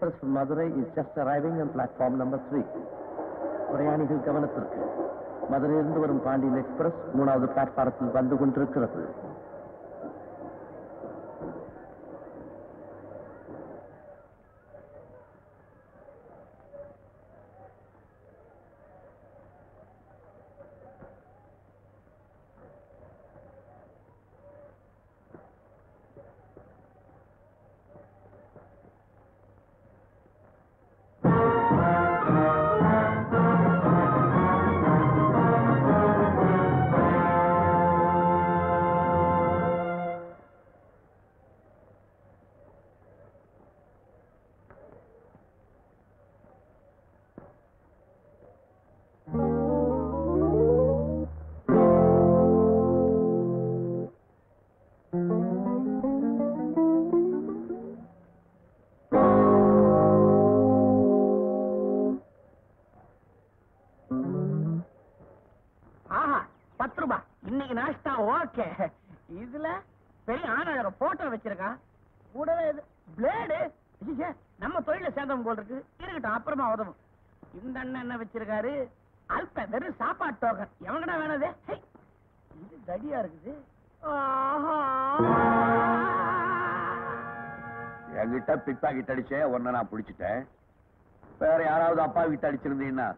Express from Madurai is just arriving on platform number பிரயாணிகள் கவனத்திற்கு மதுரையிலிருந்து வரும் பாண்டியன் எக்ஸ்பிரஸ் மூணாவது பிளாட்பாரத்தில் வந்து கொண்டிருக்கிறது. இதுல பெரிய ஆனழக போட்டோ வச்சிருக்கான் கூடவே இது பிளேடு நம்ம தொழில சேர்ந்தவங்க போல் இருக்கு. இருக்கட்டும் அப்புறமா உதவும். இந்த அண்ணன் என்ன வச்சிருக்காரு? அல்ப வெறும் சாப்பாடு டோக்கன் எவங்கடா வேணாது? இது தடியா இருக்குது. என்கிட்ட பிக் பாக்கெட் அடிச்சே உன்னை நான் பிடிச்சிட்டேன். வேற யாராவது அப்பா கிட்ட அடிச்சிருந்தீங்கன்னா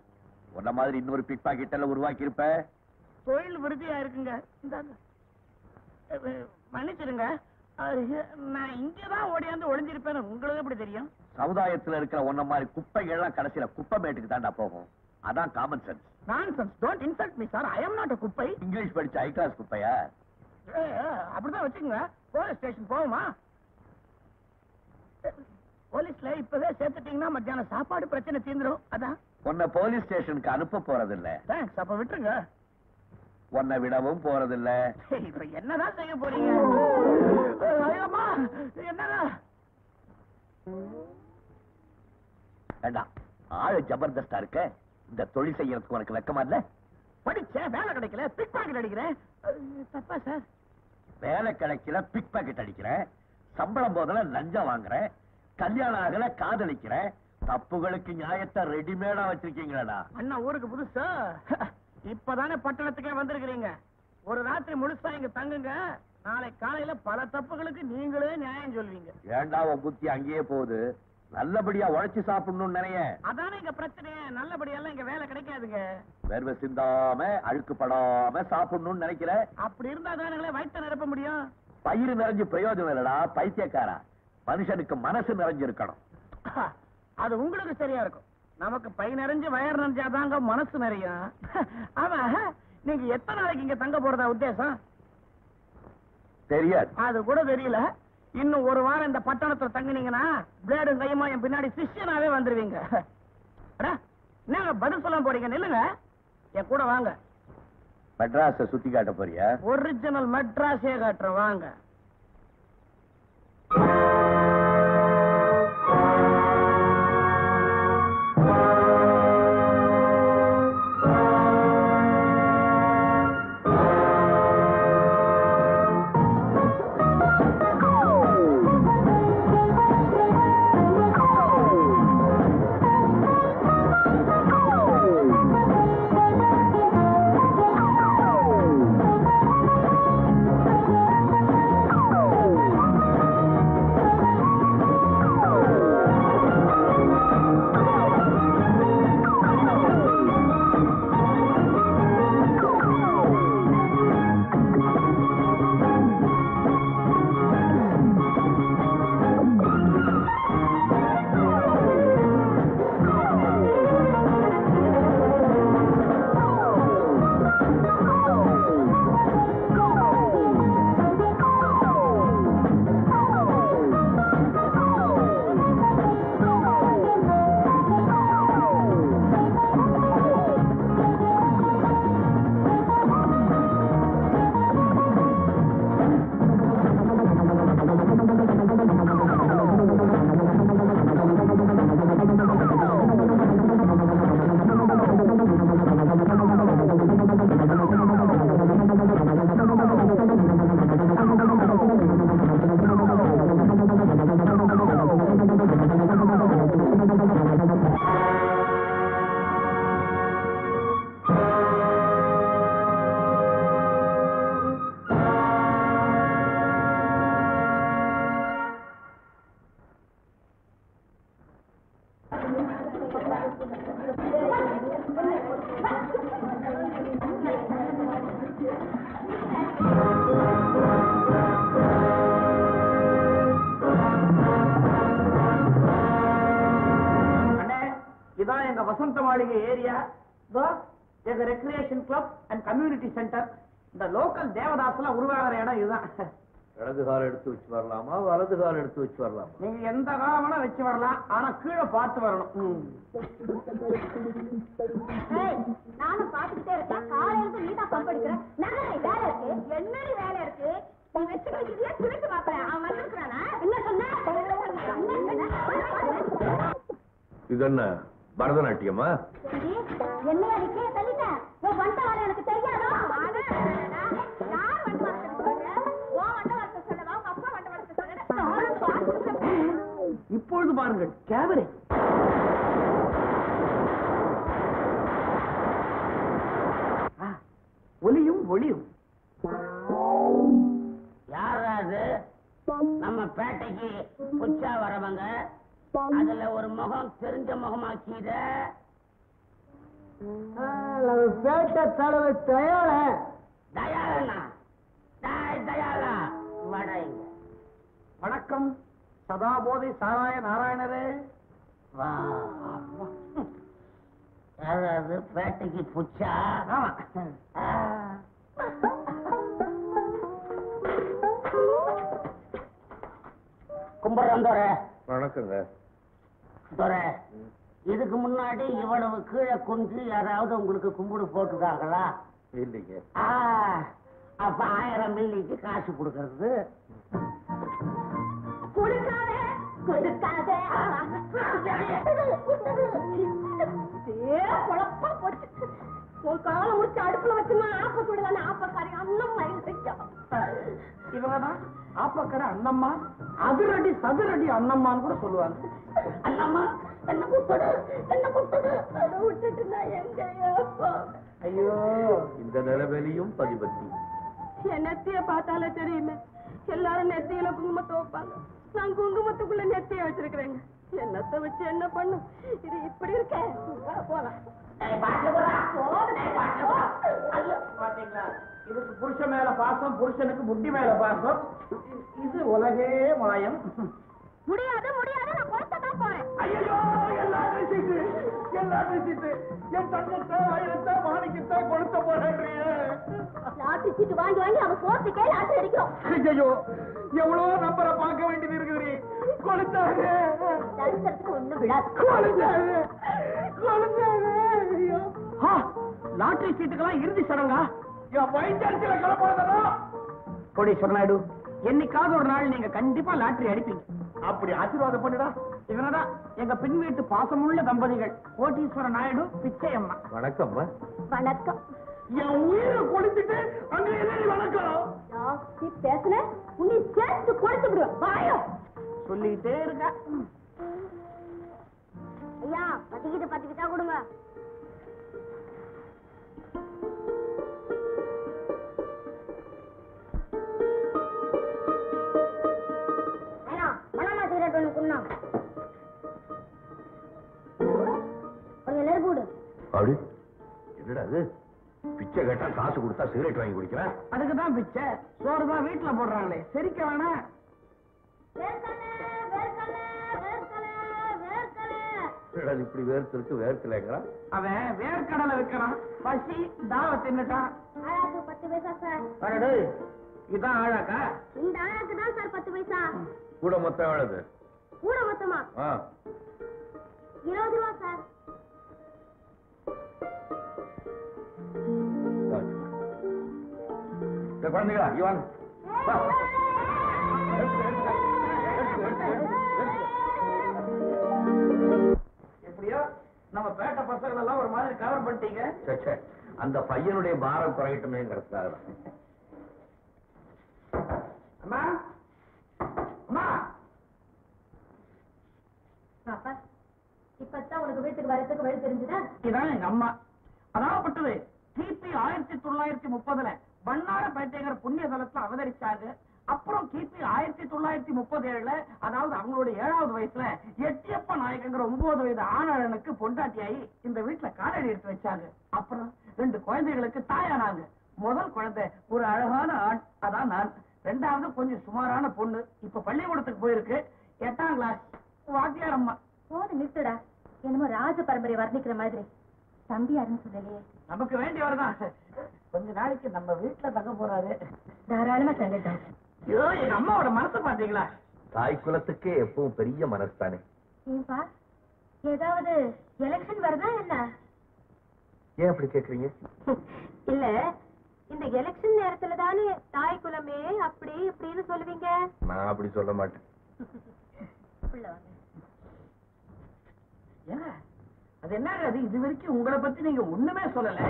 உன்ன மாதிரி இன்னொரு பிக் பாக்கெட் எல்லாம் உருவாக்கி இருப்ப தொழில் விருத்தியா இருக்குங்க. இந்தாங்க. அஹ், நான் இங்கதான் ஓடியாந்து ஒளிஞ்சிருப்பேன்னு உங்களுக்கு எப்படி தெரியும்? சமுதாயத்துல இருக்கிற உன்ன மாதிரி குப்பைகள்லாம் கடைசியில குப்பை மேட்டுக்கு தாண்டா போகும். அதான் common sense nonsense don't insult me sir I am not a குப்பை. இங்கிலீஷ் படிச்ச ஹை கிளாஸ் குப்பையா? அப்படிதான் வச்சுங்க போலீஸ் ஸ்டேஷன் போவோமா? போலீஸ்ல இப்பவே சேர்த்துட்டீங்கன்னா மத்தியானம் சாப்பாடு பிரச்சனை தீந்துரும் அதான். உன்னை போலீஸ் ஸ்டேஷனுக்கு அனுப்ப போறதில்ல. தேங்க்ஸ் அப்ப விட்டுருங்க. உன்னை விடவும் போறதில்ல. இப்ப என்னதான் செய்ய போறீங்க? வேண்டாம் ஆளு ஜபர்தஸ்டா இருக்க? இந்த தொழில் செய்யறதுக்கு உனக்கு வெக்கமா இல்ல? படிச்சேன் வேலை கிடைக்கல பிக் பாக்கெட் அடிக்கிறேன். தப்பா சார் வேலை கிடைக்கல பிக் பாக்கெட் அடிக்கிறேன். சம்பளம் போதல லஞ்சம் வாங்குறேன். கல்யாணம் ஆகல காதலிக்கிறேன். தப்புகளுக்கு நியாயத்தை ரெடிமேடா வச்சிருக்கீங்களா அண்ணா ஊருக்கு புதுசா இப்பதானே பட்டணத்துக்கே வந்திருக்கிறீங்க. ஒரு ராத்திரி முழுசா இங்க தங்குங்க. நாளை காலையில பல தப்புகளுக்கு நீங்களே நியாயம் சொல்வீங்க. ஏண்டா உன் புத்தி அங்கேயே போகுது? நல்லபடியா உழைச்சு சாப்பிடணும்னு நினைய. அதானே இங்க பிரச்சனை நல்லபடியெல்லாம் இங்க வேலை கிடைக்காதுங்க. வேர்வை சிந்தாம அழுக்கு படாம சாப்பிடணும்னு நினைக்கிற? அப்படி இருந்தா தானுங்களே வயிற்ற நிரப்ப முடியும். பயிர் நிறைஞ்சு பிரயோஜனம் இல்லடா பைத்தியக்காரா. மனுஷனுக்கு மனசு நிறைஞ்சிருக்கணும். அது உங்களுக்கு சரியா இருக்கும். நமக்கு பை நிறைஞ்சு வயர் நிறைஞ்சாதாங்க மனசு நிறையும். ஆமா நீங்க எத்தனை நாளைக்கு இங்க தங்க போறதா உத்தேசம்? தெரியாது. அது கூட தெரியல. இன்னும் ஒரு வாரம் இந்த பட்டணத்துல தங்குனீங்கன்னா பிளேடும் கையுமா என் பின்னாடி சிஷ்யனாவே வந்துருவீங்க. என்னங்க பதில் சொல்ல போறீங்க? நில்லுங்க. என் கூட வாங்க. மெட்ராஸ சுத்தி காட்ட போறியா? ஒரிஜினல் மெட்ராஸே காட்டுறேன். வாங்க. தேவதாஸ்ல உருவாகிற இடம் இதுதான். இடது கால் எடுத்து வச்சு வரலாமா வலது கால் எடுத்து வச்சு வரலாமா? நீங்க எந்த காலம் வேணா வச்சு வரலாம். ஆனா கீழே பார்த்து வரணும். நானும் பாத்துக்கிட்டே இருக்கேன். காலையில இருந்து நீ தான் பம்ப் அடிக்கிற நகரை வேலை இருக்கு? என்னடி வேலை இருக்கு? நீ வச்சு வச்சுக்கிட்டே திருட்டு மாப்பிள. அவன் வந்திருக்கிறானா என்ன சொன்ன? இது என்ன பரதநாட்டியமா வேலை எனக்கு தெரியாதோ? இப்பொழுது பாருங்கள் கேமரே ஒலியும் ஒளியும். யாராவது நம்ம பேட்டைக்கு புச்சா வரவங்க. அதுல ஒரு முகம் தெரிஞ்ச முகமாக்கிட பேட்ட தலைவர் தயார தயாளனா? தாய் வணக்கம். சதாபோதை சாராய நாராயணரே? வா யாராவது பேட்டைக்கு புச்சா. கும்பிடுறோம் துரை வணக்கங்க துரை இதுக்கு முன்னாடி இவ்வளவு கீழே குஞ்சு யாராவது உங்களுக்கு கும்பிடு போட்டுருக்காங்களா? இல்லைங்க. அப்ப ஆயிரம் மில்லிக்கு காசு கொடுக்கறது. கொடுக்காத. இதே குழப்பா போச்சு. உன் காலை முடிச்சு அடுப்புல வச்சுமா ஆப்ப ஆப்பக்காரி அண்ணன் மயில் இவங்கதான் அண்ணம்மா அதிரடி சதுரடி அண்ணம்மான்னு கூட சொல்லுவாங்க. அண்ணம்மா என்ன கூப்பிடு என்ன கூப்பிடு. அதை விட்டுட்டு நான் எங்கேயோ போவேன். ஐயோ இந்த நிலவேலியும் பதிபத்தி. என் நெத்திய பார்த்தாலே தெரியுமே எல்லாரும் நெத்தியில குங்குமத்தை வைப்பாங்க. நான் குங்குமத்துக்குள்ள நெத்திய வச்சிருக்கிறேங்க. என்னத்தை வச்சு என்ன பண்ணும்? இது இப்படி இருக்க. வா, போலாம். இதுக்கு புருஷன் மேல பாசம் புருஷனுக்கு புத்தி மேல பாசம். இது உலகே மாயம். முடியாது முடியாது. நான் போறேன். ஐயோ எல்லாம் பேசிட்டு என் தங்கத்தை ஆயிரத்தை மாணிக்கத்தை கொளுத்த போறேன்றியே. லாட்டி சீட்டு வாங்கி வாங்கி அவன் சோத்துக்கே லாட்டி அடிக்கிறோம் ஐயோ எவ்வளவு நம்பரை பார்க்க வேண்டியது இருக்குது கொளுத்தாங்க தரிசனத்துக்கு ஒண்ணும் விடாது. கொளுத்தாங்க கொளுத்தாங்க ஐயோ லாட்டரி சீட்டுக்கெல்லாம் இறுதி சடங்கா? என் வைத்தியத்துல கிளம்புறதா கோடீஸ்வர நாயுடு என்னைக்காவது ஒரு நாள் நீங்க கண்டிப்பா லாட்டரி அடிப்பீங்க. அப்படி ஆசீர்வாதம் பண்ணுடா. இவனதான் எங்க பின் வீட்டு பாசமுள்ள தம்பதிகள். கோட்டீஸ்வர நாயுடு பிச்சையம்மா. வணக்கம்மா வணக்கம். என் உயிரை கொடுத்துட்டு அங்க என்ன வணக்கம்? உன்னை சேர்த்து கொடுத்து விடுவேன். வாயோ. சொல்லிட்டே இருக்க. ஐயா பத்திக்கிட்டு பத்திக்கிட்டா கொடுங்க. அப்படி? என்னடா அது பிச்சை கேட்டா காசு கொடுத்தா சிகரெட் வாங்கி குடிக்கிறேன் அதுக்கு தான் பிச்சை. சோறு தான் வீட்டுல போடுறாங்களே. செரிக்க வேர்க்கலை என்னடா இது இப்படி வேர்த்திருக்கு வேர்க்கலைங்கிறான் அவன் வேர்க்கடலை விற்கிறான். பசி தாவ தின்னுட்டான். ஆழாக்கு பத்து பைசா சார். அடடே, இதான் ஆழாக்கா இந்த ஆழாக்கு தான் சார் பத்து பைசா. கூட மொத்தம் எவ்வளவு கூட மொத்தமா? ஆ. இருபது ரூபா சார். எப்படியோ நம்ம பேட்டை பசங்க எல்லாம் ஒரு மாதிரி கவர் பண்ணிட்டீங்க. சே, சே. அந்த பையனுடைய பாரம் குறையட்டுமேங்கிறதுக்காக தான். அம்மா. அம்மா. பாப்பா. இப்பதான் உனக்கு வீட்டுக்கு வரதுக்கு வழி தெரிஞ்சுதா? இதான் எங்க அம்மா. அதாவப்பட்டது கிபி ஆயிரத்தி தொள்ளாயிரத்தி முப்பதுல வண்ணார புண்ணிய தலத்துல அவதரிச்சாங்க அப்புறம் கிபி ஆயிரத்தி தொள்ளாயிரத்தி முப்பது ஏழுல அதாவது அவங்களுடைய ஏழாவது வயசுல எட்டியப்ப நாயகங்கிற ஒன்பது வயது ஆணழனுக்கு பொண்டாட்டியாகி இந்த வீட்டுல காலடி எடுத்து வச்சாங்க அப்புறம் ரெண்டு குழந்தைகளுக்கு தாயானாங்க. முதல் குழந்தை ஒரு அழகான ஆண். அதான் நான். ரெண்டாவது கொஞ்சம் சுமாரான பொண்ணு. இப்ப பள்ளிக்கூடத்துக்கு போயிருக்கு. எட்டாம் கிளாஸ் வாத்தியார் அம்மா. போது நிறுத்துடா. என்னமோ ராஜ பரம்பரை வர்ணிக்கிற மாதிரி. தம்பி யாருன்னு சொல்லலையே. நமக்கு வேண்டியவர் தான். கொஞ்ச நாளைக்கு நம்ம வீட்டுல தங்க போறாரு. தாராளமா தங்கட்டும். ஐயோ எங்க அம்மாவோட மனசை பாத்தீங்களா தாய் குலத்துக்கே எப்பவும் பெரிய மனசு தானே ஏன்பா ஏதாவது எலெக்ஷன் வருதா என்ன? ஏன் அப்படி கேக்குறீங்க? இல்ல இந்த எலெக்ஷன் நேரத்துல தானே தாய் குலமே அப்படி இப்படின்னு சொல்லுவீங்க? நான் அப்படி சொல்ல மாட்டேன். உள்ள வாங்க ஏங்க அது என்ன அது? இது வரைக்கும் உங்களை பத்தி நீங்க ஒண்ணுமே சொல்லல.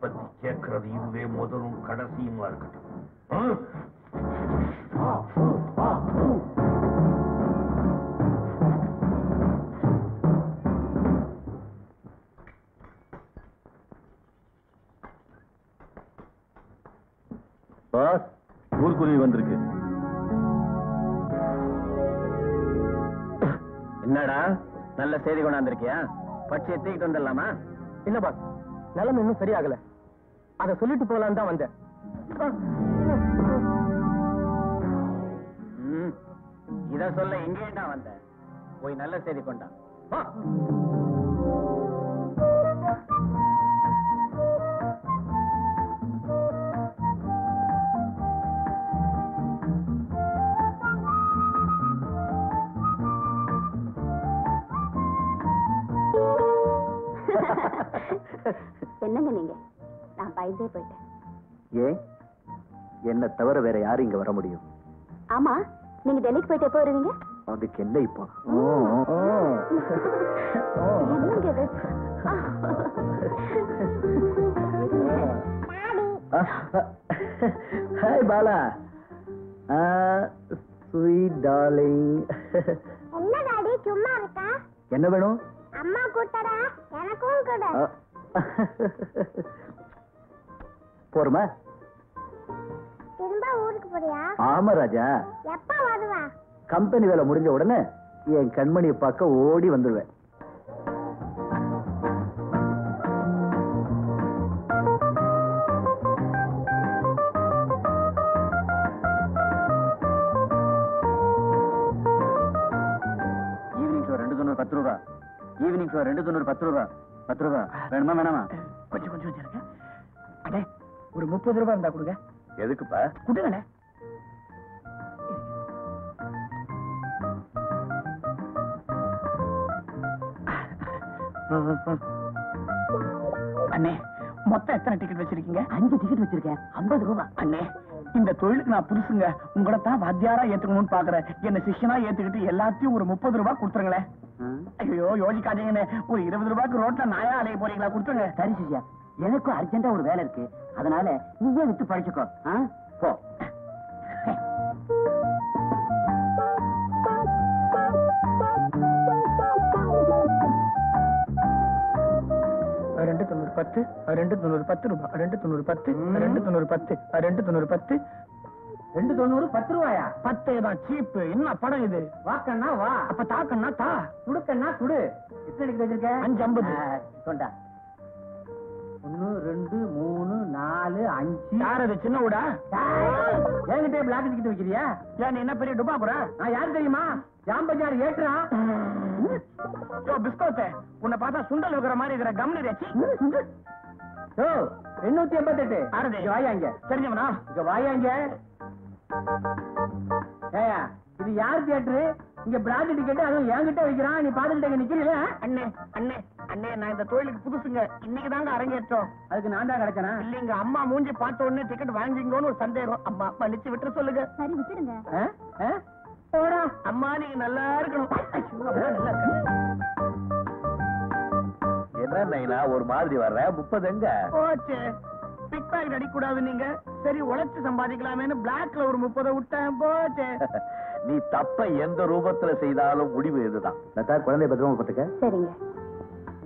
பத்தி கேட்கறது இதுவே முதலும் கடைசியுமா இருக்கட்டும். செய்தி கொண்டாந்துருக்கியா? பட்சியை தூக்கிட்டு வந்துடலாமா? இல்ல பாஸ் நிலைமை இன்னும் சரியாகல. அத சொல்லிட்டு போலாம் தான் வந்தேன். இத சொல்ல இங்கேண்டா வந்த போய் நல்ல செய்தி கொண்டா. என்னங்க நீங்க? நான் பயந்தே போயிட்டேன். ஏன் என்ன தவிர வேற யாரும் இங்க வர முடியும்? ஆமா நீங்க டெல்லிக்கு போயிட்டு எப்போ வருவீங்க? அதுக்கு என்ன இப்போ? ஹாய் பாலா. ஸ்வீட் டார்லிங் என்ன டாடி சும்மா இருக்கா? என்ன வேணும்? அம்மா கூட்டடா எனக்கும் கூட. போருமா திரும்ப ஊருக்கு போறியா? ஆமா ராஜா. எப்ப வருவா? கம்பெனி வேலை முடிஞ்ச உடனே என் கண்மணியை பார்க்க ஓடி வந்துடுவேன் ஈவினிங் ஷோ ரெண்டு தொண்ணூறு பத்து ரூபா. பத்து ரூபா. வேணுமா வேணாமா? கொஞ்சம் கொஞ்சம் வச்சிருக்க அடே ஒரு முப்பது ரூபாய் இருந்தா கொடுங்க. எதுக்குப்பா? கொடுங்களே அண்ணே மொத்தம் எத்தனை டிக்கெட் வச்சிருக்கீங்க? அஞ்சு டிக்கெட் வச்சிருக்கேன். ஐம்பது ரூபாய் அண்ணே இந்த தொழிலுக்கு நான் புதுசுங்க. உங்களை தான் வாத்தியாரா ஏத்துக்கணும்னு பாக்குறேன். என்ன சிஷ்யனா ஏத்துக்கிட்டு எல்லாத்தையும் ஒரு முப்பது ரூபாய் கொடுத்துருங்களேன். ஐயோ யோசிக்காதீங்கன்னு ஒரு இருபது ரூபாய்க்கு ரோட்ல நாயா அலைய போறீங்களா? கொடுத்துங்க சரி சிஷ்யா. எனக்கும் அர்ஜென்டா ஒரு வேலை இருக்கு. அதனால நீயே வித்து படிச்சுக்கோ போ. ரெண்டு தொண்ணூறு பத்து ரெண்டு தொண்ணூறு பத்து ரூபாய் ரெண்டு தொண்ணூறு பத்து ரெண்டு தொண்ணூறு பத்து ரெண்டு தொண்ணூறு பத்து. ரெண்டு தொண்ணூறு பத்து ரூபாயா? பத்து தான் சீப்பு. என்ன படம் இது? வாக்கண்ணா வா. அப்ப தாக்கண்ணா தா. குடுக்கண்ணா குடு எத்தனை வச்சிருக்க? அஞ்சு ஐம்பது கொண்டா ஒன்னு ரெண்டு மூணு நாலு அஞ்சு. யார் அது? சின்ன விடா என்கிட்ட பிளாக் டிக்கெட் வைக்கிறியா? ஏன் நீ என்ன பெரிய டுபா போற? நான் யார் தெரியுமா? ஜாம்பஜார் ஏற்றுறா யோ பிஸ்கோத்தே உன்னை பார்த்தா சுண்டல் வைக்கிற மாதிரி இருக்கிற கம்னி ரேச்சி. ஓ எண்ணூத்தி எண்பத்தெட்டு. ஆறுதே வாயாங்க தெரிஞ்சவனா? இங்க வாயாங்க ஏயா இது யார் தியேட்டரு? இங்க பிராண்ட் டிக்கெட் அதுவும் என்கிட்ட வைக்கிறான் நீ பாத்துக்கிட்ட நிக்கிறீல? அண்ணே அண்ணே அண்ணே நான் இந்த தொழிலுக்கு புதுசுங்க. இன்னைக்கு தாங்க அரங்கேற்றோம். அதுக்கு நான் தான் கிடைச்சேனா இல்லைங்க அம்மா மூஞ்சி பார்த்த உடனே டிக்கெட் வாங்கிங்கன்னு ஒரு சந்தேகம். அம்மா மன்னிச்சு விட்டு சொல்லுங்க. சரி விட்டுடுங்க? போடா. அம்மா நீங்க நல்லா இருக்கணும். என்ன நைனா ஒரு மாதிரி வர்ற? முப்பது எங்க? போச்சு. பிக் பாக்கெட் அடிக்க கூடாது நீங்க. சரி உழைச்சு சம்பாதிக்கலாமேன்னு பிளாக்ல ஒரு முப்பதை விட்டேன். போச்சு. நீ தப்ப எந்த ரூபத்துல செய்தாலும் முடிவு இதுதான். லதா குழந்தை பத்திரமா பார்த்துக்க. சரிங்க.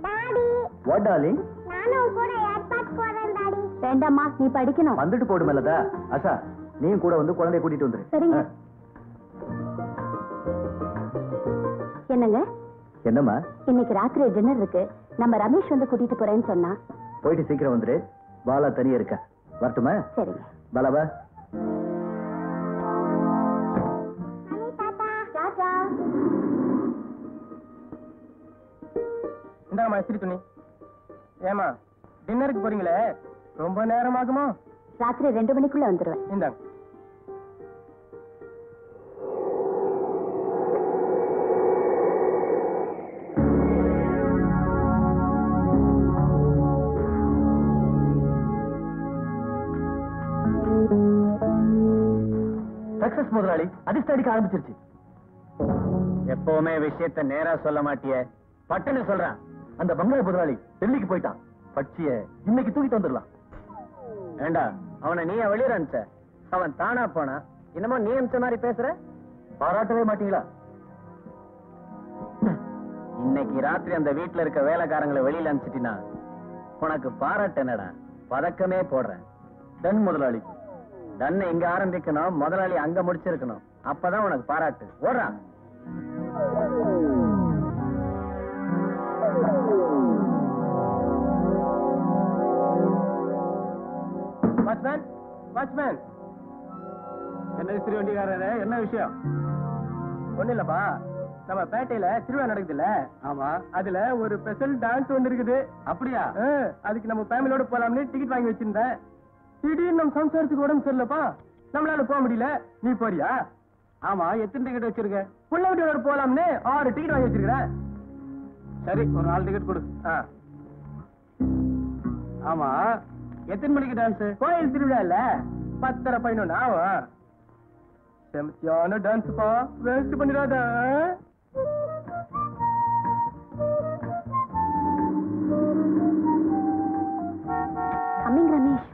டாடி. வாட் டார்லிங் நானும் கூட ஏற்பாடு போறேன் டாடி. வேண்டாம்மா நீ படிக்கணும். வந்துட்டு போடுமே லதா. ஆஷா நீயும் கூட வந்து குழந்தைய கூட்டிட்டு வந்துரு. சரிங்க. என்னங்க? என்னம்மா? இன்னைக்கு ராத்திரி டின்னர் இருக்கு. நம்ம ரமேஷ் வந்து கூட்டிட்டு போறேன்னு சொன்னா. போயிட்டு சீக்கிரம் வந்துரு. பாலா தனியா இருக்க. வரட்டுமா? சரிங்க. பாலாவா இந்தாமா இஸ்திரி துணி. ஏமா டின்னருக்கு போறீங்களே? ரொம்ப நேரம் ஆகுமா? ராத்திரி ரெண்டு மணிக்குள்ள வந்துருவேன். இந்தாங்க. அடிக்க ஆரம்பிச்சிருச்சு. எப்பவுமே விஷயத்த நேரா சொல்ல மாட்டிய. பட்டனு சொல்றான். அந்த பங்களா முதலாளி டெல்லிக்கு போயிட்டான். பட்சிய இன்னைக்கு தூக்கிட்டு வந்துடலாம். ஏண்டா அவனை நீ வெளியே அனுப்பிச்ச? அவன் தானா போனா? என்னமோ நீ அனுப்பிச்ச மாதிரி பேசுற? பாராட்டவே மாட்டீங்களா? இன்னைக்கு ராத்திரி அந்த வீட்டுல இருக்க வேலைக்காரங்களை வெளியில அனுப்பிச்சிட்டினா உனக்கு பாராட்டு என்னடா? பதக்கமே போடுறேன். டன் முதலாளி. தன்னை இங்க ஆரம்பிக்கணும் முதலாளி அங்க முடிச்சிருக்கணும். அப்பதான் உனக்கு பாராட்டு. ஓடுறான் வாட்ச்மேன் வாட்ச்மேன் என்ன இஸ்திரி வண்டிக்காரரு? என்ன விஷயம்? ஒண்ணு இல்லப்பா நம்ம பேட்டையில திருவிழா நடக்குதுல்ல? ஆமா. அதுல ஒரு ஸ்பெஷல் டான்ஸ் ஒண்ணு இருக்குது. அப்படியா? அதுக்கு நம்ம ஃபேமிலியோட போலாம்னு டிக்கெட் வாங்கி வச்சிருந்தேன். திடீர்னு நம்ம சம்சாரத்துக்கு உடம்பு சரியில்லப்பா. நம்மளால போக முடியல. நீ போறியா? ஆமா எத்தனை டிக்கெட் வச்சிருக்க? புள்ள வீட்டோட போலாம்னு ஆறு டிக்கெட் வாங்கி வச்சிருக்கிறேன் சரி ஒரு நாலு டிக்கெட் கொடு. ஆமா எத்தனை மணிக்கு டான்ஸ் கோயில் திருவிழா இல்ல? பத்தரை பதினொன்னு ஆகும் செமத்தியான டான்ஸ் பா. வேஸ்ட் பண்ணிடாத. கம்மிங் ரமேஷ்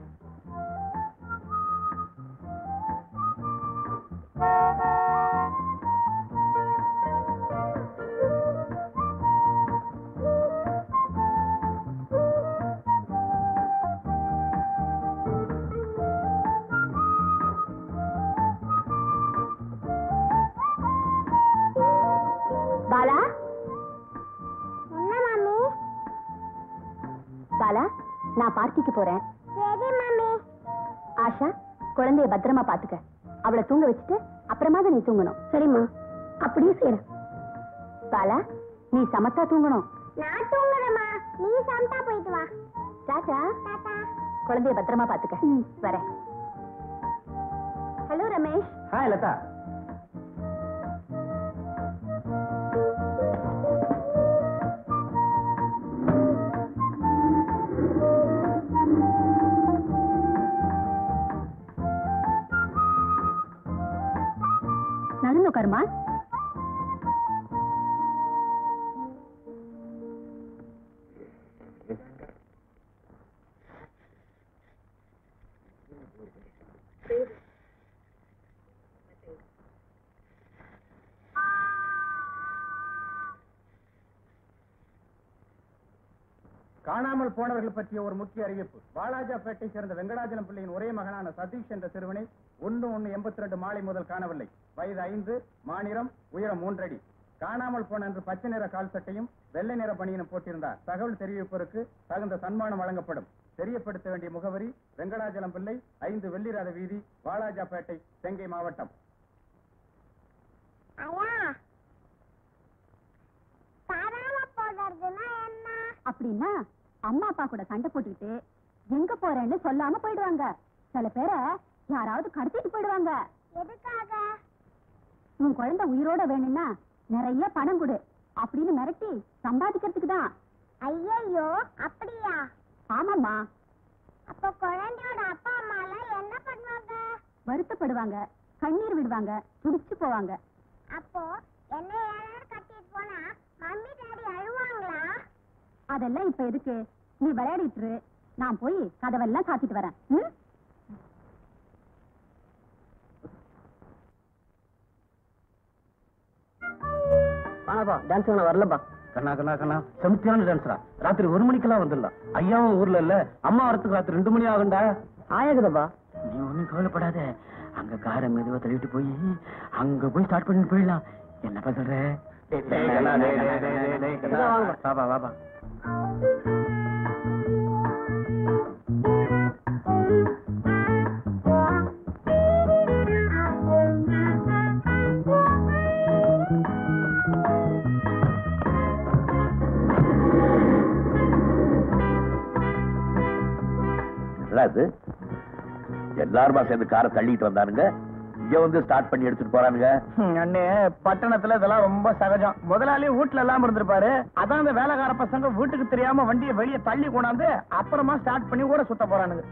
பாலா நான் பார்ட்டிக்கு போறேன். சரி மாமி. ஆஷா குழந்தைய பத்திரமா பாத்துக்க அவளை தூங்க வச்சுட்டு அப்புறமா நீ தூங்கணும். சரிம்மா. அப்படியே செய்யறேன். பாலா நீ சமத்தா தூங்கணும். நான் தூங்குறேம்மா நீ சமத்தா போயிட்டு வா. டாடா டாடா குழந்தைய பத்திரமா பாத்துக்க வரேன். ஹலோ ரமேஷ். ஹாய் லதா. நடந்து உட்காருமா காணாமல் போனவர்கள் பற்றிய ஒரு முக்கிய அறிவிப்பு. வாலாஜாபேட்டை சேர்ந்த வெங்கடாஜலம் பிள்ளையின் ஒரே மகனான சதீஷ் என்ற சிறுவனை ஒன்று ஒன்று எண்பத்தி ரெண்டு மாலை முதல் காணவில்லை. வயது ஐந்து மாநிலம் உயரம் மூன்றடி. காணாமல் போன அன்று பச்சை நிற கால் சட்டையும் வெள்ளை நிற பணியினும் போட்டிருந்தார். தகவல் தெரிவிப்போருக்கு தகுந்த சன்மானம் வழங்கப்படும். தெரியப்படுத்த வேண்டிய முகவரி வெங்கடாஜலம் பிள்ளை ஐந்து வெள்ளிரத வீதி வாலாஜாபேட்டை செங்கை மாவட்டம். அப்படின்னா அம்மா அப்பா கூட சண்டை போட்டுக்கிட்டு எங்க போறேன்னு சொல்லாம போயிடுவாங்க. சில பேரை யாராவது கடத்திட்டு போயிடுவாங்க. எதுக்காக? உன் குழந்தை உயிரோட வேணும்னா நிறைய பணம் கொடு அப்படின்னு மிரட்டி சம்பாதிக்கிறதுக்கு தான். ஐயையோ அப்படியா? ஆமாம்மா. அப்ப குழந்தையோட அப்பா அம்மா எல்லாம் என்ன பண்ணுவாங்க? வருத்தப்படுவாங்க கண்ணீர் விடுவாங்க துடிச்சு போவாங்க. அப்போ என்ன யாராவது கட்டிட்டு போனா மம்மி டாடி அழுவாங்களா அதெல்லாம் இப்ப எதுக்கு நீ விளையாடிட்டு. நான் போய் கதவெல்லாம் சாத்திட்டு வரேன் டான்ஸ் வரலப்பா கண்ணா கண்ணா கண்ணா செமத்தியான டான்ஸ்ரா ராத்திரி ஒரு மணிக்கெல்லாம் வந்துடலாம் ஐயாவும் ஊர்ல இல்ல அம்மா வரத்துக்கு ராத்திரி ரெண்டு மணி ஆகும்டா ஆயாகுதப்பா நீ ஒண்ணும் கவலைப்படாத அங்க காரை மெதுவா தள்ளிட்டு போய் அங்க போய் ஸ்டார்ட் பண்ணிட்டு போயிடலாம் என்னப்பா சொல்ற வாப்பா வாப்பா இது எல்லாருமா சேர்ந்து காரை தள்ளிட்டு வந்தானுங்க. இங்க வந்து ஸ்டார்ட் பண்ணி எடுத்துட்டு போறானுங்க. அண்ணே பட்டணத்துல இதெல்லாம் ரொம்ப சகஜம். முதலாளி வீட்டுல எல்லாம் இருந்திருப்பாரு. அதான் அந்த வேலைக்கார பசங்க வீட்டுக்கு தெரியாம வண்டியை வெளியே தள்ளி கொண்டாந்து அப்புறமா ஸ்டார்ட் பண்ணி கூட சுத்த போறானுங்க.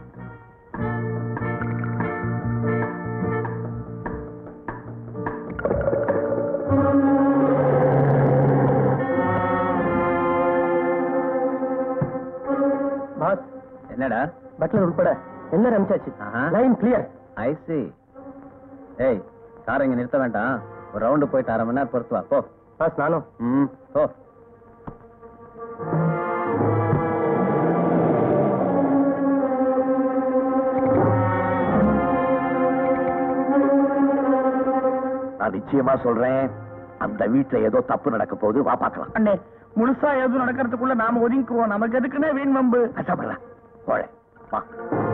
என்னடா? பட்லர் உட்பட எல்லாரும் அனுப்பிச்சாச்சு. ஆஹா. லைன் கிளியர் ஐ சி ஏய் காரை இங்க நிறுத்த வேண்டாம். ஒரு ரவுண்டு போயிட்டு அரை மணி நேரம் பொறுத்து வா. போ. பாஸ் நானும். ம் போ. நான் நிச்சயமா சொல்றேன் அந்த வீட்டுல ஏதோ தப்பு நடக்க போகுது. வா பார்க்கலாம். அண்ணே முழுசா எதுவும் நடக்கிறதுக்குள்ள நாம ஒதுங்கிக்குவோம். நமக்கு எதுக்குன்னே வீண் வம்பு? கஷ்டப்படுற போழ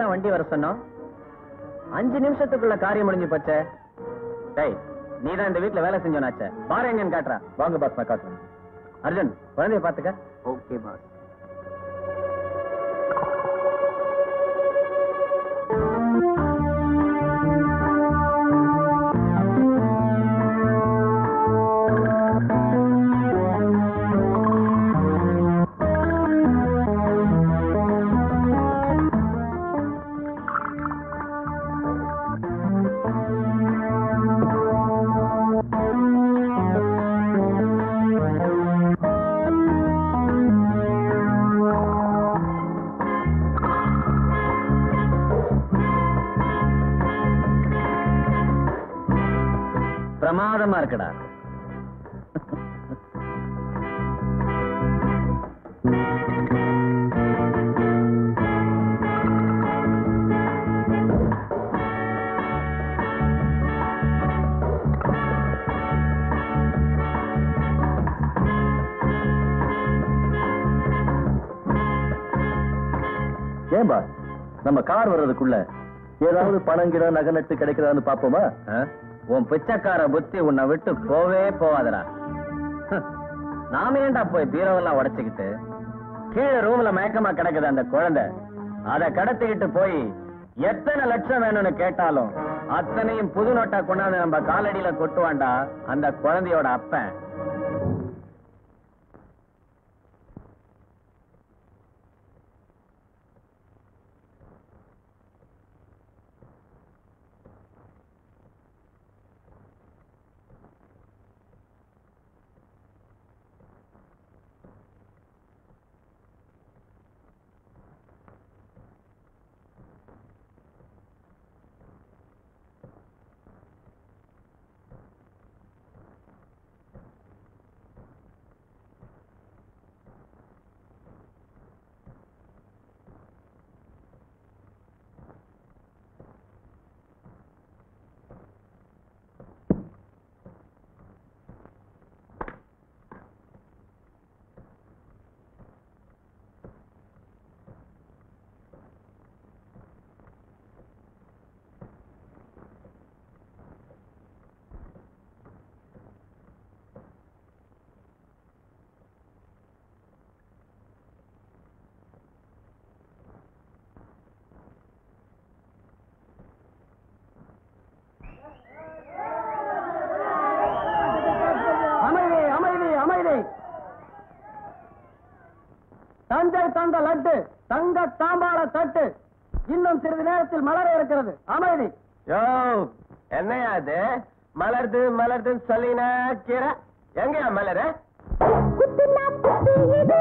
தான் வண்டி வர சொன்னோம். அஞ்சு நிமிஷத்துக்குள்ள காரியம் முடிஞ்சு போச்சே. டேய் நீ தான் இந்த வீட்டுல வேலை செஞ்சோனாச்சே பாரு எங்கன்னு காட்டுறா. வாங்க பாஸ் நான் காட்டுறேன். அர்ஜுன் குழந்தைய பாத்துக்க ஓகே பாஸ் பிரமாதமா இருக்கடா. ஏன் பாஸ்? நம்ம கார் வர்றதுக்குள்ள ஏதாவது பணம் நகை நட்டு கிடைக்கிறான்னு பாப்போமா உன் பிச்சைக்கார புத்தி உன்னை விட்டு போவே போவாதடா நாம ஏன்டா போய் பீரோவெல்லாம் உடைச்சுக்கிட்டு? கீழே ரூம்ல மயக்கமா கிடக்குது அந்த குழந்தை. அத கடத்திக்கிட்டு போய் எத்தனை லட்சம் வேணும்னு கேட்டாலும் அத்தனையும் புது நோட்டா கொண்டாந்து நம்ம காலடியில கொட்டுவான்டா அந்த குழந்தையோட அப்பன். தாம்பாள தட்டு இன்னும் சிறிது நேரத்தில் மலர இருக்கிறது. அமைதி. யோ என்னையா அது மலர்து மலர்துன்னு சொல்லினா கீரை. எங்கயா மலர? குத்துனா குத்து இது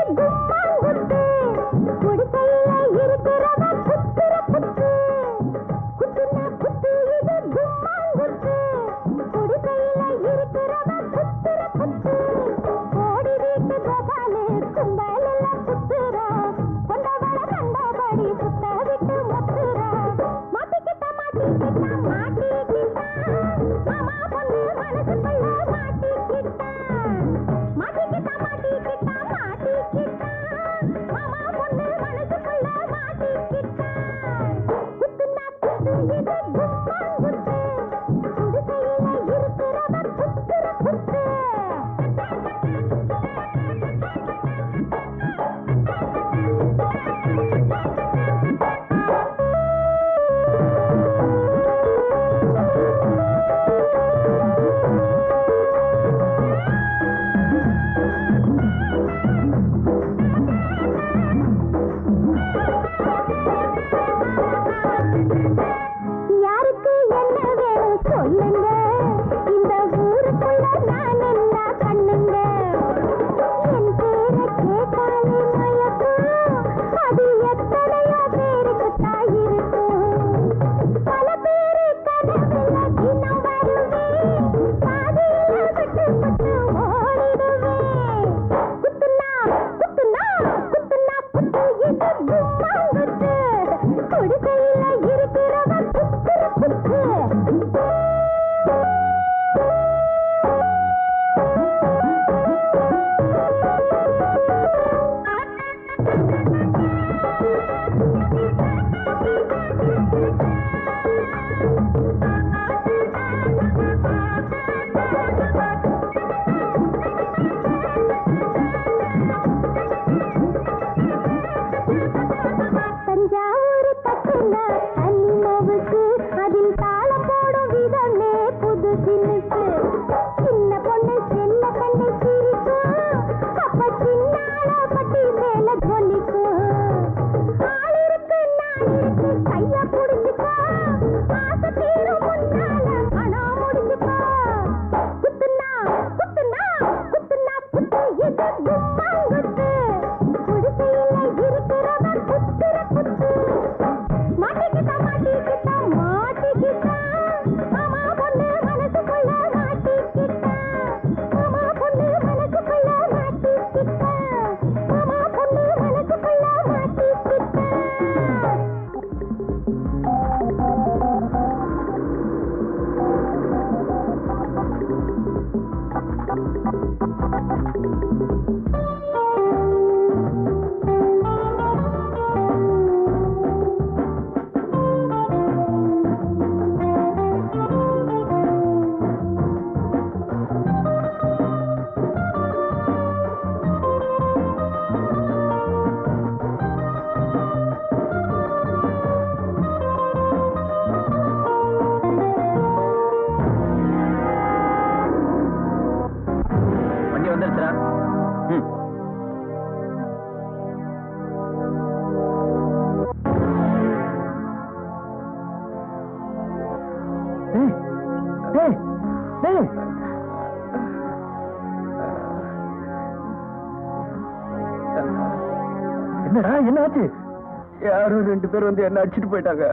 ரெண்டு பேர் வந்து என்ன அடிச்சுட்டு போயிட்டாங்க.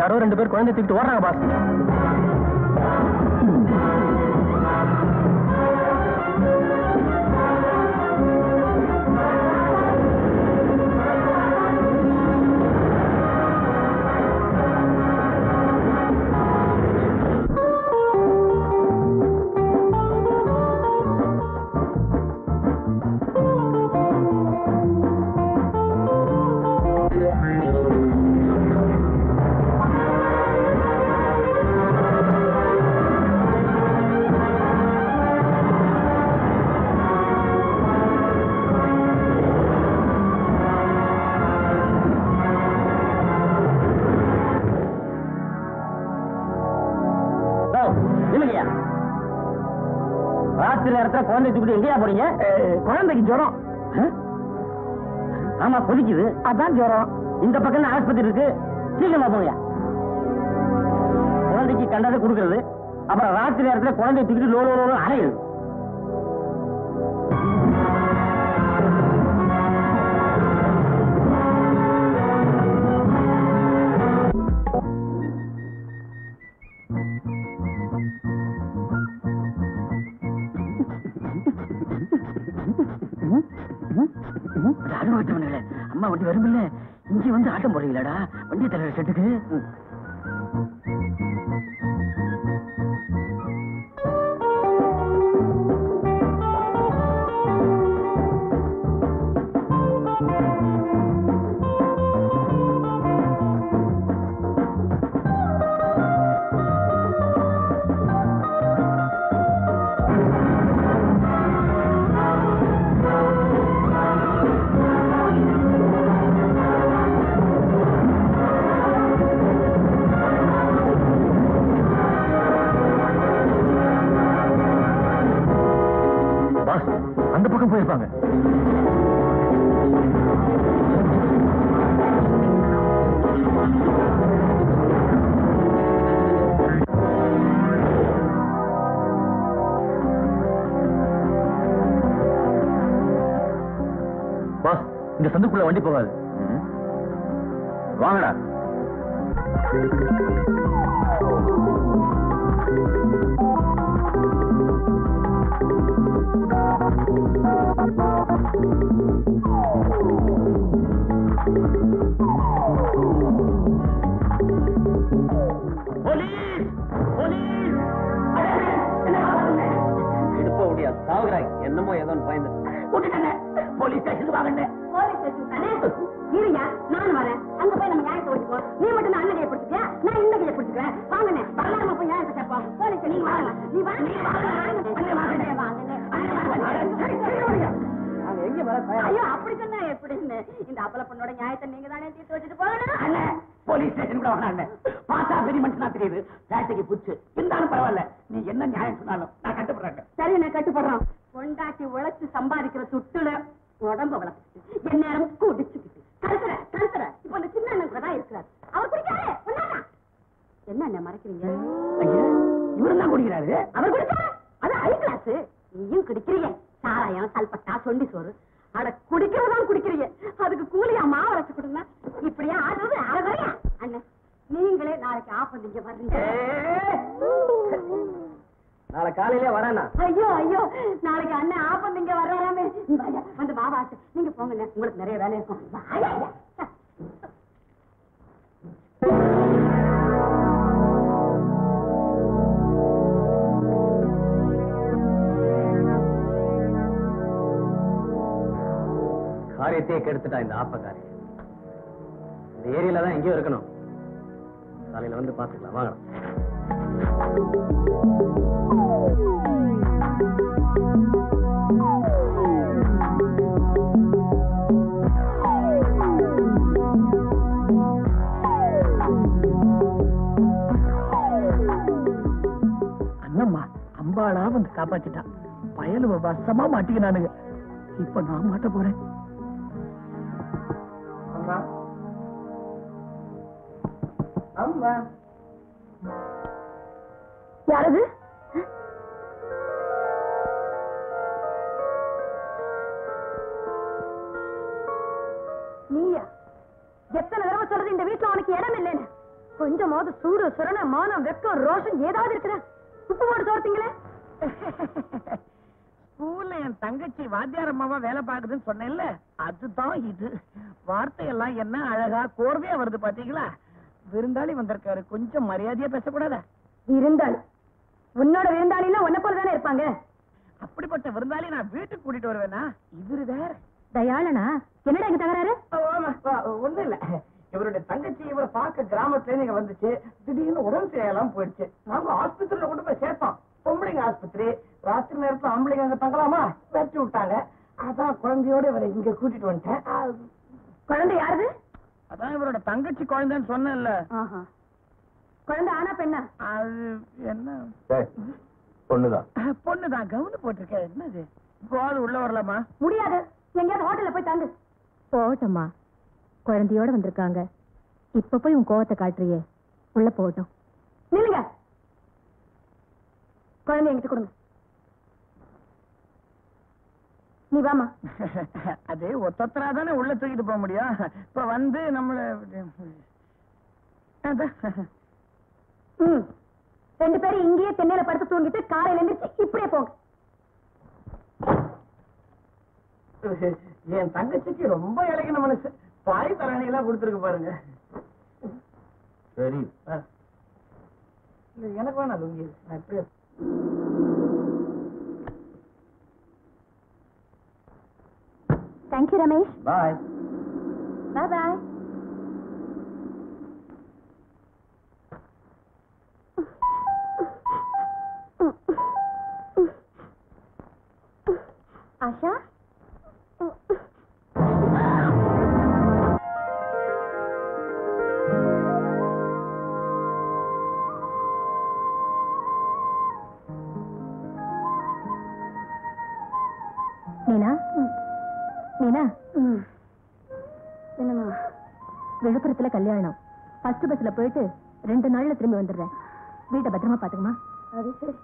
யாரோ ரெண்டு பேர் குழந்தை தூக்கிட்டு ஓடுறாங்க பாஸ் நேரத்துல குழந்தைய இந்த சந்துக்குள்ள வண்டி போகாது. ஐயோ அப்படி சொன்னா எப்படின்னு இந்த அப்பல பொண்ணோட நியாயத்தை நீங்க தானே தீர்த்து வச்சுட்டு போகணும்? போலீஸ் ஸ்டேஷன் கூட வேணாம் அண்ணே. பார்த்தா பெரிய மனுஷனா தெரியுது. புச்சு. இருந்தாலும் பரவாயில்ல. நீ என்ன நியாயம் சொன்னாலும் நான் கட்டுப்படுறேன் சரி நான் கட்டுப்படுறோம். கொண்டாட்டி உழைச்சு சம்பாதிக்கிற துட்டுல உடம்ப வளர்த்துட்டு என் நேரம் குடிச்சுக்கிட்டு. கருத்துற கருத்துற இப்ப அந்த சின்ன அண்ணன் கூட தான் இருக்கிறார். அவர் குடிக்காரு என்ன அண்ணன் மறைக்கிறீங்க? இவரு தான் குடிக்கிறாரு. அவர் குடிக்காரு அது ஹை கிளாஸ் நீயும் குடிக்கிறீங்க சாராயம் சல்பட்டா சொண்டி சோறு. அட குடிக்கிறதான் குடிக்கிறீங்க அதுக்கு கூலியா மாவு அரைச்சு கொடுங்க. இப்படியா ஆடுறது? அறகுறையா அண்ணன் நீங்களே நாளைக்கு ஆஃப் நீங்க வர்றீங்க. நாளை காலையில வரேனா ஐயோ ஐயோ. நாளைக்கு அண்ணன் ஆப்பம் நீங்க வர்றாராமே. நீ வாயா வந்து மாவாட்டு நீங்க போங்க உங்களுக்கு நிறைய வேலை இருக்கும். காரியத்தையே கெடுத்துட்டா இந்த ஆப்பக்காரி. இந்த ஏரியில தான் எங்கேயோ இருக்கணும். காலையில வந்து பாத்துக்கலாம் வாங்க. அண்ணம்மா அம்பாளா வந்து காப்பாத்திட்டான் பயலுவ வசமா மாட்டிக்கினானுங்க. இப்ப நான் மாட்ட போறேன். அம்மா. அம்மா. யாரது? நீயா? எத்தனை தடவை சொல்றது இந்த வீட்டுல உனக்கு இடம் இல்லைன்னு? கொஞ்சமாவது சூடு சுரண மானம் வெக்கம் ரோஷம் ஏதாவது இருக்குதா? உப்பு போட்டு சோர்த்தீங்களே ஸ்கூல்ல என் தங்கச்சி வாத்தியார் அம்மாவா வேலை பாக்குதுன்னு சொன்னேன்ல அதுதான் இது. வார்த்தையெல்லாம் என்ன அழகா கோர்வையா வருது பாத்தீங்களா? விருந்தாளி வந்திருக்காரு. கொஞ்சம் மரியாதையா பேசக்கூடாதா? இருந்தாள் உன்னோட விருந்தாளின்னா உன்னை போல தானே இருப்பாங்க? அப்படிப்பட்ட விருந்தாளி நான் வீட்டுக்கு கூட்டிட்டு வருவேனா? இவரு வேற. தயாளனா? என்னடா இங்க தகராறு? ஒண்ணு இல்ல. இவருடைய தங்கச்சி இவரை பார்க்க கிராமத்துல இங்க வந்துச்சு. திடீர்னு உடம்பு சரியாலாம் போயிடுச்சு. நாங்க ஆஸ்பத்திரியில கொண்டு போய் சேர்த்தோம். பொம்பளைங்க ஆஸ்பத்திரி ராத்திரி நேரத்துல ஆம்பளைங்க அங்க தங்கலாமா? வச்சு விட்டாங்க. அதான் குழந்தையோட இவரை இங்க கூட்டிட்டு வந்துட்டேன். குழந்தை யாருது? அதான் இவரோட தங்கச்சி குழந்தைன்னு சொன்னேன்ல. குழந்தை ஆனா பெண்ணா? அது என்ன? பொண்ணுதான். பொண்ணுதான். கவுனு போட்டிருக்கேன் என்னது? போது உள்ள வரலாமா? முடியாது. எங்கேயாவது ஹோட்டல்ல போய் தங்கு. போகட்டும்மா. குழந்தையோட வந்திருக்காங்க. இப்ப போய் உன் கோவத்தை காட்டுறியே. உள்ள போகட்டும். நில்லுங்க. குழந்தை என்கிட்ட கொடுங்க. நீ வாமா அது ஒத்தத்தரா தானே உள்ள தூக்கிட்டு போக முடியும். இப்ப வந்து நம்மள ரெண்டு பேரும் இங்கேயே தென்னையில படுத்து தூங்கிட்டு காலையில எந்திரிச்சு இப்படியே போங்க. என் தங்கச்சிக்கு ரொம்ப இலக்கின மனசு. பாய் தராணி எல்லாம் கொடுத்துருக்கு பாருங்க. சரி. எனக்கு வேணாம் லுங்கி நான் இப்படியே thank you Ramesh bye bye bye Asha விழுப்புரத்துல கல்யாணம். ஃபர்ஸ்ட் பஸ்ல போயிட்டு ரெண்டு நாள்ல திரும்பி வந்துடுறேன். வீட்டை பத்திரமா பாத்துக்குமா அது சரி.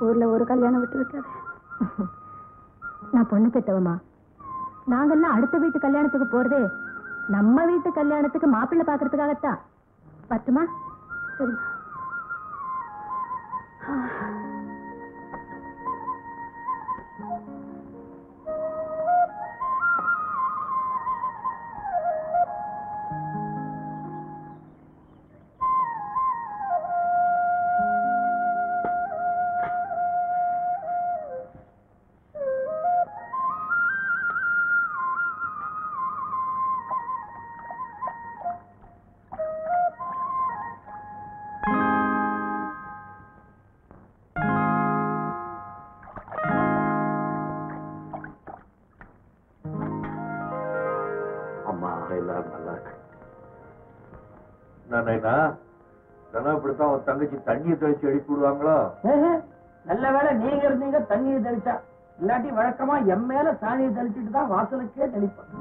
ஊர்ல ஒரு கல்யாணம் விட்டு விட்டாரு. நான் பொண்ணு பெத்தவமா நாங்கெல்லாம் அடுத்த வீட்டு கல்யாணத்துக்கு போறதே நம்ம வீட்டு கல்யாணத்துக்கு மாப்பிள்ளை பாக்குறதுக்காகத்தான் பத்துமா? சரிம்மா. தண்ணியை தெளிச்சு எழுப்பி விடுவாங்களோ? நல்ல வேளை நீங்க இருந்தீங்க தண்ணியை தெளிச்சா. இல்லாட்டி வழக்கமா என் மேல சாணியை தெளிச்சுட்டு தான் வாசலுக்கே தெளிப்பேன்.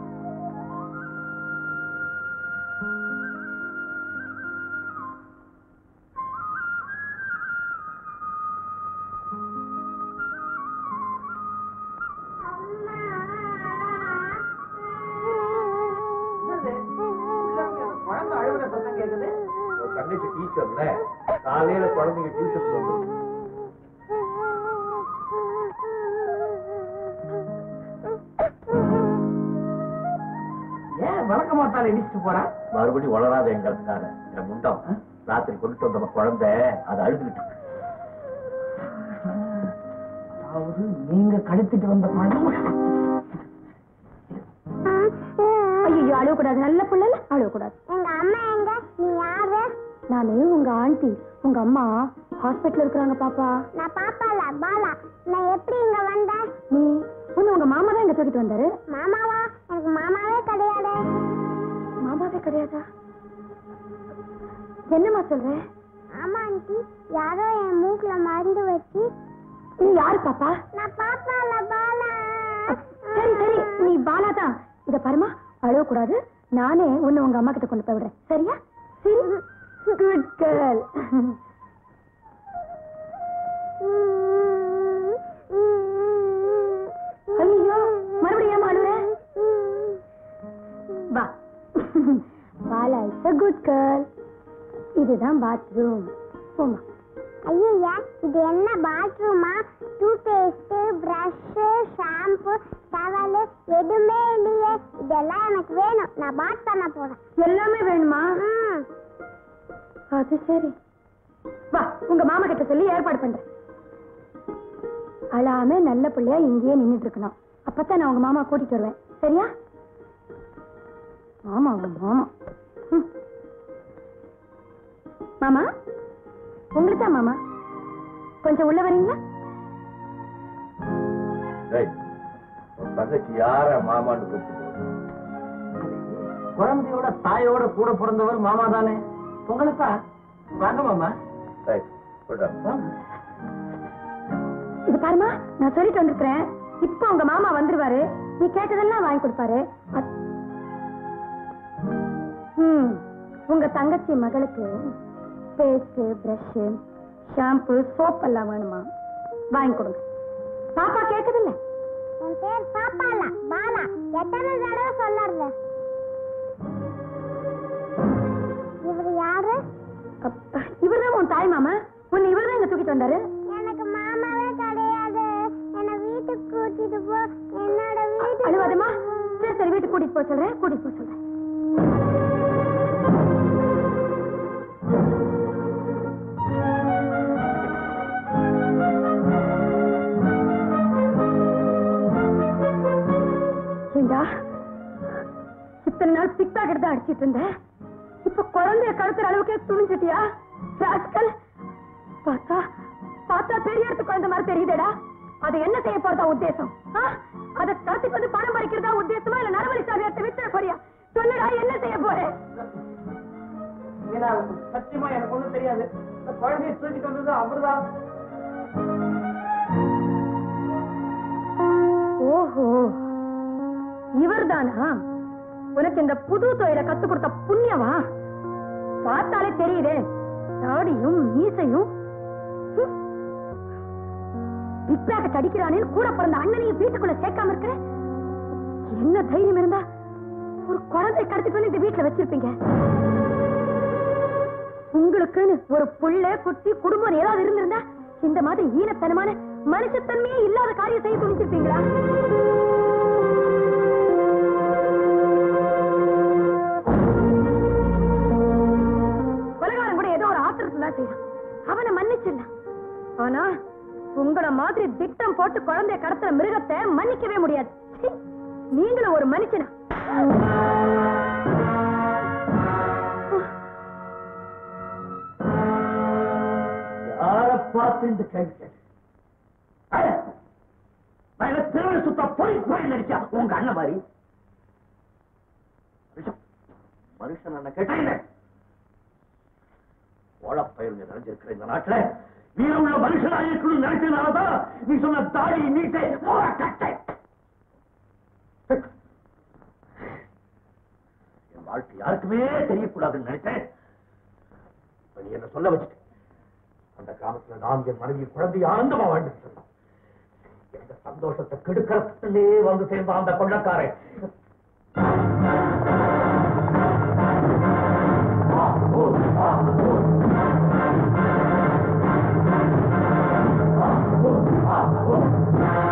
வேணுமா. அது சரி. வா உங்க மாமா கிட்ட சொல்லி ஏற்பாடு பண்றேன். அழாம நல்ல பிள்ளையா இங்கேயே நின்னுட்டு இருக்கணும் அப்பதான் நான் உங்க மாமா கூட்டிட்டு வருவேன். சரியா? மாமா உங்க மாமா. மாமா? உங்களுக்கு தான் மாமா? கொஞ்சம் உள்ள வரீங்களா? தங்கச்சி யார மாமான்னு கூப்பிட்டு குழந்தையோட தாயோட கூட பிறந்தவர் மாமா தானே? உங்களுக்கா? வாங்க மாமா. இது பாருமா நான் சொல்லிட்டு வந்திருக்கிறேன். இப்போ உங்க மாமா வந்துருவாரு. நீ கேட்டதெல்லாம் வாங்கி கொடுப்பாரு. உங்க தங்கச்சி மகளுக்கு பேஸ்ட் பிரஷ் ஷாம்பு சோப் எல்லாம் வேணுமா? வாங்கி கொடுங்க. பாப்பா கேக்குதில்ல என் பேர் பாப்பாலா பாலா. எத்தனை தடவை சொல்லறது இவர்தான் உன் தாய் மாமா? உன்னை இவர்தான் இங்க தூக்கிட்டு வந்தாரு? எனக்கு மாமாவே கிடையாது. என்ன வீட்டுக்கு கூட்டிட்டு போ. என்னோட வீட்டுக்கு அழுவாதம்மா. சரி சரி வீட்டுக்கு கூட்டிட்டு போக சொல்றேன் கூட்டிட்டு போக சொல்றேன். ஏண்டா இத்தனை நாள் பிக் பாக்கெட் தான் அடிச்சிட்டு இருந்தேன்? இப்ப குழந்தைய கடத்துற அளவுக்கு துணிஞ்சிட்டியா? ராஸ்கல் பார்த்தா பார்த்தா பெரிய இடத்து குழந்தை மாதிரி தெரியுதேடா. அது என்ன செய்ய போறதா உத்தேசம்? அதை கடத்திட்டு வந்து பணம் பறிக்கிறதா உத்தேசமா இல்ல நரவழி சாவியத்தை விட்டு போறியா? சொல்லுடா என்ன செய்ய போறேன் சத்தியமா எனக்கு ஒண்ணும் தெரியாது. இந்த குழந்தைய தூக்கிட்டு வந்தது அவர்தான். ஓஹோ. இவர்தானா? உனக்கு இந்த புது தொழிலை கத்து கொடுத்த புண்ணியவா பார்த்தாலே தெரியுதே. தாடியும் மீசையும். ஹம். பிக் அடிக்கிறானே கூட பிறந்த அண்ணனையும் வீட்டுக்குள்ள சேர்க்காம இருக்கிற? என்ன தைரியம் இருந்தா ஒரு குழந்தை கடத்திட்டு வந்து இந்த வீட்டுல வச்சிருப்பீங்க? உங்களுக்குன்னு ஒரு புள்ள குட்டி குடும்பம் ஏதாவது இருந்திருந்தா இந்த மாதிரி ஈனத்தனமான மனுஷத்தன்மையே இல்லாத காரியம் செய்ய துணிச்சிருப்பீங்களா? அவனை மன்னிச்சிடலாம் ஆனா உங்களை மாதிரி திட்டம் போட்டு குழந்தைய கடத்துற மிருகத்தை மன்னிக்கவே முடியாது. நீங்களும் ஒரு மனுஷனா? பார்த்து இந்த கேள்வி சுத்த நடிச்சா உங்க அண்ணன் மாதிரி? மனுஷன், கேட்டீங்க ஓழப்பயிர்ல நிறைஞ்சிருக்கிற இந்த நாட்டுல? வீரமுள்ள மனுஷனாக இருக்கணும் நினைச்சதுனாலதான் நீ சொன்ன தாடி நீட்டை கட்டை என் வாழ்க்கை யாருக்குமே தெரியக்கூடாதுன்னு நினைச்சேன் இப்ப நீ என்ன சொல்ல வச்சுட்ட? அந்த கிராமத்துல நான் என் மனைவி குழந்தை ஆனந்தமா வாழ்ந்துட்டு சொன்னான் எந்த சந்தோஷத்தை கெடுக்கிறதுலே வந்து சேர்ந்தான் அந்த கொள்ளக்காரன்? ஆ, ஓ, ஆ, Oh, my God.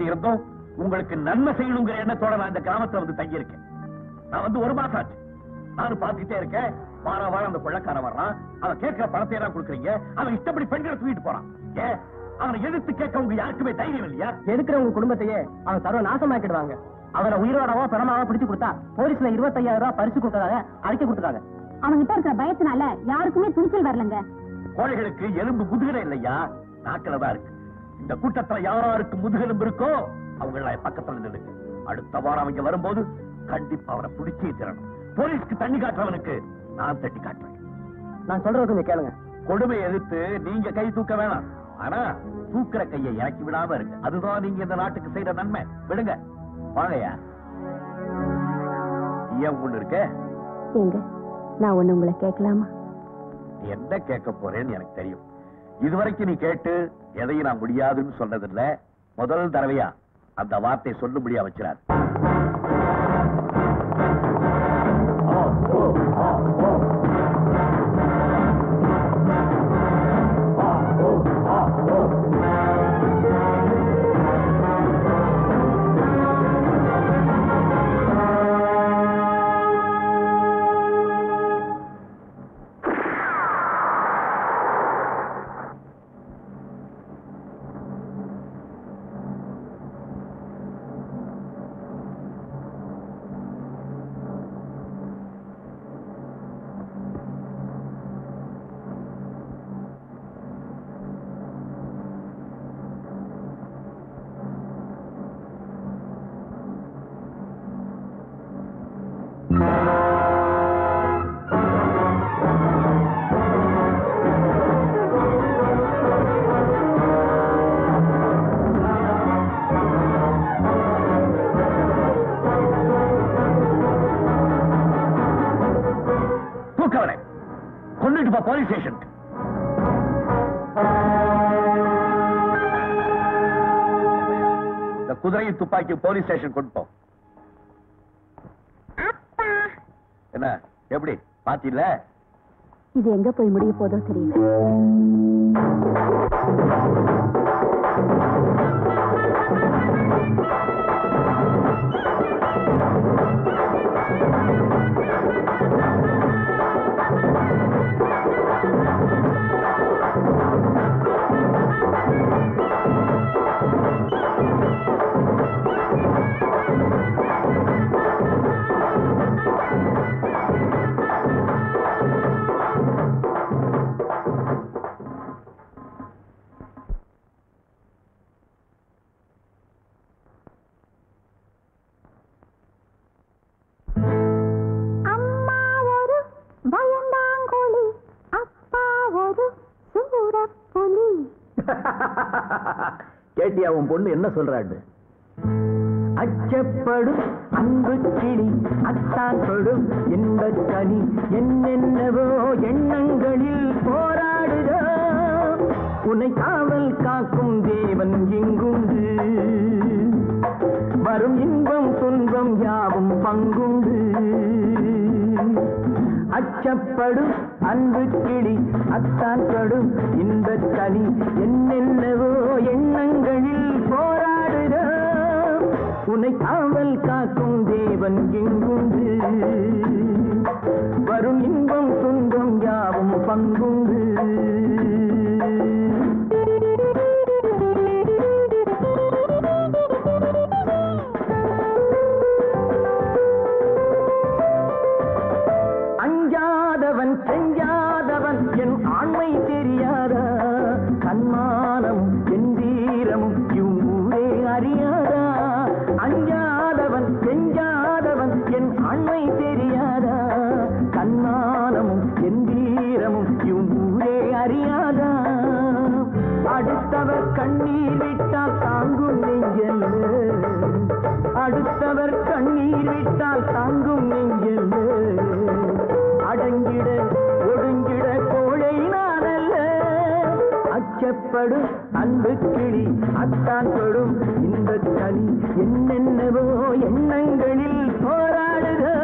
வசதி இருந்தோம் உங்களுக்கு நன்மை செய்யணுங்கிற எண்ணத்தோட நான் இந்த கிராமத்துல வந்து தங்கி இருக்கேன் நான் வந்து ஒரு மாசம் ஆச்சு. நானும் பார்த்துட்டே இருக்கேன். வார வாரம் அந்த கொள்ளக்காரன் வர்றான். அவன் கேட்கிற பணத்தை எல்லாம் கொடுக்குறீங்க. அவன் இஷ்டப்படி பெண்களை தூக்கிட்டு போறான். ஏன்? அவனை எதிர்த்து கேட்க உங்க யாருக்குமே தைரியம் இல்லையா? எதுக்குறவங்க குடும்பத்தையே? அவன் சர்வ நாசமாக்கிடுவாங்க அவனை உயிரோடவோ பணமாவோ பிடிச்சு கொடுத்தா போலீஸ்ல இருபத்தையாயிரம் ரூபாய் பரிசு கொடுக்கறாங்க அறிக்கை கொடுத்துருக்காங்க அவன்கிட்ட இருக்கிற பயத்தினால யாருக்குமே துணிச்சல் வரலங்க. கோழைகளுக்கு எலும்பு முதுகலை இல்லையா? நாக்கில தான் இருக்கு. இந்த கூட்டத்துல யாராருக்கு முதுகெலும்பு இருக்கோ அவங்க எல்லாம் பக்கத்துல நின்னுங்க அடுத்த வாரம் அவங்க வரும்போது கண்டிப்பா அவனை பிடிச்சே திறணும் போலீஸ்க்கு தண்ணி காட்டுறவனுக்கு நான் தட்டி காட்டுறேன். நான் சொல்றது கொஞ்சம் கேளுங்க. கொடுமை எதிர்த்து நீங்க கை தூக்க வேணாம். ஆனா தூக்குற கையை இறக்கி விடாம இருக்கு அதுதான் நீங்க இந்த நாட்டுக்கு செய்யற நன்மை. விடுங்க. வாங்கயா ஏன் ஒண்ணு இருக்க? நான் ஒண்ணு உங்களை கேட்கலாமா? என்ன கேட்க போறேன்னு எனக்கு தெரியும். இதுவரைக்கும் நீ கேட்டு எதையும் நான் முடியாதுன்னு சொன்னதில்லை. முதல் தடவையா அந்த வார்த்தை சொல்லும்படியா வச்சிறார். துப்பாக்கி போலீஸ் ஸ்டேஷன் கொண்டு போ அப்பா. என்ன எப்படி? பாத்தீங்களா இது எங்க போய் முடிய போதோ தெரியல. கேட்டியா உன் பொண்ணு என்ன சொல்றாரு அச்சப்படும் அன்பு கிளி அத்தாப்படும் தொடும் கனி என்னென்னவோ எண்ணங்களில் போராடுதோ உன்னை காவல் காக்கும் தேவன் எங்குண்டு வரும் இன்பம் துன்பம் யாவும் பங்குண்டு. அச்சப்படும் அன்பு கிளி அத்தான் படும் இந்த தனி. என்னென்னவோ எண்ணங்களில் போராடுதோ உனை காவல் காக்கும் தேவன் எங்குண்டு? வரும் இன்பம் துன்பம் யாவும் பங்குண்டு? அச்சப்படும் அன்பு கிளி அத்தான் தொடும் இந்த கனி என்னென்னவோ எண்ணங்களில் போராடுதோ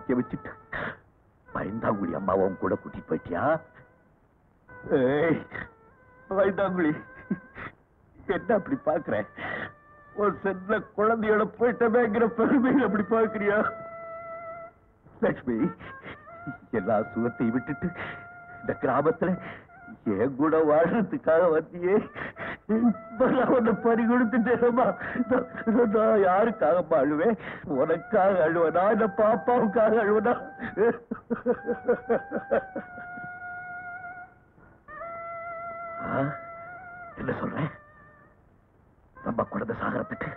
நிக்க வச்சுட்டு. பயந்தாங்குழி அம்மாவும் கூட கூட்டிட்டு போயிட்டியா? பயந்தாங்குழி என்ன அப்படி பாக்குற ஒரு சென்ன குழந்தையோட போயிட்டமேங்கிற பெருமையில் அப்படி பாக்குறியா லட்சுமி எல்லா சுகத்தையும் விட்டுட்டு இந்த கிராமத்துல என் கூட வாழ்றதுக்காக வந்தியே. நான் உன்னை பறி கொடுத்துட்டேனம்மா நான் நான் யாருக்காக அழுவேன் உனக்காக அழுவனா? இந்த பாப்பாவுக்காக அழுவனா? என்ன சொல்றேன் நம்ம குழந்தை சாகரத்துக்கு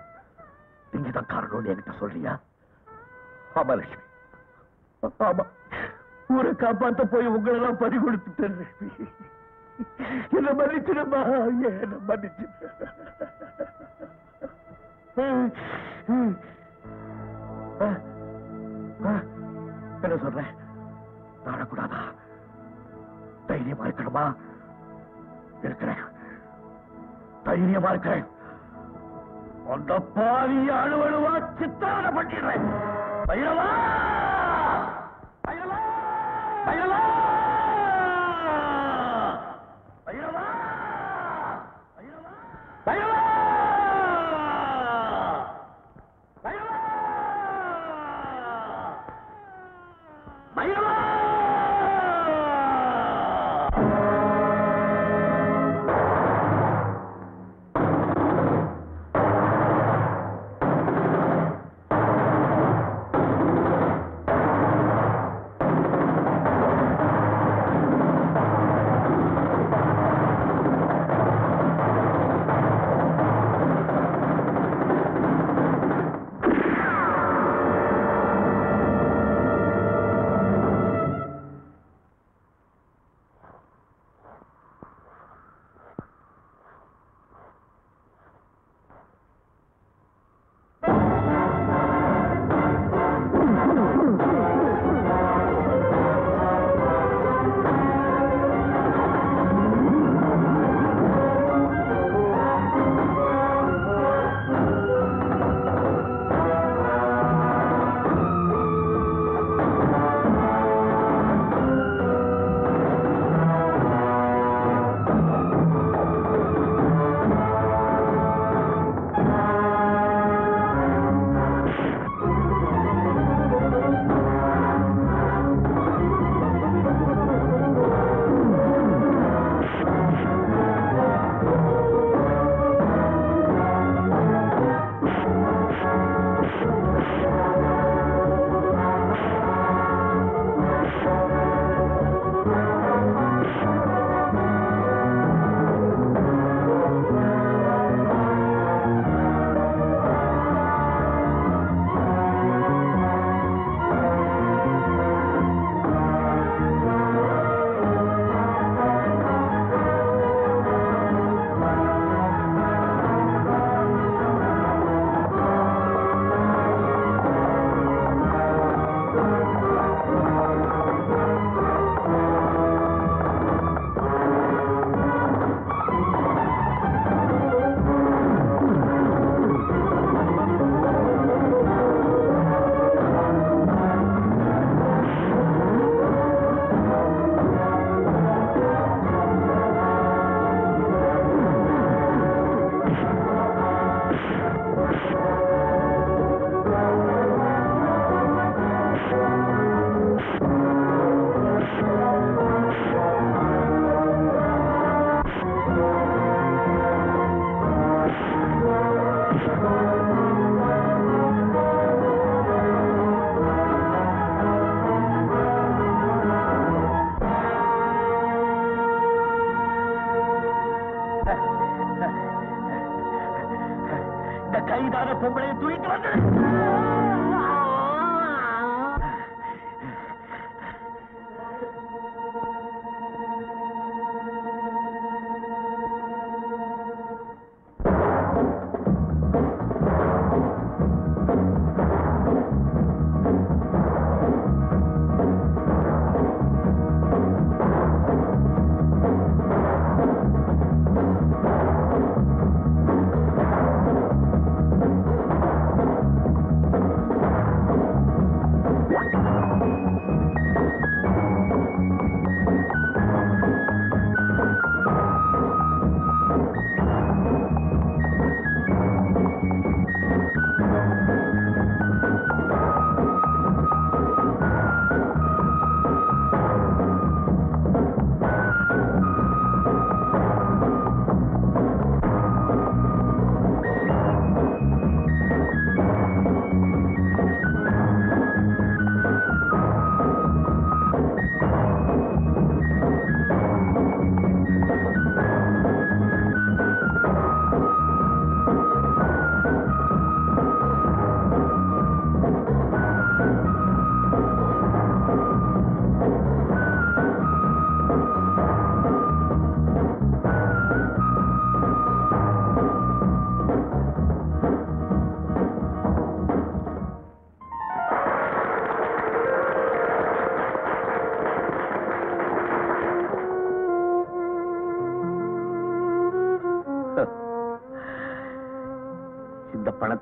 நீங்கதான் காரணம்னு என்கிட்ட சொல்றியா? ஆமா லட்சுமி. ஆமா. ஊரை காப்பாத்த போய் உங்களெல்லாம் பறி கொடுத்துட்டேன் லட்சுமி. என்ன மன்னிச்சிடுமா? என்ன மன்னிச்சு. என்ன சொல்றேன் நாடக்கூடாதா? தைரியமா இருக்கணுமா? இருக்கிறேன். தைரியமா இருக்கிறேன். அந்த பாவி அழுவழுவா சித்தான பண்ணிடுறேன். பைரவா பைரவா பைரவா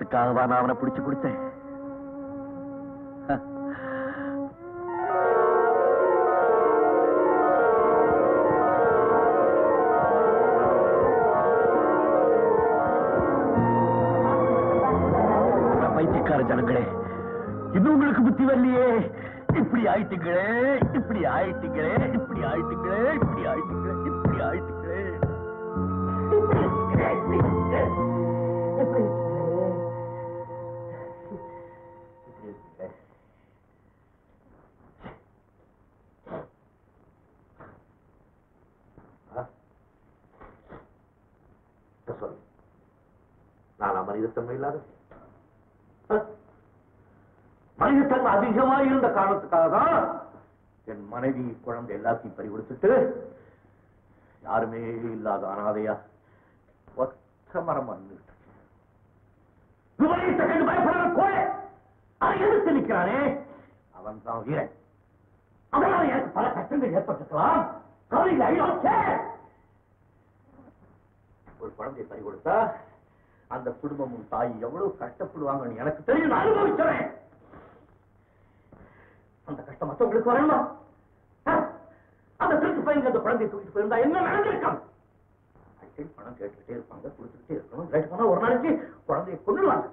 பணத்துக்காகவா நான் அவனை பிடிச்சு கொடுத்தேன்? பைத்தியக்கார ஜனங்களே இது உங்களுக்கு புத்தி வரலையே. இப்படி ஆயிட்டுங்களே இப்படி ஆயிட்டுங்களே இப்படி ஆயிட்டுங்களே இப்படி ஆயிட்டு பறி கொடுத்துட்டு யாருமே இல்லாத அனாதையா ஒத்த மரம் வந்துட்டு அதை எதிர்த்து நிற்கிறானே. அவன் தான் வீரன். அதனால எனக்கு பல கஷ்டங்கள் ஏற்பட்டிருக்கலாம். கவலையில் ஒரு குழந்தையை பறி கொடுத்தா அந்த குடும்பமும் தாய் எவ்வளவு கஷ்டப்படுவாங்கன்னு எனக்கு தெரியும். நான் அந்த கஷ்டம் மற்றவங்களுக்கு வரணுமா? ஆ? அந்த திருட்டு பையன் அந்த குழந்தையை தூக்கிட்டு போயிருந்தா என்ன நடந்திருக்கும்? அடிக்கடி பணம் கேட்டுக்கிட்டே இருப்பாங்க கொடுத்துக்கிட்டே இருக்கணும். லேட் போனா ஒரு நாளைக்கு குழந்தையை கொண்டுடுவாங்க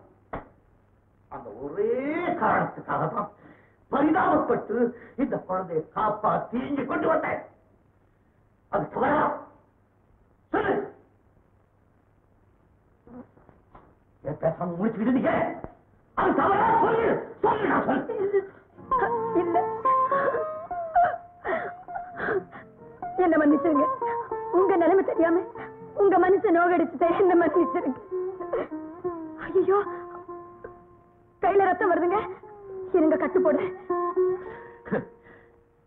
அந்த ஒரே காரணத்துக்காக தான் பரிதாபப்பட்டு இந்த குழந்தையை காப்பாத்தி இங்க கொண்டு வந்தேன். அது தவறா? சொல்லு. ஏன் பேசாம முடிச்சுக்கிட்டு அது தவறா? சொல்லு. சொல்லு நான் சொல்லு. இல்ல. என்ன மன்னிச்சிருங்க? உங்க நிலைமை தெரியாம உங்க மனசை நோகடிச்சுட்டேன். என்ன மன்னிச்சிருங்க? ஐயோ கையில ரத்தம் வருதுங்க. இருங்க கட்டு போடு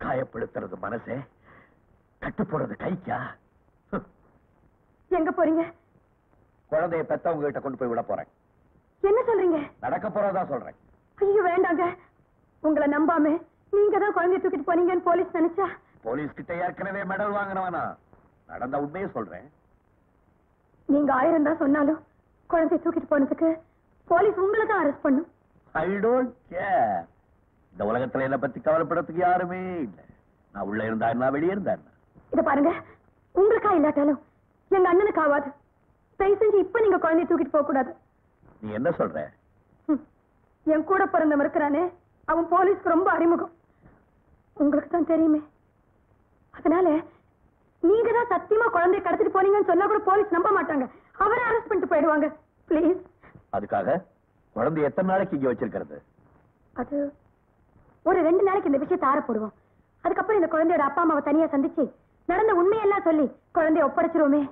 காயப்படுத்துறது மனசே கட்டு போடுறது கைக்கா? எங்க போறீங்க? குழந்தைய பெத்தவங்க கிட்ட கொண்டு போய் விட போறேன். என்ன சொல்றீங்க? நடக்க போறதா சொல்றேன். ஐயோ வேண்டாங்க. உங்களை நம்பாம நீங்க தான் குழந்தைய தூக்கிட்டு போனீங்கன்னு போலீஸ் நினைச்சா போலீஸ் கிட்ட ஏற்கனவே மெடல் வாங்கினவனா? நடந்த உண்மையை சொல்றேன். நீங்க ஆயிரம் தான் சொன்னாலும் குழந்தைய தூக்கிட்டு போனதுக்கு போலீஸ் உங்களை தான் அரெஸ்ட் பண்ணும். ஐ டோன்ட் கேர் இந்த உலகத்துல என்ன பத்தி கவலைப்படுறதுக்கு யாருமே இல்ல. நான் உள்ள இருந்தா நான் வெளியே இருந்தா என்ன? இத பாருங்க. உங்களுக்கா இல்லாட்டாலும் எங்க அண்ணனுக்கு ஆகாது தயவு செஞ்சு இப்ப நீங்க குழந்தைய தூக்கிட்டு போக கூடாது. நீ என்ன சொல்ற. என் கூட பிறந்தவன் இருக்கிறானே அவன் போலீஸ்க்கு ரொம்ப அறிமுகம். உங்களுக்கு தான் தெரியுமே. அதனால நீங்க தான் சத்தியமா குழந்தைய கடத்திட்டு போனீங்கன்னு சொன்னா கூட போலீஸ் நம்ப மாட்டாங்க. அவரை அரெஸ்ட் பண்ணிட்டு போயிடுவாங்க. ப்ளீஸ் அதுக்காக குழந்தை எத்தனை நாளைக்கு இங்க வச்சிருக்கிறது? அது ஒரு ரெண்டு நாளைக்கு இந்த விஷயத்தை ஆற போடுவோம். அதுக்கப்புறம் இந்த குழந்தையோட அப்பா அம்மாவை தனியா சந்திச்சு நடந்த உண்மையெல்லாம் சொல்லி குழந்தைய ஒப்படைச்சிருவோமே.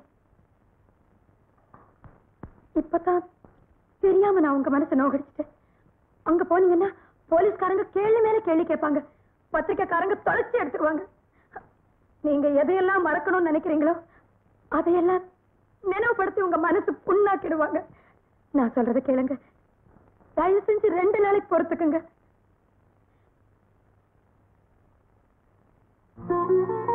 இப்பதான் தெரியாம நான் உங்க மனசை நோகடிச்சிட்டேன். அங்க போனீங்கன்னா போலீஸ்காரங்க கேள்வி மேல கேள்வி கேட்பாங்க. பத்திரிக்கைக்காரங்க தொலைச்சி எடுத்துருவாங்க. நீங்க எதையெல்லாம் மறக்கணும்னு நினைக்கிறீங்களோ அதையெல்லாம் நினைவுபடுத்தி உங்க மனசு புண்ணாக்கிடுவாங்க. நான் சொல்றதை கேளுங்க. தயவு செஞ்சு ரெண்டு நாளைக்கு பொறுத்துக்குங்க. என்னங்க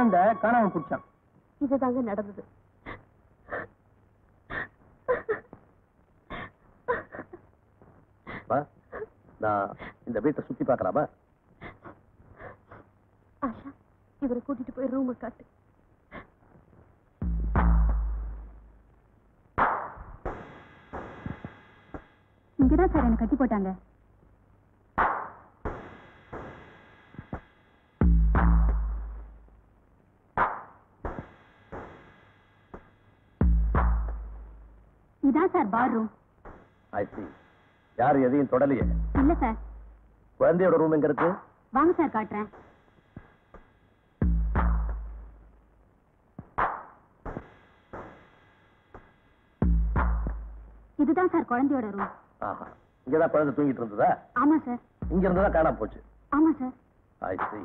குழந்தை காணாம பிடிச்சான். இதுதாங்க நடந்தது. நான் இந்த வீட்டை சுத்தி பார்க்கலாமா? ஆஷா இவரை கூட்டிட்டு போய் ரூம காட்டு. இங்கதான் சார் என்ன கட்டி போட்டாங்க. இதான் sir bar room I see. யாரும் எதையும் தொடலையே? இல்ல சார். குழந்தையோட ரூம் எங்க இருக்கு? வாங்க சார் காட்டுறேன். இதுதான் சார் குழந்தையோட ரூம் ஆஹா. இங்கதான் குழந்தை தூங்கிட்டு இருந்ததா? ஆமா சார். இங்க இருந்ததா காணாம போச்சு? ஆமா sir. I see.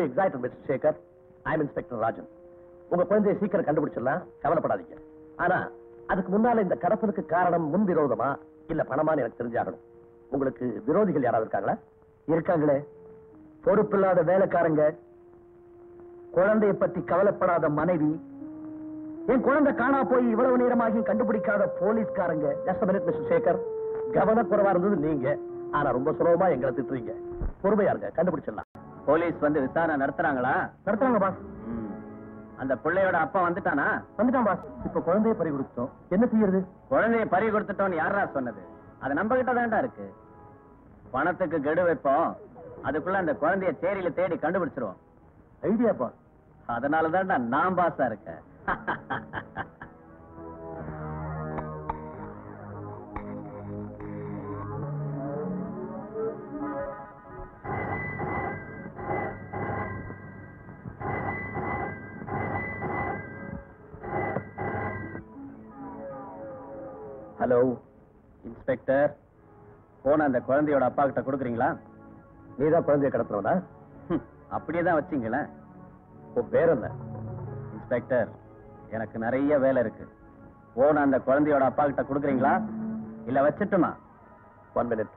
Nonsense don't be excited mister Sekar I inspector Rajan உங்க குழந்தையை சீக்கிரம் கண்டுபிடிச்சிடலாம். கவலைப்படாதீங்க. ஆனா அதுக்கு முன்னால இந்த கடத்தலுக்கு காரணம் முன் விரோதமா இல்ல பணமான்னு எனக்கு தெரிஞ்சாகணும். உங்களுக்கு விரோதிகள் யாராவது இருக்காங்களா? இருக்காங்களே. பொறுப்பில்லாத வேலைக்காரங்க. குழந்தைய பத்தி கவலைப்படாத மனைவி. என் குழந்தை காணா போய் இவ்வளவு நேரமாகி கண்டுபிடிக்காத போலீஸ்காரங்க. ஜஸ்ட் மினிட் மிஸ்டர் சேகர் கவனக்குறவா இருந்தது நீங்க. ஆனா ரொம்ப சுலபமா எங்களை திட்டுறீங்க. பொறுமையா இருங்க. கண்டுபிடிச்சிடலாம். போலீஸ் வந்து விசாரணை நடத்துறாங்களா? நடத்துறாங்க பாஸ் அந்த பிள்ளையோட அப்பா வந்துட்டானா? வந்துட்டான் பாஸ் இப்ப குழந்தைய பறி கொடுத்தோம் என்ன செய்யறது? குழந்தைய பறி கொடுத்துட்டோன்னு யாரா சொன்னது? அது நம்ம கிட்ட தான்டா இருக்கு. பணத்துக்கு கெடு வைப்போம். அதுக்குள்ள அந்த குழந்தைய சேரியில தேடி கண்டுபிடிச்சிருவோம். ஐடியா பாஸ் அதனால தான்டா நான் பாஸா இருக்கேன். Hello inspector. போன அந்த குழந்தையோட அப்பா கிட்ட கொடுக்குறீங்களா? நீதான் குழந்தைய கடத்துறவனா? அப்படியே தான் வச்சீங்களேன் உன் பேர் என்ன? இன்ஸ்பெக்டர் எனக்கு நிறைய வேலை இருக்கு. போன அந்த குழந்தையோட அப்பா கிட்ட கொடுக்குறீங்களா? இல்ல வச்சிட்டுமா? ஒன் மினிட்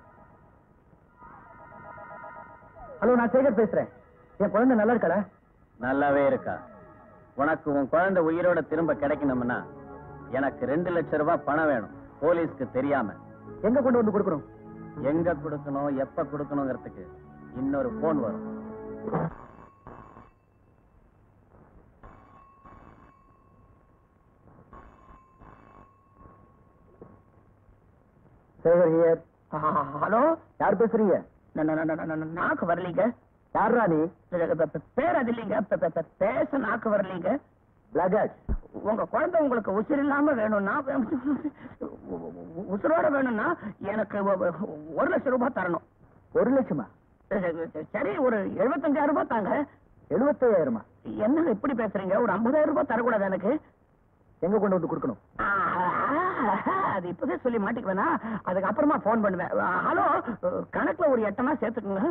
ஹலோ நான் சேகர் பேசுறேன். என் குழந்தை நல்லா இருக்கடா நல்லாவே இருக்கா. உனக்கு உன் குழந்தை உயிரோட திரும்ப கிடைக்கணும்னா எனக்கு ரெண்டு லட்சம் ரூபாய் பணம் வேணும். போலீஸ்க்கு தெரியாம. எங்க கொண்டு வந்து கொடுக்கணும்? எங்க கொடுக்கணும் எப்ப கொடுக்கணுங்கிறதுக்கு இன்னொரு போன் வரும். சேகர் ஹியர் ஹலோ யார் பேசுறீங்க? நாக்கு வரலீங்க. யாரா நீ? பேர் அது இல்லைங்க. பேச நாக்கு வரலீங்க. பிளகட் உங்க குழந்தை உங்களுக்கு உசிர் இல்லாம வேணும்னா உசுரோட வேணும்னா எனக்கு ஒரு லட்சம் ரூபாய் தரணும். ஒரு லட்சமா? சரி ஒரு எழுபத்தஞ்சாயிரம் ரூபாய் தாங்க. எழுபத்தையாயிரமா? என்னங்க இப்படி பேசுறீங்க? ஒரு ஐம்பதாயிரம் ரூபாய் தரக்கூடாது எனக்கு. எங்க கொண்டு வந்து கொடுக்கணும்? அது இப்பவே சொல்லி மாட்டிக்குவேனா? அதுக்கு அப்புறமா போன் பண்ணுவேன். ஹலோ கணக்குல ஒரு எட்டனா சேர்த்துக்குங்க.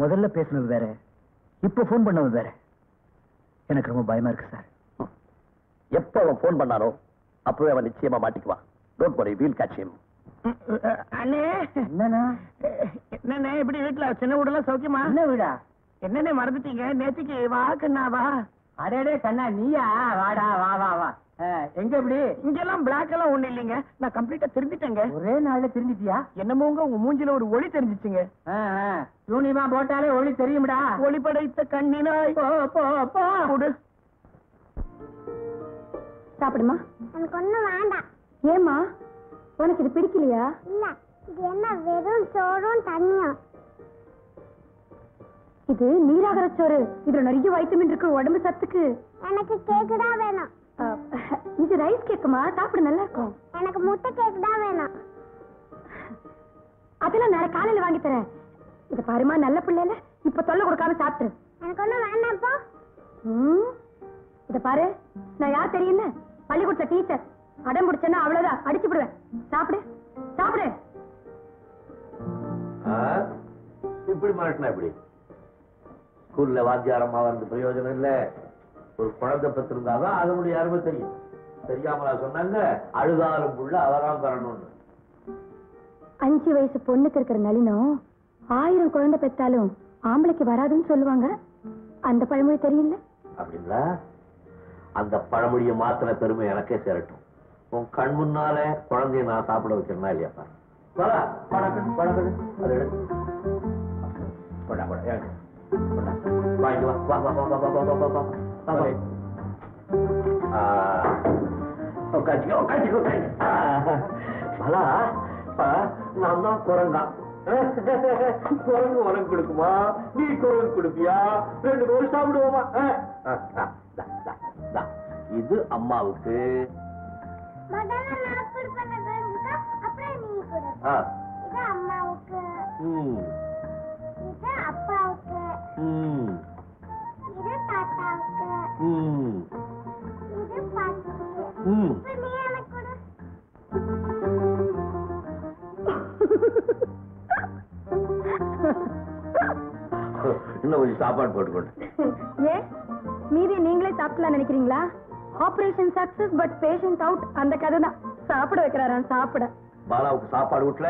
முதல்ல பேசினது வேற. இப்ப ஃபோன் பண்ணது வேற. எனக்கு ரொம்ப பயமா இருக்கு சார் எப்ப அவன் போன் பண்ணானோ அப்பவே அவன் நிச்சயமா மாட்டிக்குவான் don't worry we'll catch him. அண்ணே. என்னண்ணா? என்னண்ணே இப்படி வீட்டுல சின்ன வீடுலாம் சௌக்கியமா? என்ன வீடா? என்னண்ணே மறந்துட்டீங்க? நேத்திக்கு வா கண்ணா வா. அடேடே கண்ணா நீயா? வாடா வா வா வா. எங்க இப்படி? இங்கெல்லாம் பிளாக் எல்லாம் ஒண்ணு இல்லைங்க. நான் கம்ப்ளீட்டா திரும்பிட்டேங்க ஒரே நாள்ல திரும்பிட்டியா என்னமோங்க உங்க மூஞ்சில ஒரு ஒளி தெரிஞ்சிச்சுங்க. யூனிமா போட்டாலே ஒளி தெரியும்டா. ஒளி படைத்த கண்ணினாய். போ போ போ. கொடு. சாப்பிடுமா? எனக்கு ஒண்ணும் வேண்டாம். ஏம்மா? உனக்கு இது பிடிக்கலையா? இல்ல இது என்ன வெறும் சோறும் தண்ணியும்? இது நீராகர சோறு. இதுல நிறைய வைட்டமின் இருக்கு உடம்பு சத்துக்கு. எனக்கு கேக்கு தான் வேணும். இது ரைஸ் கேக்குமா? சாப்பிட நல்லா இருக்கும் எனக்கு முட்டை கேக்கு தான் வேணும். அதெல்லாம் நாளை காலையில வாங்கி தரேன். இத பாருமா நல்ல பிள்ளைல. இப்ப தொல்லை கொடுக்காம சாப்பிட்டு எனக்கு ஒண்ணும் வேண்டாம் இப்போ ம்? இத பாரு நான் யார் தெரியல பள்ளிக்கூடத்த டீச்சர். அடம் பிடிச்சேன்னா அவ்வளவுதான் அடிச்சு விடுவேன். சாப்பிடு சாப்பிடு. இப்படி மாட்டினா இப்படி? ஸ்கூல்ல வாத்தியாரமா வந்து பிரயோஜனம் இல்ல. ஒரு குழந்தை பெற்றிருந்தாதான் அதனுடைய அருமை தெரியும் தெரியாமலா சொன்னாங்க அழுதாலும் புள்ள அவராம் தரணும்னு அஞ்சு வயசு பொண்ணுக்கு இருக்கிற நளினம் ஆயிரம் குழந்தை பெத்தாலும் ஆம்பளைக்கு வராதுன்னு சொல்லுவாங்க அந்த பழமொழி தெரியல அப்படிங்களா அந்த பழமொழியை மாத்திர பெருமை எனக்கே சேரட்டும் உன் கண் முன்னால குழந்தைய நான் சாப்பிட வைக்கிறேனா இல்லையா பாரு. அதை ஏறு. போடா. வா, வா, வா, வா, வா, வா, வா, உட்காச்சுக்க உட்காச்சுக்க உட்காச்சு நான் தான் குரங்கா குரங்கு உரம் கொடுக்குமா நீ குரங்கு கொடுப்பியா ரெண்டு பேரும் சாப்பிடுவோமா? இது அம்மாவுக்கு. அப்பாவுக்கு. இன்னும் கொஞ்சம் சாப்பாடு போட்டுக்கொண்டு ஏன் மீதி நீங்களே சாப்பிடலாம் நினைக்கிறீங்களா? Operation success but patient out அந்த கதை தான் சாப்பிட வைக்கிறாராம் சாப்பிட. பாலாவுக்கு சாப்பாடு வீட்டுல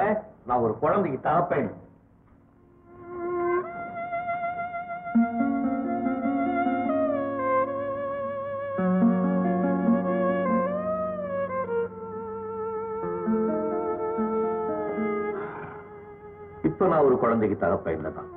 நான் ஒரு குழந்தைக்கு தகப்பேன். ஒரு குழந்தைக்கு தகப்ப இல்லதான்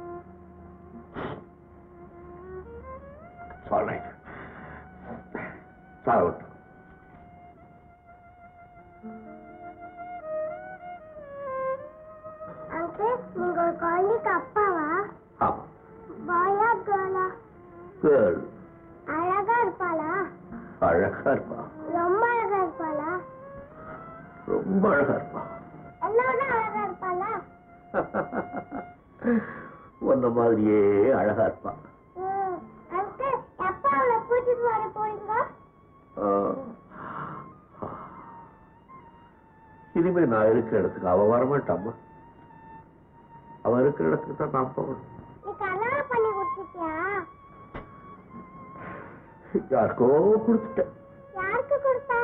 யாருக்கோ கொடுத்துட்டேன். யாருக்கு கொடுத்தா?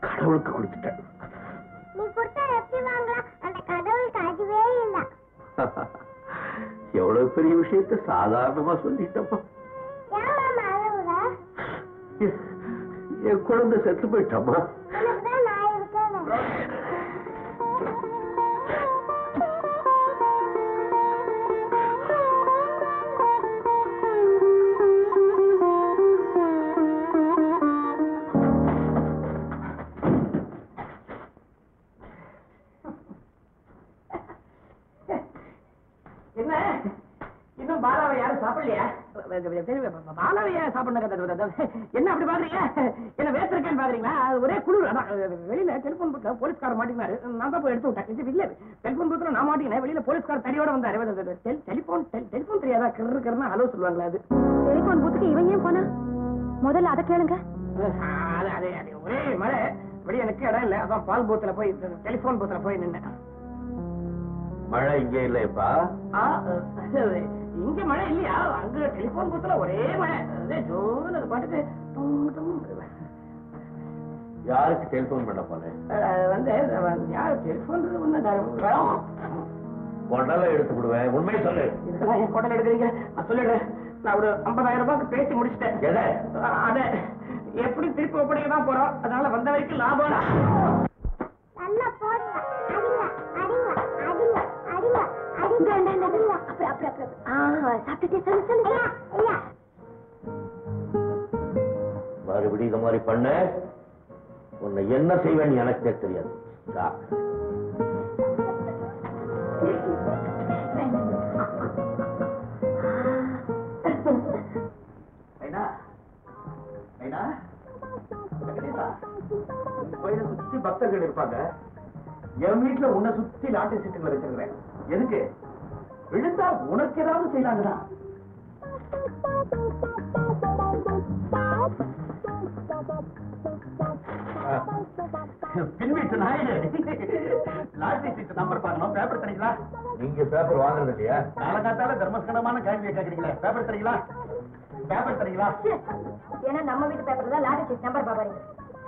கடவுளுக்கு கொடுத்துட்டேன். நீ கொடுத்தா எப்படி வாங்கலாம்? அந்த கடவுளுக்கு அதுவே இல்ல. எவ்வளவு பெரிய விஷயத்த சாதாரணமா சொல்லிட்டப்பா. என் குழந்தை செத்து போயிட்டாமா பூத்ல போலீஸ்கார மாட்டினாரு நான் தான் போய் எடுத்து விட்டேன். இது இல்ல. டெலிபோன் பூத்துல நான் மாட்டினேன் வெளியில போலீஸ்கார தடியோட வந்தாரு. டெலிபோன் டெலிபோன் தெரியாதா? கிரு கிருன்னா ஹலோ சொல்லுவாங்களா அது. டெலிபோன் பூத்துக்கு இவன் ஏன் போனா? முதல்ல அதை கேளுங்க. அது அது அது ஒரே மழை. வெளியே எனக்கு இடம் இல்ல. அதான் பால் பூத்துல போய் டெலிபோன் பூத்துல போய் நின்னேன். மழை இங்கே இல்லையப்பா? மழை இல்லையா? அங்க டெலிபோன் பூத்துல ஒரே மழை. ஜோன்னு அது பாட்டுக்கு. யாருக்கு டெலிஃபோன் பண்ண போனேன் வந்து யார் டெலிஃபோன் உடலை எடுத்து விடுவேன் உண்மையை சொல்லு. என் குடல் எடுக்கிறீங்க. சொல்லிடுறேன். நான் ஒரு ஐம்பதாயிரம் ரூபாய்க்கு பேசி முடிச்சிட்டேன். எதை? அதை. எப்படி திருப்பி ஒப்படைக்க தான் போறோம்? அதனால வந்த வரைக்கும் லாபம் மறுபடியும் இந்த மாதிரி பண்ண. உன்னை என்ன செய்வேன்னு எனக்கே தெரியாது. சுத்தி பக்தர்கள் இருப்பாங்க. என் வீட்டுல உன்னை சுத்தி லாட்டரி சீட்டுகளை வச்சிருக்கிறேன். எதுக்கு? விழுந்தா உனக்கு ஏதாவது செய்யலாங்களா வீட்டு நாயுடு. நம்பர் பார்க்கணும் பேப்பர் தரீங்களா நீங்க பேப்பர் வாங்குறது இல்லையா? காலகாத்தால தர்மஸ்கண்டமான கேள்வியை கேட்கறீங்களே பேப்பர் தரீங்களா பேப்பர் தரீங்களா ஏன்னா நம்ம வீட்டு பேப்பர்ல தான் லாட்டரி சீட் நம்பர் பாப்பாரு.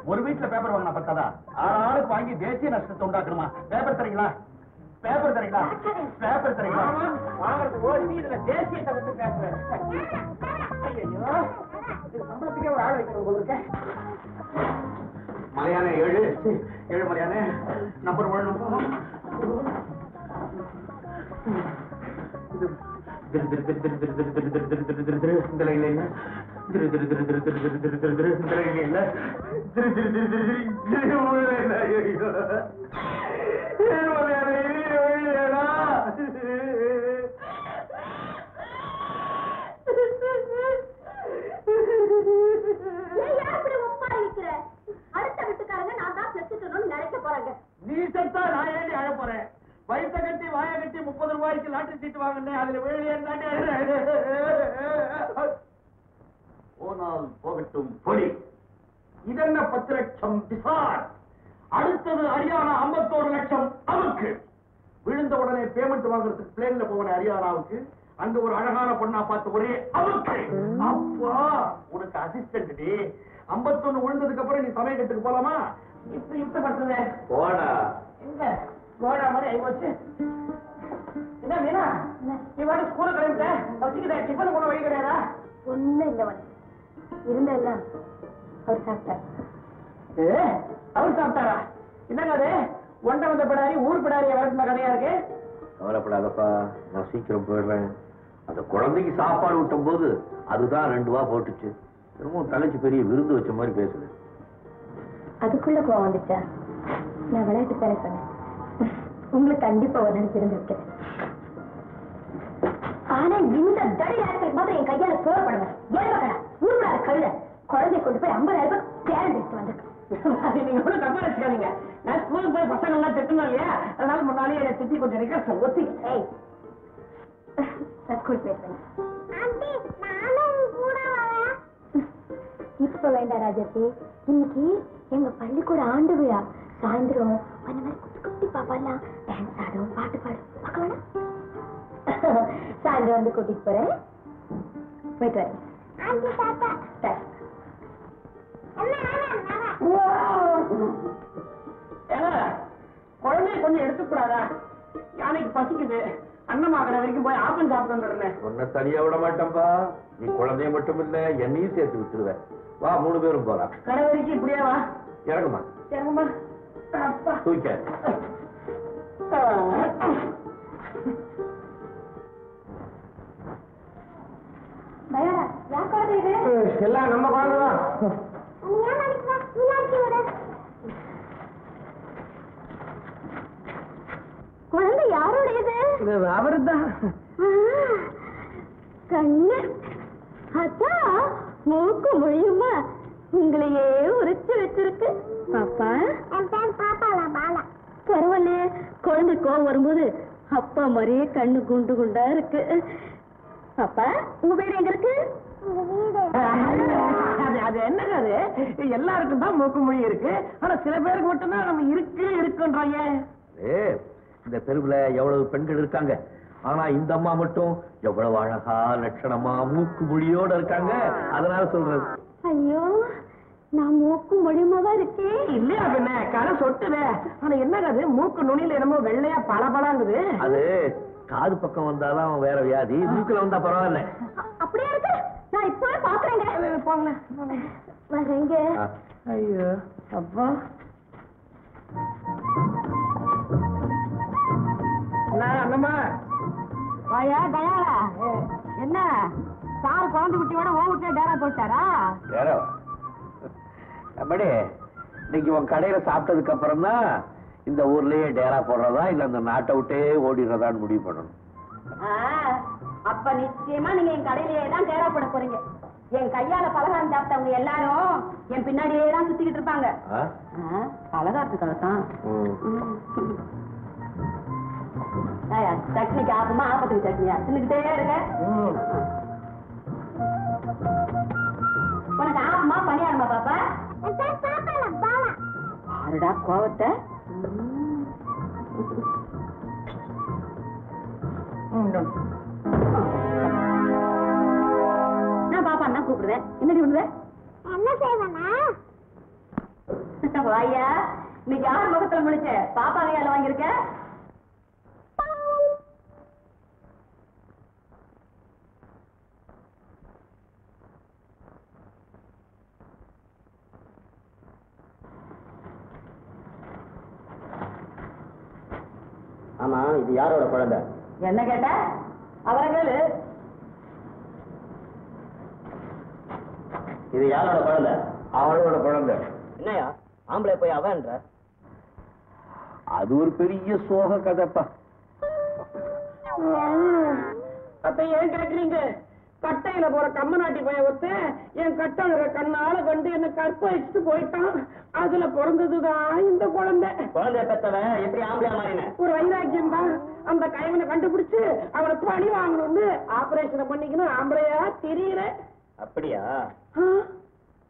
ஒரு வீட்டுல பேப்பர் வாங்கினா பத்தாதா? ஆறு ஆளுக்கு வாங்கி தேசிய நஷ்டத்தை உண்டாக்கணுமா? பேப்பர் தரீங்களா? பேப்பர் தரீங்களா? பேப்பர் தரீங்களா? வாங்குறது ஓடி இதுல தேசியத்தை பத்தி பேசுறேன் ஐயோ இது சம்பளத்துக்கே ஒரு ஆள் வைக்கணும் போல இருக்கே. மலையானே ஏழு. ஏழு மலையானே நம்பர் ஒன்று திரு திரு திரு திரு திரு திரு திரு திரு திரு திரு திரு திரு இந்த லைன்ல இல்ல திரு திரு திரு திரு திரு திரு திரு திரு திரு இந்த லைன்ல இல்ல திரு திரு திரு திரு திரு ஏழு ஏழா ஏன் அடுத்த வீட்டுக்காரங்க நான் தான் செத்துட்டணும்னு நினைக்க போறாங்க. நீ செத்தா நான் ஏண்டி அழ போறேன்? வயிற்ற கட்டி வாய கட்டி முப்பது ரூபாய்க்கு லாட்டரி சீட்டு வாங்கினேன் அதுல வெளியே போனால் போகட்டும் பொடி. இதென்ன பத்து லட்சம் பிசார் அடுத்தது ஹரியானா ஐம்பத்தோரு லட்சம் அவருக்கு விழுந்த உடனே பேமெண்ட் வாங்குறதுக்கு பிளேன்ல போன ஹரியானாவுக்கு அங்க ஒரு அழகான பொண்ணா பார்த்து ஒரே அவருக்கு அப்பா உனக்கு அசிஸ்டன்ட் ஐம்பத்தொன்னு விழுந்ததுக்கு அப்புறம் நீ சமயக்கட்டுக்கு போலாமா? இப்ப இப்ப பண்றதே. போடா. எங்க? கோடா மாதிரி ஆகி போச்சு. என்ன மீனா? நீ வாடி ஸ்கூல கிளம்பிட்ட. வச்சுக்கிட்ட டிஃபன் கூட வழி கிடையாதா? ஒண்ணும் இல்ல வந்து இருந்தெல்லாம் அவர் சாப்பிட்டார். ஏ, அவர் சாப்பிட்டாரா? என்னங்க அது? ஒண்ட வந்த பிடாரி ஊர் பிடாரிய வளர்த்துன கதையா இருக்கு? கவலைப்படாதப்பா. நான் சீக்கிரம் போயிடுவேன். அந்த குழந்தைக்கு சாப்பாடு ஊட்டும் போது அதுதான் ரெண்டு ரூபா போட்டுச்சு. திரும்பவும் தலைச்சு பெரிய விருந்து வச்ச மாதிரி பேசுது. அதுக்குள்ள கோவம் வந்துச்சா? நான் விளையாட்டு தானே சொன்னேன். உங்களுக்கு கண்டிப்பா ஒரு நினைச்சு இருந்திருக்கேன் ஆனா இந்த தடி நேரத்துக்கு மாத்திரம் என் கையால ஏன் கடா ஊருக்குள்ள கழுத. குழந்தை கொண்டு போய் ஐம்பதாயிரம் ரூபாய் பேரன் பேசிட்டு வந்திருக்கேன். அது நீங்க ஒண்ணும் தப்பா நினைச்சுக்காதீங்க. நான் ஸ்கூலுக்கு போய் பசங்க எல்லாம் திட்டணும் இல்லையா? அதனால முன்னாலே என்னை திட்டி கொஞ்சம் ரிகர்சல் ஒத்தி. ஏய் நான் ஸ்கூல் பேசுறேன் இப்ப வேண்டாம் ராஜாத்தி இன்னைக்கு எங்க பள்ளிக்கூட ஆண்டு விழா. சாயந்தரம் அந்த மாதிரி குட்டி குட்டி பாப்பாலாம் டான்ஸ் ஆடும் பாட்டு பாடும். பார்க்க வேணாம்? சாயந்தரம் வந்து கூட்டிட்டு போறேன். போயிட்டு வரேன். குழந்தைய கொஞ்சம் எடுத்துக்கூடாதா? யானைக்கு பசிக்குது. அன்னமாகற வரைக்கும் போய் ஆப்பம் சாப்பிட்டு வந்துடுறேன் உன்னை தனியா விட மாட்டேன்பா. நீ குழந்தைய மட்டும் இல்ல என்னையும் சேர்த்து விட்டுருவேன் வா மூணு பேரும் போலாம். கடை வரைக்கும் இப்படியே வா. இறங்குமா? அப்பா. தூக்க எல்லாம் நம்ம குழந்தை தான் நீ ஏன் நினைக்கிற நீ நினைச்சு விடு குழந்தை யாருடையது? அவரு தான் ஆ, கண்ணு அதான் மூக்கு மொழியுமா? உங்களையே உரிச்சு வச்சிருக்கு. பாப்பா? பாப்பாலா பாலா. பரவாயில்லையே குழந்தை கோவம் வரும்போது அப்பா மாதிரியே கண்ணு குண்டு குண்டா இருக்கு. அப்பா உங்க வீடு. எங்க இருக்கு அது அது என்னங்க அது? எல்லாருக்கும் தான் மூக்கு மொழி இருக்கு. ஆனா சில பேருக்கு மட்டும்தான் நம்ம இருக்கு இருக்குன்றாங்க. ஏ இந்த தெருவுல எவ்வளவு பெண்கள் இருக்காங்க? ஆனா இந்த அம்மா மட்டும் எவ்வளவு அழகா லட்சணமா மூக்கு மொழியோட இருக்காங்க. அதனால சொல்றது. ஐயோ நான் மூக்கும் மொழியுமா தான் இருக்கேன் இல்லையா பின்ன கரை சொட்டுதே. ஆனா என்ன அது? மூக்கு நுனியில என்னமோ வெள்ளையா பளபளங்குது. அது காது பக்கம் வந்தாதான் வேற வியாதி. மூக்குல வந்தா பரவாயில்ல. அப்படியே இருக்கு? நான் இப்பவே பாக்குறேங்க. போங்களேன். வரேங்க. ஐயோ அப்பா. வாயா தயாரா என்ன? சார் குழந்தை குட்டியோட ஓ விட்டு டேரா போட்டாரா யாரோ அப்படி இன்னைக்கு உன் கடையில சாப்பிட்டதுக்கு அப்புறம் தான் இந்த ஊர்லயே டேரா போடுறதா இல்ல அந்த நாட்டை விட்டே ஓடிடுறதான்னு முடிவு பண்ணணும். அப்ப நிச்சயமா நீங்க என் கடையிலேயே தான் டேரா போட போறீங்க. என் கையால பலகாரம் சாப்பிட்டவங்க எல்லாரும் என் பின்னாடியே தான் சுத்திக்கிட்டு இருப்பாங்க? பலகாரத்துக்காக தான். சட்னிக்கு ஆகுமா ஆப்பத்துக்கு சட்னியா? தின்னுக்கிட்டே இருக்க உனக்கு ஆகுமா? பணியாரமா பாப்பா? அருடா கோவத்தை. நான் பாப்பா என்ன கூப்பிடுவேன். என்னடி பண்ணுவேன் என்ன செய்வனா? வாயா இன்னைக்கு யார் முகத்துல முடிச்ச பாப்பா கையால வாங்கியிருக்க? ஆமா இது யாரோட குழந்தை? என்ன கேட்ட? அவரை கேளு. இது யாரோட குழந்தை? அவளோட குழந்தை. என்னையா? ஆம்பளை போய் அவன்ற அது ஒரு பெரிய சோக கதைப்பா. அப்ப ஏன் கேக்குறீங்க? கட்டையில போற கம்மநாட்டி போய ஒருத்த என் கட்டழக கண்ணால கண்டு என்ன கற்பழிச்சுட்டு போயிட்டான். அதுல பிறந்ததுதான் இந்த குழந்தை. குழந்தைய பெத்தவன் எப்படி ஆம்பளையா மாறின? ஒரு வைராக்கியம் தான். அந்த கைவனை கண்டுபிடிச்சு அவனை பழி வாங்கணும்னு ஆபரேஷன் பண்ணிக்கணும். ஆம்பளையா? தெரியல. அப்படியா?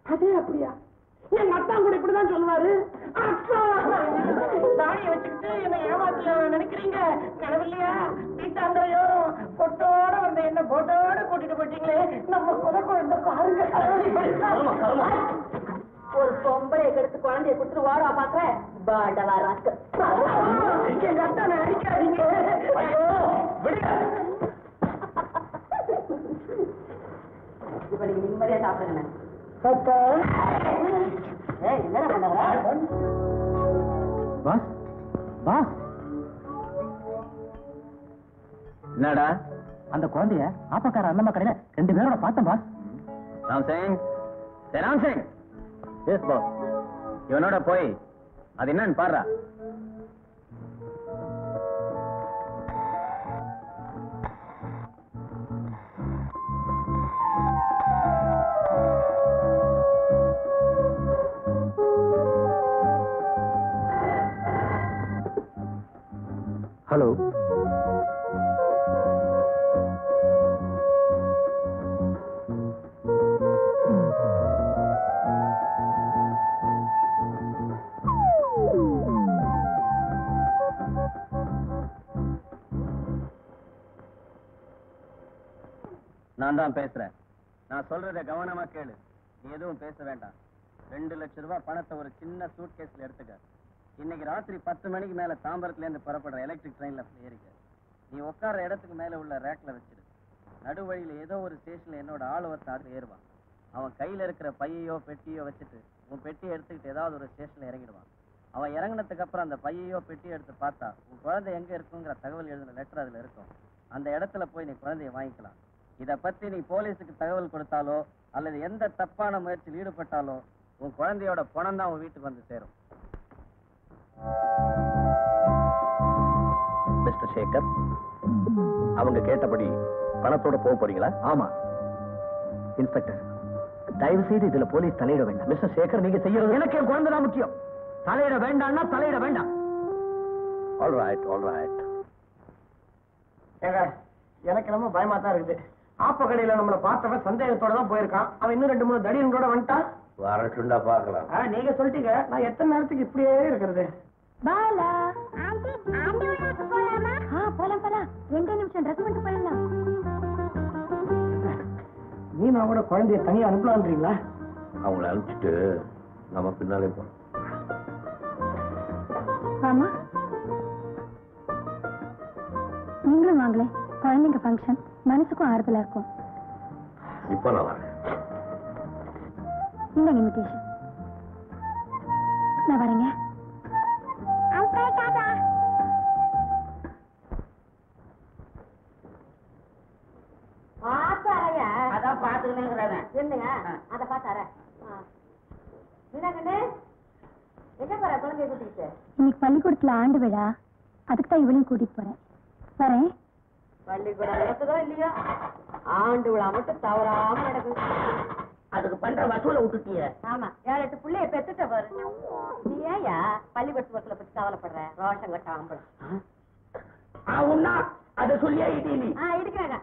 அதே அப்படியா? எங்க அத்தான் கூட இப்படிதான் சொல்லுவாரு. அத்தா தாடியை வச்சுக்கிட்டு என்ன ஏமாத்துல நினைக்கிறீங்க? கனவில்லையா வீட்டாந்திரையோரும் பொட்டோட வந்த என்ன போட்டோட கூட்டிட்டு போயிட்டீங்களே? நம்ம குத குழந்தை பாருங்க. ஒரு பொம்பளை கெடுத்து குழந்தைய கொடுத்துட்டு ஓடா பாக்குற பாடவா ராக்கு. எங்க அத்தான அடிக்காதீங்க. ஐயோ இப்ப நீங்க நிம்மதியா சாப்பிடுங்க. Boss boss. என்னடா? அந்த குழந்தைய ஆப்பக்கார அண்ணம்மா கடையில ரெண்டு பேரோட பார்த்தேன் boss. Ram Singh Ram Singh. Yes boss இவனோட போய் அது என்னன்னு பாடுறா. ஹலோ நான் தான் பேசுறேன். நான் சொல்றத கவனமா கேளு. நீ எதுவும் பேச வேண்டாம். ரெண்டு லட்சம் ரூபாய் பணத்தை ஒரு சின்ன சூட் கேஸ்ல எடுத்துக்க. இன்னைக்கு ராத்திரி பத்து மணிக்கு மேல தாம்பரத்துல இருந்து புறப்படுற எலக்ட்ரிக் ட்ரெயின்ல ஏறிக்க. நீ உட்கார இடத்துக்கு மேல உள்ள ரேக்ல வச்சிரு. நடுவழியில ஏதோ ஒரு ஸ்டேஷன்ல என்னோட ஆள் ஒருத்தன் ஏறுவான். அவன் கையில இருக்கிற பையையோ பெட்டியோ வச்சுட்டு உன் பெட்டியை எடுத்துக்கிட்டு ஏதாவது ஒரு ஸ்டேஷன்ல இறங்கிடுவான். அவன் இறங்குனதுக்கு அப்புறம் அந்த பையையோ பெட்டியோ எடுத்து பார்த்தா உன் குழந்தை எங்க இருக்குங்கிற தகவல் எழுதின லெட்டர் அதுல இருக்கும். அந்த இடத்துல போய் நீ குழந்தைய வாங்கிக்கலாம். இதை பத்தி நீ போலீஸுக்கு தகவல் கொடுத்தாலோ அல்லது எந்த தப்பான முயற்சியில் ஈடுபட்டாலோ உன் குழந்தையோட பணம் தான் உன் வீட்டுக்கு வந்து சேரும். மிஸ்டர் சேகர் அவங்க கேட்டபடி பணத்தோட போக போறீங்களா? ஆமா. இன்ஸ்பெக்டர் தயவு செய்து இதுல போலீஸ் தலையிட வேண்டாம். மிஸ்டர் சேகர் நீங்க செய்யறது எனக்கு என் குழந்தை தான் முக்கியம். தலையிட வேண்டாம்னா தலையிட வேண்டாம். ஆல் ரைட் ஆல் ரைட் எனக்கு ரொம்ப பயமா தான் இருக்குது. ஆப்ப கடையில நம்மள பார்த்தவன் சந்தேகத்தோட தான் போயிருக்கான். அவன் இன்னும் ரெண்டு மூணு தடியன்களோட வந்துட்டான். வரட்டுண்டா பார்க்கலாம். ஆ, நீங்க சொல்லிட்டீங்க. நான் எத்தனை நேரத்துக்கு இப்படியே இருக்கிறது? பாலா. ஆண்டி ஆண்டி உனக்கு ட்ரெஸ் பண்ணிட்டு போயிடலாம். மீனாவோட குழந்தைய தனியா அனுப்பலான்றீங்களா? அவங்கள அனுப்பிச்சிட்டு நம்ம பின்னாலே போறோம் ஆமா நீங்களும் வாங்களே. குழந்தைங்க ஃபங்க்ஷன் மனசுக்கும் ஆறுதலா இருக்கும். இப்போ நான் வரேன். இந்த இன்விடேஷன் நான் வரேங்க. அங்கிள் டாடா பாத்தாரையா அதான் பாத்துக்கணுங்கிறத என்னங்க அத பாத்தார என்னங்கண்ணே எங்க போற குழந்தைய கூட்டிட்டு இன்னைக்கு பள்ளிக்கூடத்துல ஆண்டு விழா. அதுக்கு தான் இவளையும் கூட்டிட்டு போறேன். வரேன். பள்ளிக்கூடம் நடக்குதோ இல்லையோ? ஆண்டு விழா மட்டும் தவறாம நடக்குது. அதுக்கு பண்ற வசூல விட்டுட்டிய. ஆமா. ஏழு எட்டு புள்ளைய பெத்துட்ட பாரு. நீ ஏயா பள்ளிக்கூடத்து பக்கத்துல பத்தி கவலைப்படுற? ரோஷம் கட்ட ஆம்பளை ஆவுன்னா அதை சொல்லியே இடி நீ.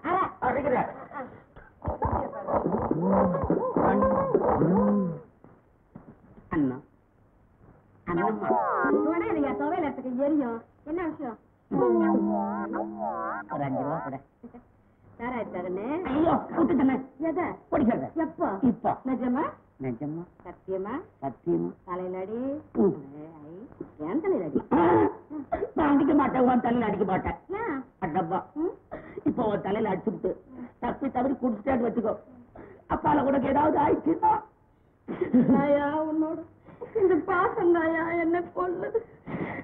அரை. அடிக்கிற அண்ணா. அண்ணம்மா. நீங்க துவையில எரியும். என்ன விஷயம்? ஒரு அஞ்சு ரூபா கூட. நேரம் ஆயிடுச்சாகண்ணே ஐயோ விட்டுட்டேனே எதை? பிடிக்கிறத எப்போ? இப்போ. நிஜமா? நிஜமா. சத்தியமா? ஏன் தலையில அடி நான் அடிக்க மாட்டேன் உன் தலையில அடிக்க மாட்டேன்? அடப்பா? இப்போ உன் தலையில அடிச்சுட்டு தப்பி தவறி குடிச்சிட்டான்னு வச்சுக்கோ. அப்பால உனக்கு ஏதாவது ஆயிடுச்சுன்னா? உன்னோட இந்த பாசம் என்ன கொல்லுது.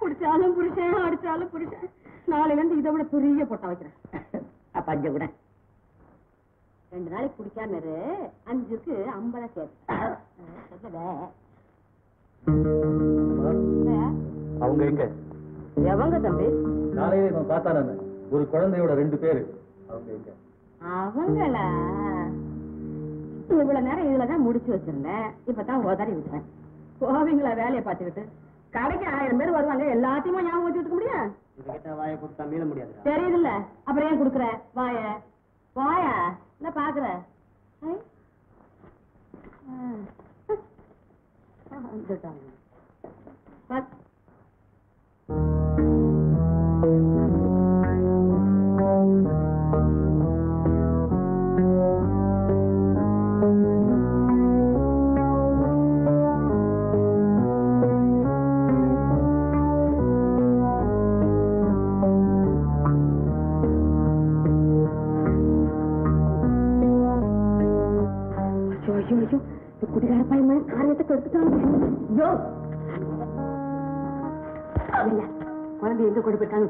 குடிச்சாலும் புருஷன் அடிச்சாலும் புருஷன். நாளையில இருந்து இதை விட பெரிய பொட்டா வைக்கிறேன். அப்ப அஞ்ச கூட. ரெண்டு நாளைக்கு குடிக்காம இரு. அஞ்சுக்கு ஐம்பதா சேர்த்து. அவங்க எங்க? எவங்க தம்பி? காலையில இவன் பார்த்தானே ஒரு குழந்தையோட ரெண்டு பேரு. அவங்க எங்க? அவங்களா? இவ்வளவு நேரம் இதுலதான் முடிச்சு வச்சிருந்தேன். இப்பதான் உதறி விட்டுறேன் போவீங்களா வேலையை பார்த்துக்கிட்டு? கடைக்கு ஆயிரம் பேர் வருவாங்க. எல்லாத்தையுமே ஞாபகம் மீள முடியாது தெரியுதுல்ல. அப்புறம் ஏன் குடுக்குற? வாய? போயா என்ன பாக்குற வந்துட்டாங்க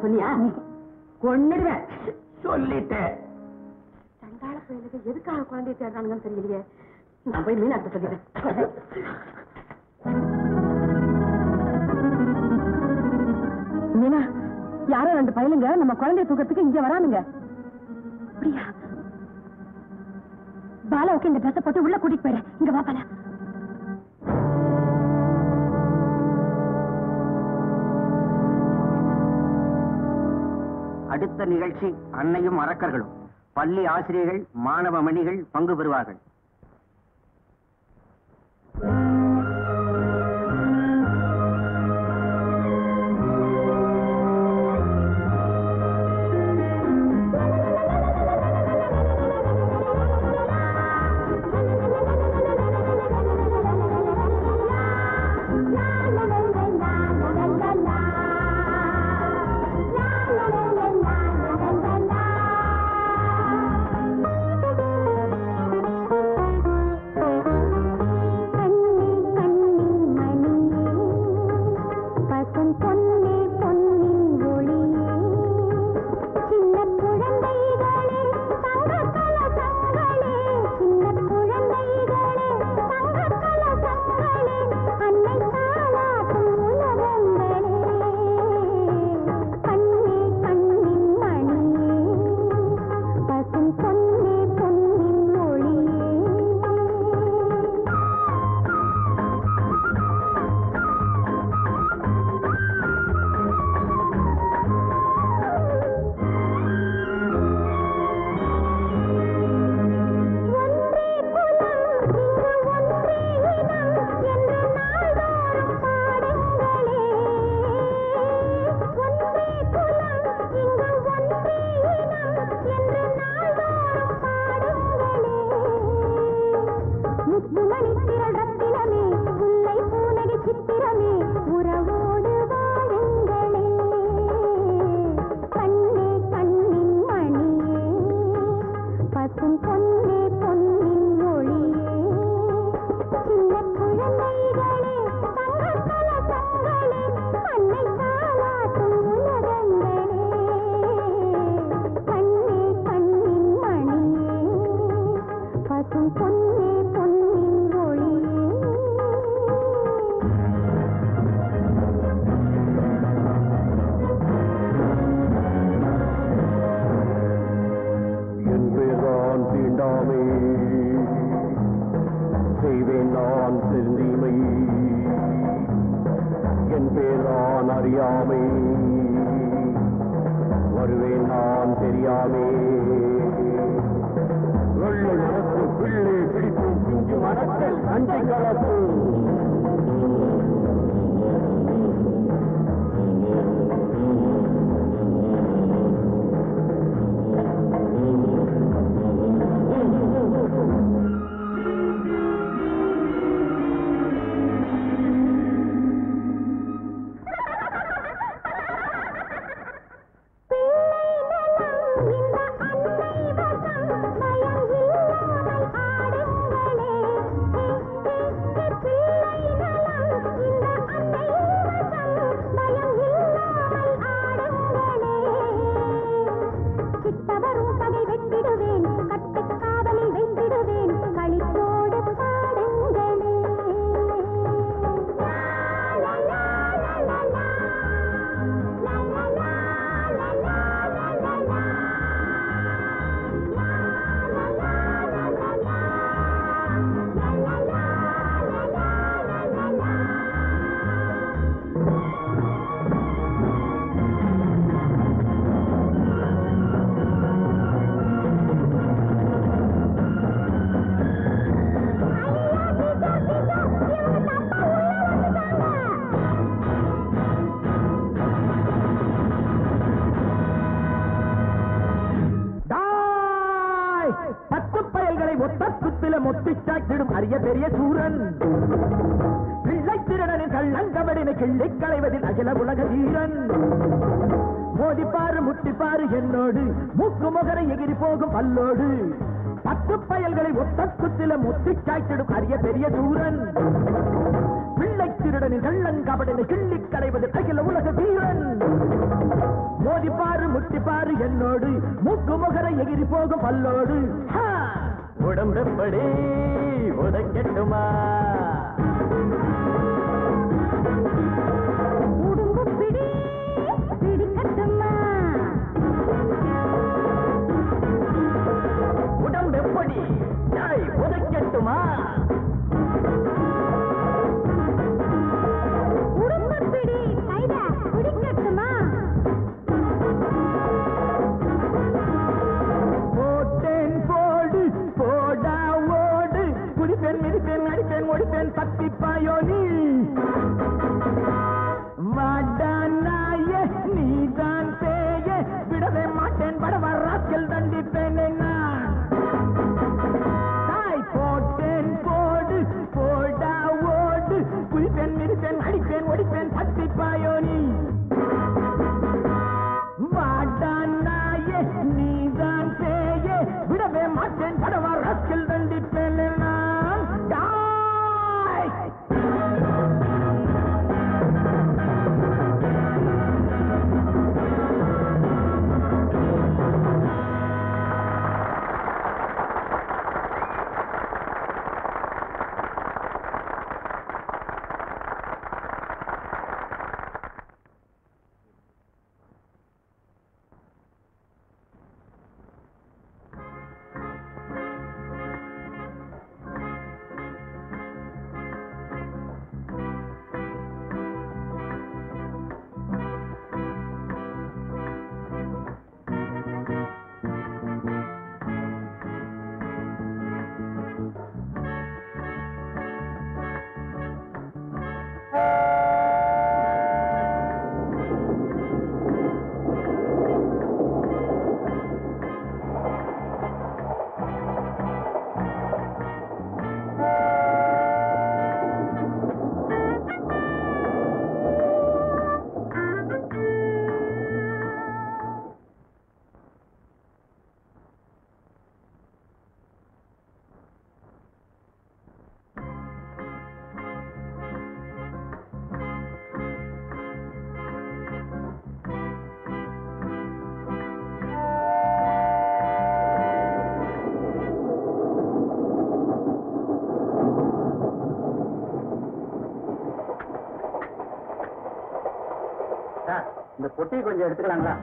போயிருக்காங்க சொன்னியா? கொன்னுடுவேன் சொல்லிட்டேன். சண்டாள பையனுக்கு எதுக்காக குழந்தைய தேடுறானுங்கன்னு தெரியலையே. நான் போய் மீனாட்ட சொல்லிடுறேன். மீனா யாரோ ரெண்டு பையனுங்க நம்ம குழந்தைய தூக்கத்துக்கு இங்க வரானுங்க. அப்படியா? பாலாவுக்கு இந்த ட்ரெஸ் போட்டு உள்ள கூட்டிட்டு போயிடு. இங்க வா பாலா. அடுத்த நிகழ்ச்சி அன்னையும் அரக்கர்களும். பள்ளி ஆசிரியர்கள் மாணவ மணிகள் பங்கு பெறுவார்கள். தெரியாமே வெள்ளை மரத்துக்குள்ளே பிடிக்கும் பிஞ்சு மரத்தில் அஞ்சை கலப்பு. கட்டுமா டீ கொஞ்சம் எடுத்துக்கலாங்களா?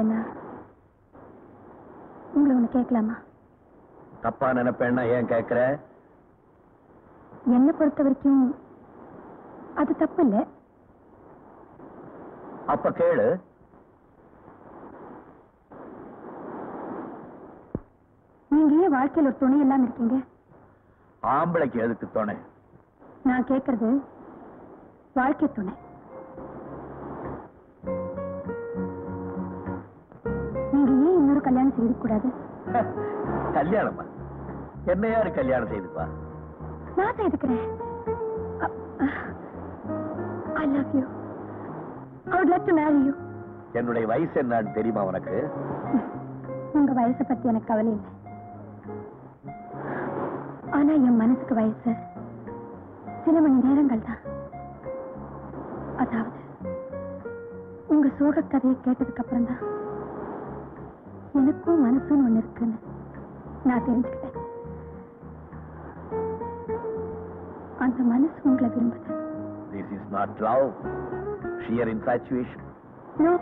நினைக்கலன்னா உங்களை ஒண்ணு கேட்கலாமா? தப்பா நினைப்பேன்னா ஏன் கேட்கிற? என்னை பொறுத்த வரைக்கும் அது தப்பு இல்ல அப்ப கேளு. நீங்க ஏன் வாழ்க்கையில் ஒரு துணை இல்லாம இருக்கீங்க? ஆம்பளைக்கு எதுக்கு துணை? நான் கேக்குறது வாழ்க்கை துணை. கல்யாணம் செய்து கூடாது கல்யாணமா? என்ன யாரு கல்யாணம் செய்துப்பா? நான் செய்துக்கிறேன் I love you I would like to marry you என்னுடைய வயசு என்னன்னு தெரியுமா உனக்கு? உங்க வயசை பத்தி எனக்கு கவலை இல்லை. ஆனா என் மனசுக்கு வயசு சில மணி நேரங்கள் தான். அதாவது உங்க சோக கதையை கேட்டதுக்கு அப்புறம் தான் எனக்கும் மனசுன்னு ஒண்ணு இருக்குன்னு நான் தெரிஞ்சுக்கிட்டேன். அந்த மனசு உங்களை விரும்புது. This is not love sheer infatuation no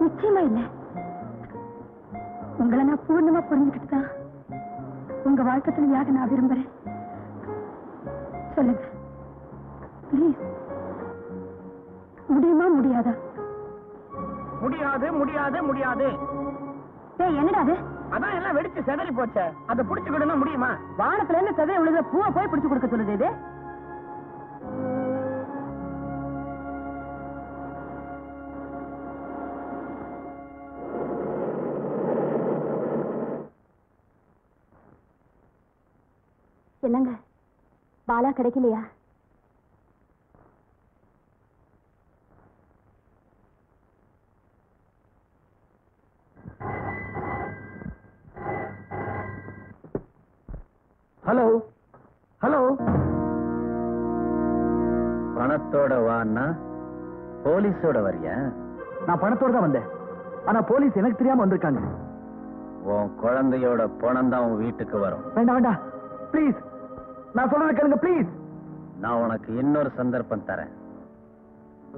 நிச்சயமா இல்ல. உங்களை நான் பூர்ணமா புரிஞ்சுக்கிட்டு தான் உங்க வாழ்க்கை துணையாக நான் விரும்புறேன். சொல்லுங்க. ப்ளீஸ் முடியுமா முடியாதா? முடியாது முடியாது முடியாது. டேய் என்னடா அது? அதான் எல்லாம் வெடிச்சு செதறி போச்சே. அதை புடிச்சுக்கிடணும் முடியுமா? வானத்துல இருந்து சதை விழுத பூவை போய் பிடிச்சு கொடுக்க சொல்லுது இது. என்னங்க? பாலா கிடைக்கலையா? போலீஸோட வரியா? நான் பணத்தோட தான் வந்தேன். ஆனா போலீஸ் எனக்கு தெரியாம வந்திருக்காங்க. உன் குழந்தையோட பணம் தான் உன் வீட்டுக்கு வரும். வேண்டாம் வேண்டாம். ப்ளீஸ் நான் சொல்றது கேளுங்க ப்ளீஸ் நான் உனக்கு இன்னொரு சந்தர்ப்பம் தரேன்.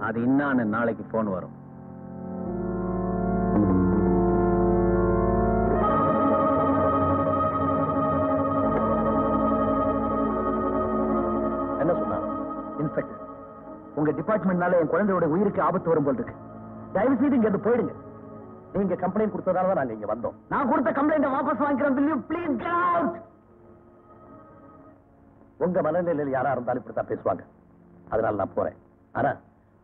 அது இன்னான்னு நாளைக்கு போன் வரும். உங்க டிபார்ட்மெண்ட்னால என் குழந்தையோட உயிருக்கு ஆபத்து வரும் போல் இருக்கு. தயவு செய்து இங்க இருந்து போயிடுங்க. நீங்க கம்ப்ளைண்ட் கொடுத்ததால தான் நாங்க இங்க வந்தோம். நான் கொடுத்த கம்ப்ளைண்ட் வாபஸ் வாங்கிக்கிறேன் will you please உங்க மனநிலையில் யாரா இருந்தாலும் இப்படித்தான் பேசுவாங்க. அதனால நான் போறேன். ஆனா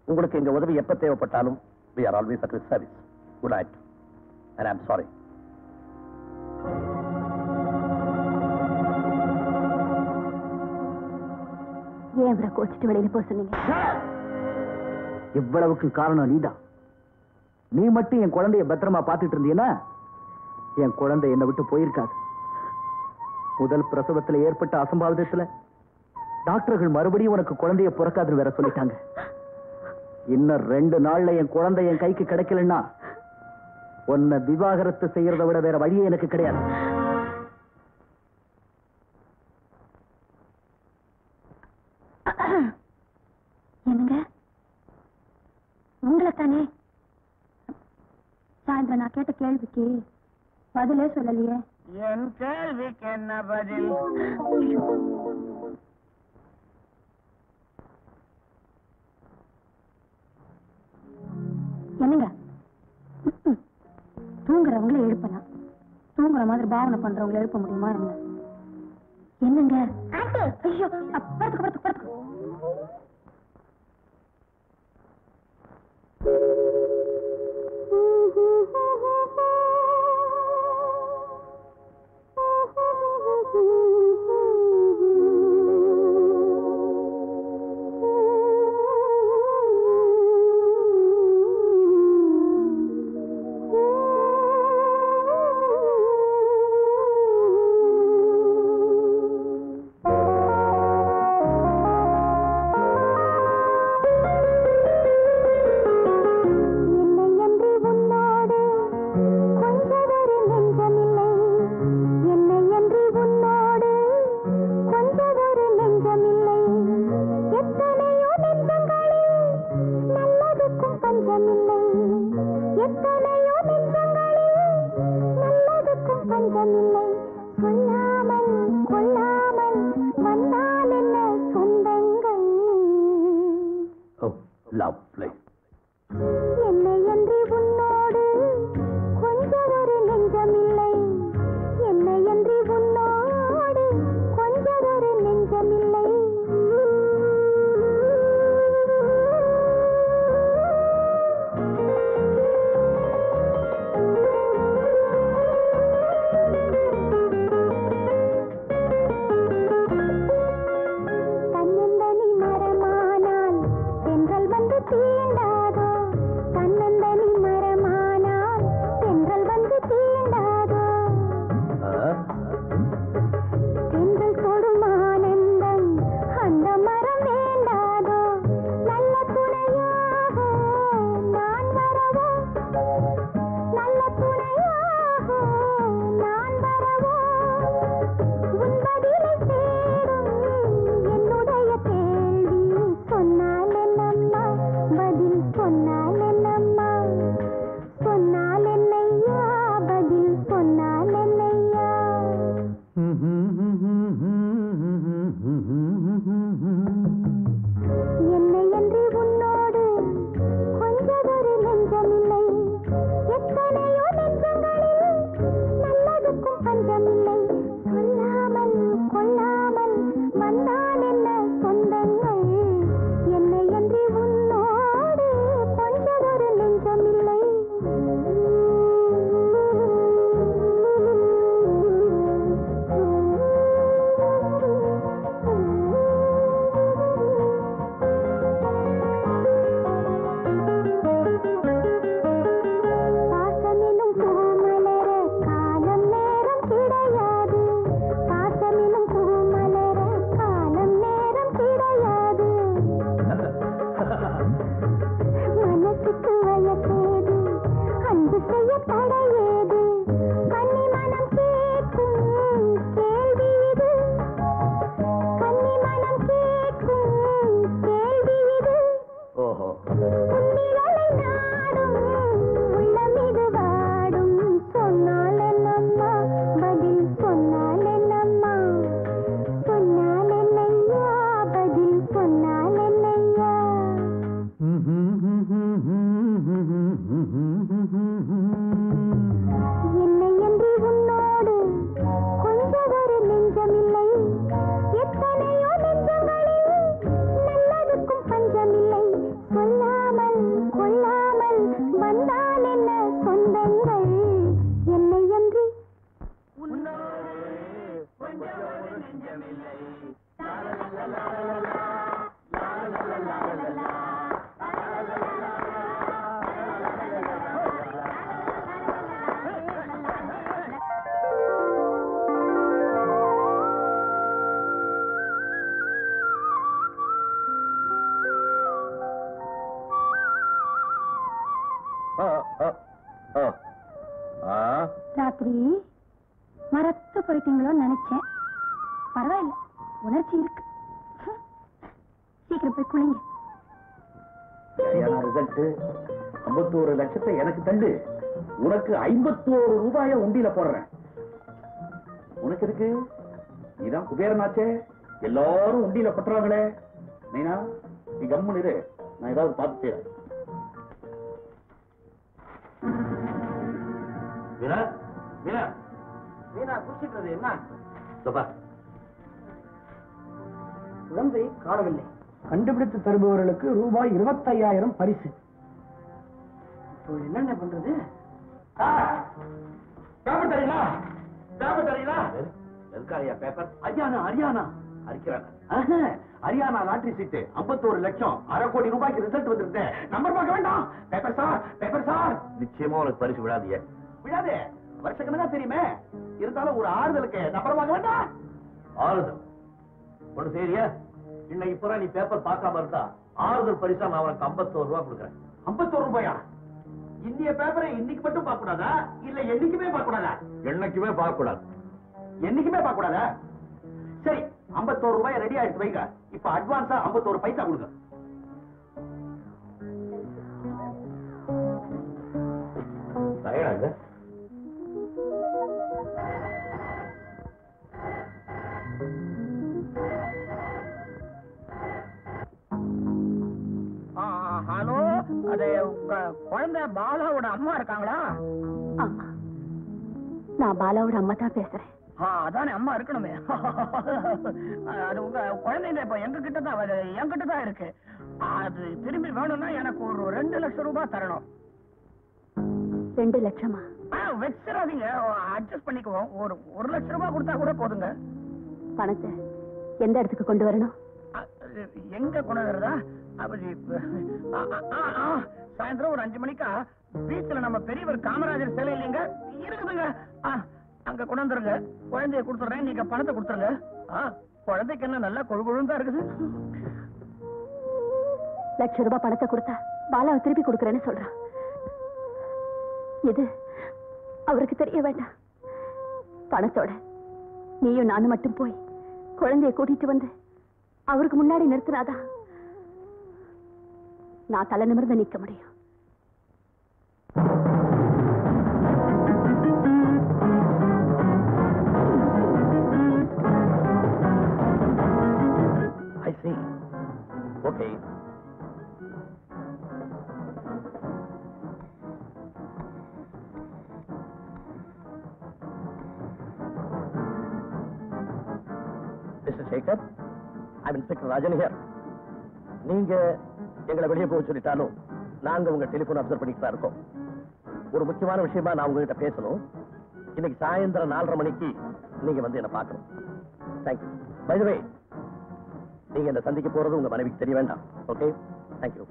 உங்களுக்கு எங்க உதவி எப்ப தேவைப்பட்டாலும் we are always at your service. Good night. And i'm ஏன் அவரை கோச்சிட்டு வெளியில போக சொன்னீங்க? இவ்வளவுக்கு காரணம் நீதான் நீ மட்டும் என் குழந்தைய பத்திரமா பார்த்துட்டு இருந்தீன்னா என் குழந்தை என்னை விட்டு போயிருக்காது. முதல் பிரசவத்தில் ஏற்பட்ட அசம்பாவிதத்துல டாக்டர்கள் மறுபடியும் உனக்கு குழந்தைய பிறக்காதுன்னு வேற சொல்லிட்டாங்க. இன்னும் ரெண்டு நாள்ல என் குழந்தை என் கைக்கு கிடைக்கலன்னா உன்னை விவாகரத்து செய்யறதை விட வேற வழியே எனக்கு கிடையாது. கேள்விக்கு பதிலே சொல்லலையே. என் கேள்விக்கு என்ன பதில்? என்னங்க? தூங்குறவங்கள எழுப்பலாம் தூங்குற மாதிரி பாவனை பண்றவங்களை எழுப்ப முடியுமா என்ன? என்னங்க? ஐயோ படுத்துக்க படுத்துக்க படுத்துக்க. Woo-hoo-hoo-hoo! உனக்கு ஐம்பத்தோரு ரூபாய உண்டியில போடுறேன். உனக்கு எதுக்கு? நீதான் குபேரனாச்சே. எல்லாரும் உண்டியில கொட்டுறாங்களே நீனா நீ கம்முன்னு இரு. நான் ஏதாவது பார்த்து செய்யறேன் வீணா குடிச்சிட்டு என்ன? குழந்தை காணவில்லை. கண்டுபிடித்து தருபவர்களுக்கு ரூபாய் இருபத்தையாயிரம் பரிசு. இப்போ என்னென்ன பண்றது? பேப்பர் தரீங்களா? பேப்பர் தரீங்களா? எதுக்காரியா பேப்பர்? ஹரியானா ஹரியானா அரிக்கிறாங்க. ஹரியானா லாட்டரி சீட்டு. 51 லட்சம். அரை கோடி ரூபாய்க்கு ரிசல்ட் வந்திருக்கு. நம்பர் பார்க்க வேண்டாம். Paper sir paper sir. நிச்சயமா உனக்கு பரிசு விடாதீங்க விடாதே வருஷக்கணக்கா தெரியுமே. இருந்தாலும் ஒரு ஆறுதலுக்கு நம்பர் பார்க்க வேண்டாம். ஆறுதல். ஒண்ணு சரியா இன்னைக்கு பூரா நீ பேப்பர் பார்க்காம இருந்தா ஆறுதல் பரிசா நான் உனக்கு 51 ரூபாய் கொடுக்குறேன். 51 ரூபாயா? இன்னைய பேப்பரை இன்னைக்கு மட்டும் பார்க்க கூடாதா இல்ல என்னைக்குமே பார்க்க கூடாதா என்னைக்குமே பார்க்க கூடாது என்னைக்குமே பார்க்க கூடாதா சரி 51 ரூபாய் ரெடி ஆயிடுச்சு வைங்க. இப்ப அட்வான்ஸா 51 பைசா கொடுங்க. நான் பாலாவோட அம்மா தான் பேசுறேன். அதானே அம்மா இருக்கணுமே. அது உங்க குழந்தைங்க இப்ப எங்க கிட்ட தான் என்கிட்ட தான் இருக்கு. அது திரும்பி வேணும்னா எனக்கு ஒரு ரெண்டு லட்சம் ரூபாய் தரணும். ரெண்டு லட்சமா? வச்சிடாதீங்க. அட்ஜஸ்ட் பண்ணிக்குவோம் ஒரு ஒரு லட்சம் ரூபாய் கொடுத்தா கூட போதுங்க. பணத்தை எந்த இடத்துக்கு கொண்டு வரணும்? எங்க கொண்டு வரதா சாயந்தரம் ஒரு அஞ்சு மணிக்கா? பீச்ல நம்ம பெரியவர் காமராஜர் சிலை இல்லைங்க? இருக்குதுங்க. அங்க கொண்டு வந்துருங்க குழந்தைய கொடுத்துறேன் நீங்க பணத்தை கொடுத்துருங்க. குழந்தைக்கு என்ன நல்லா கொழு கொழுந்தா இருக்குது? லட்ச ரூபாய் பணத்தை கொடுத்தா பாலாவை திருப்பி கொடுக்குறேன்னு சொல்றான் இது அவருக்கு தெரிய வேண்டாம். பணத்தோட நீயும் நானும் மட்டும் போய் குழந்தைய கூட்டிட்டு வந்து அவருக்கு முன்னாடி நிறுத்தினாதான் நான் தலை நிமிர்ந்து நிக்க முடியும். See. Okay. Mr. Shaker, I'm Inspector Rajan here. நீங்க எங்களை வெளியே போக சொல்லிட்டாலும் நாங்க உங்க டெலிபோன் அப்சர்வ் பண்ணிட்டு தான் இருக்கோம் ஒரு முக்கியமான விஷயமா நான் உங்ககிட்ட பேசணும் இன்னைக்கு சாயந்தரம் நாலரை மணிக்கு நீங்க வந்து என்ன பார்க்கணும் தேங்க்யூ பை வே நீங்க என்ன சந்திக்க போறது உங்க மனைவிக்கு தெரிய வேண்டாம். ஓகே தேங்க்யூ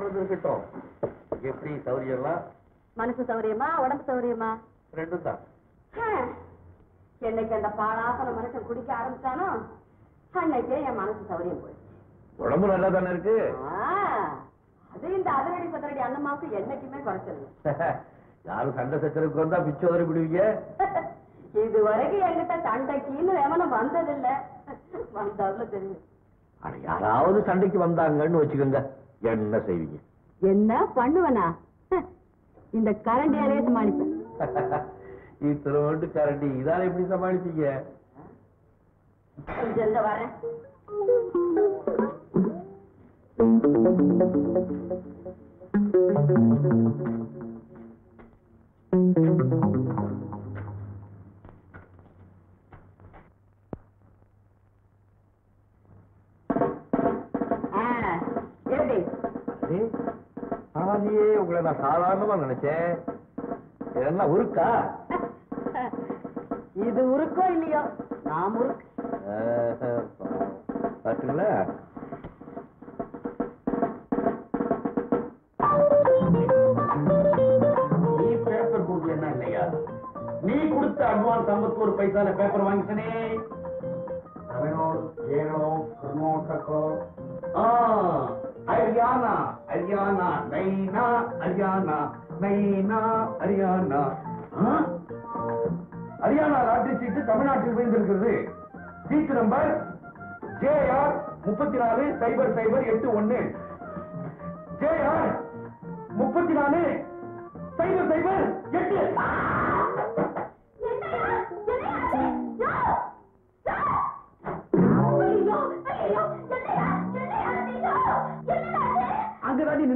சாப்பிடுறது இருக்கட்டும். எப்படி? சௌரியம்லாம் மனசு சௌரியமா? உடம்பு சௌரியமா? ரெண்டும் தான். என்னைக்கு அந்த பாழாசன மனுஷன் குடிக்க ஆரம்பிச்சானோ அன்னைக்கே என் மனசு சௌரியம் போயிடுச்சு. உடம்பு நல்லா தானே இருக்கு அது இந்த அதிரடி பத்திரடி அண்ணமாவுக்கு என்னைக்குமே குறைச்சது யாரும் சண்டை சச்சரவுக்கு வந்தா பிச்சு உதறி விடுவீங்க? இது வரைக்கும் என்கிட்ட சண்டைக்குன்னு எவனும் வந்ததில்ல. வந்தாப்புல தெரியும். ஆனா யாராவது சண்டைக்கு வந்தாங்கன்னு வச்சுக்கோங்க. என்ன செய்வீங்க? என்ன பண்ணுவனா? இந்த கரண்டியாலே சமாளிப்பேன் இத்தனை கரண்டி இதால எப்படி இந்த வரேன் பார்வதி பரவாயில்லையே உங்களை நான் சாதாரணமா நினைச்சேன். இதெல்லாம் உருக்கா? இது உருக்கோ இல்லையோ? நான் உருக்கு பாத்தீங்களா நீ பேப்பர் கொடுக்கல என்ன இல்லையா? நீ கொடுத்த அட்வான்ஸ் ஐம்பத்தோரு பைசால பேப்பர் வாங்கிட்டனே. தமிழ்நாடு கேரளம் கர்நாடகம் ஆ ஹரியானா ஹரியானா நைனா ஹரியானா நைனா ஹரியானா அரியானா ஹரியானா லாட்டரி சீட்டு தமிழ்நாட்டில் விழுந்திருக்கிறது. சீட்டு நம்பர் ஜேஆர் முப்பத்தி நாலு சைபர் சைபர் எட்டு ஒன்னு. ஜேஆர் முப்பத்தி நாலு சைபர் சைபர் எட்டு.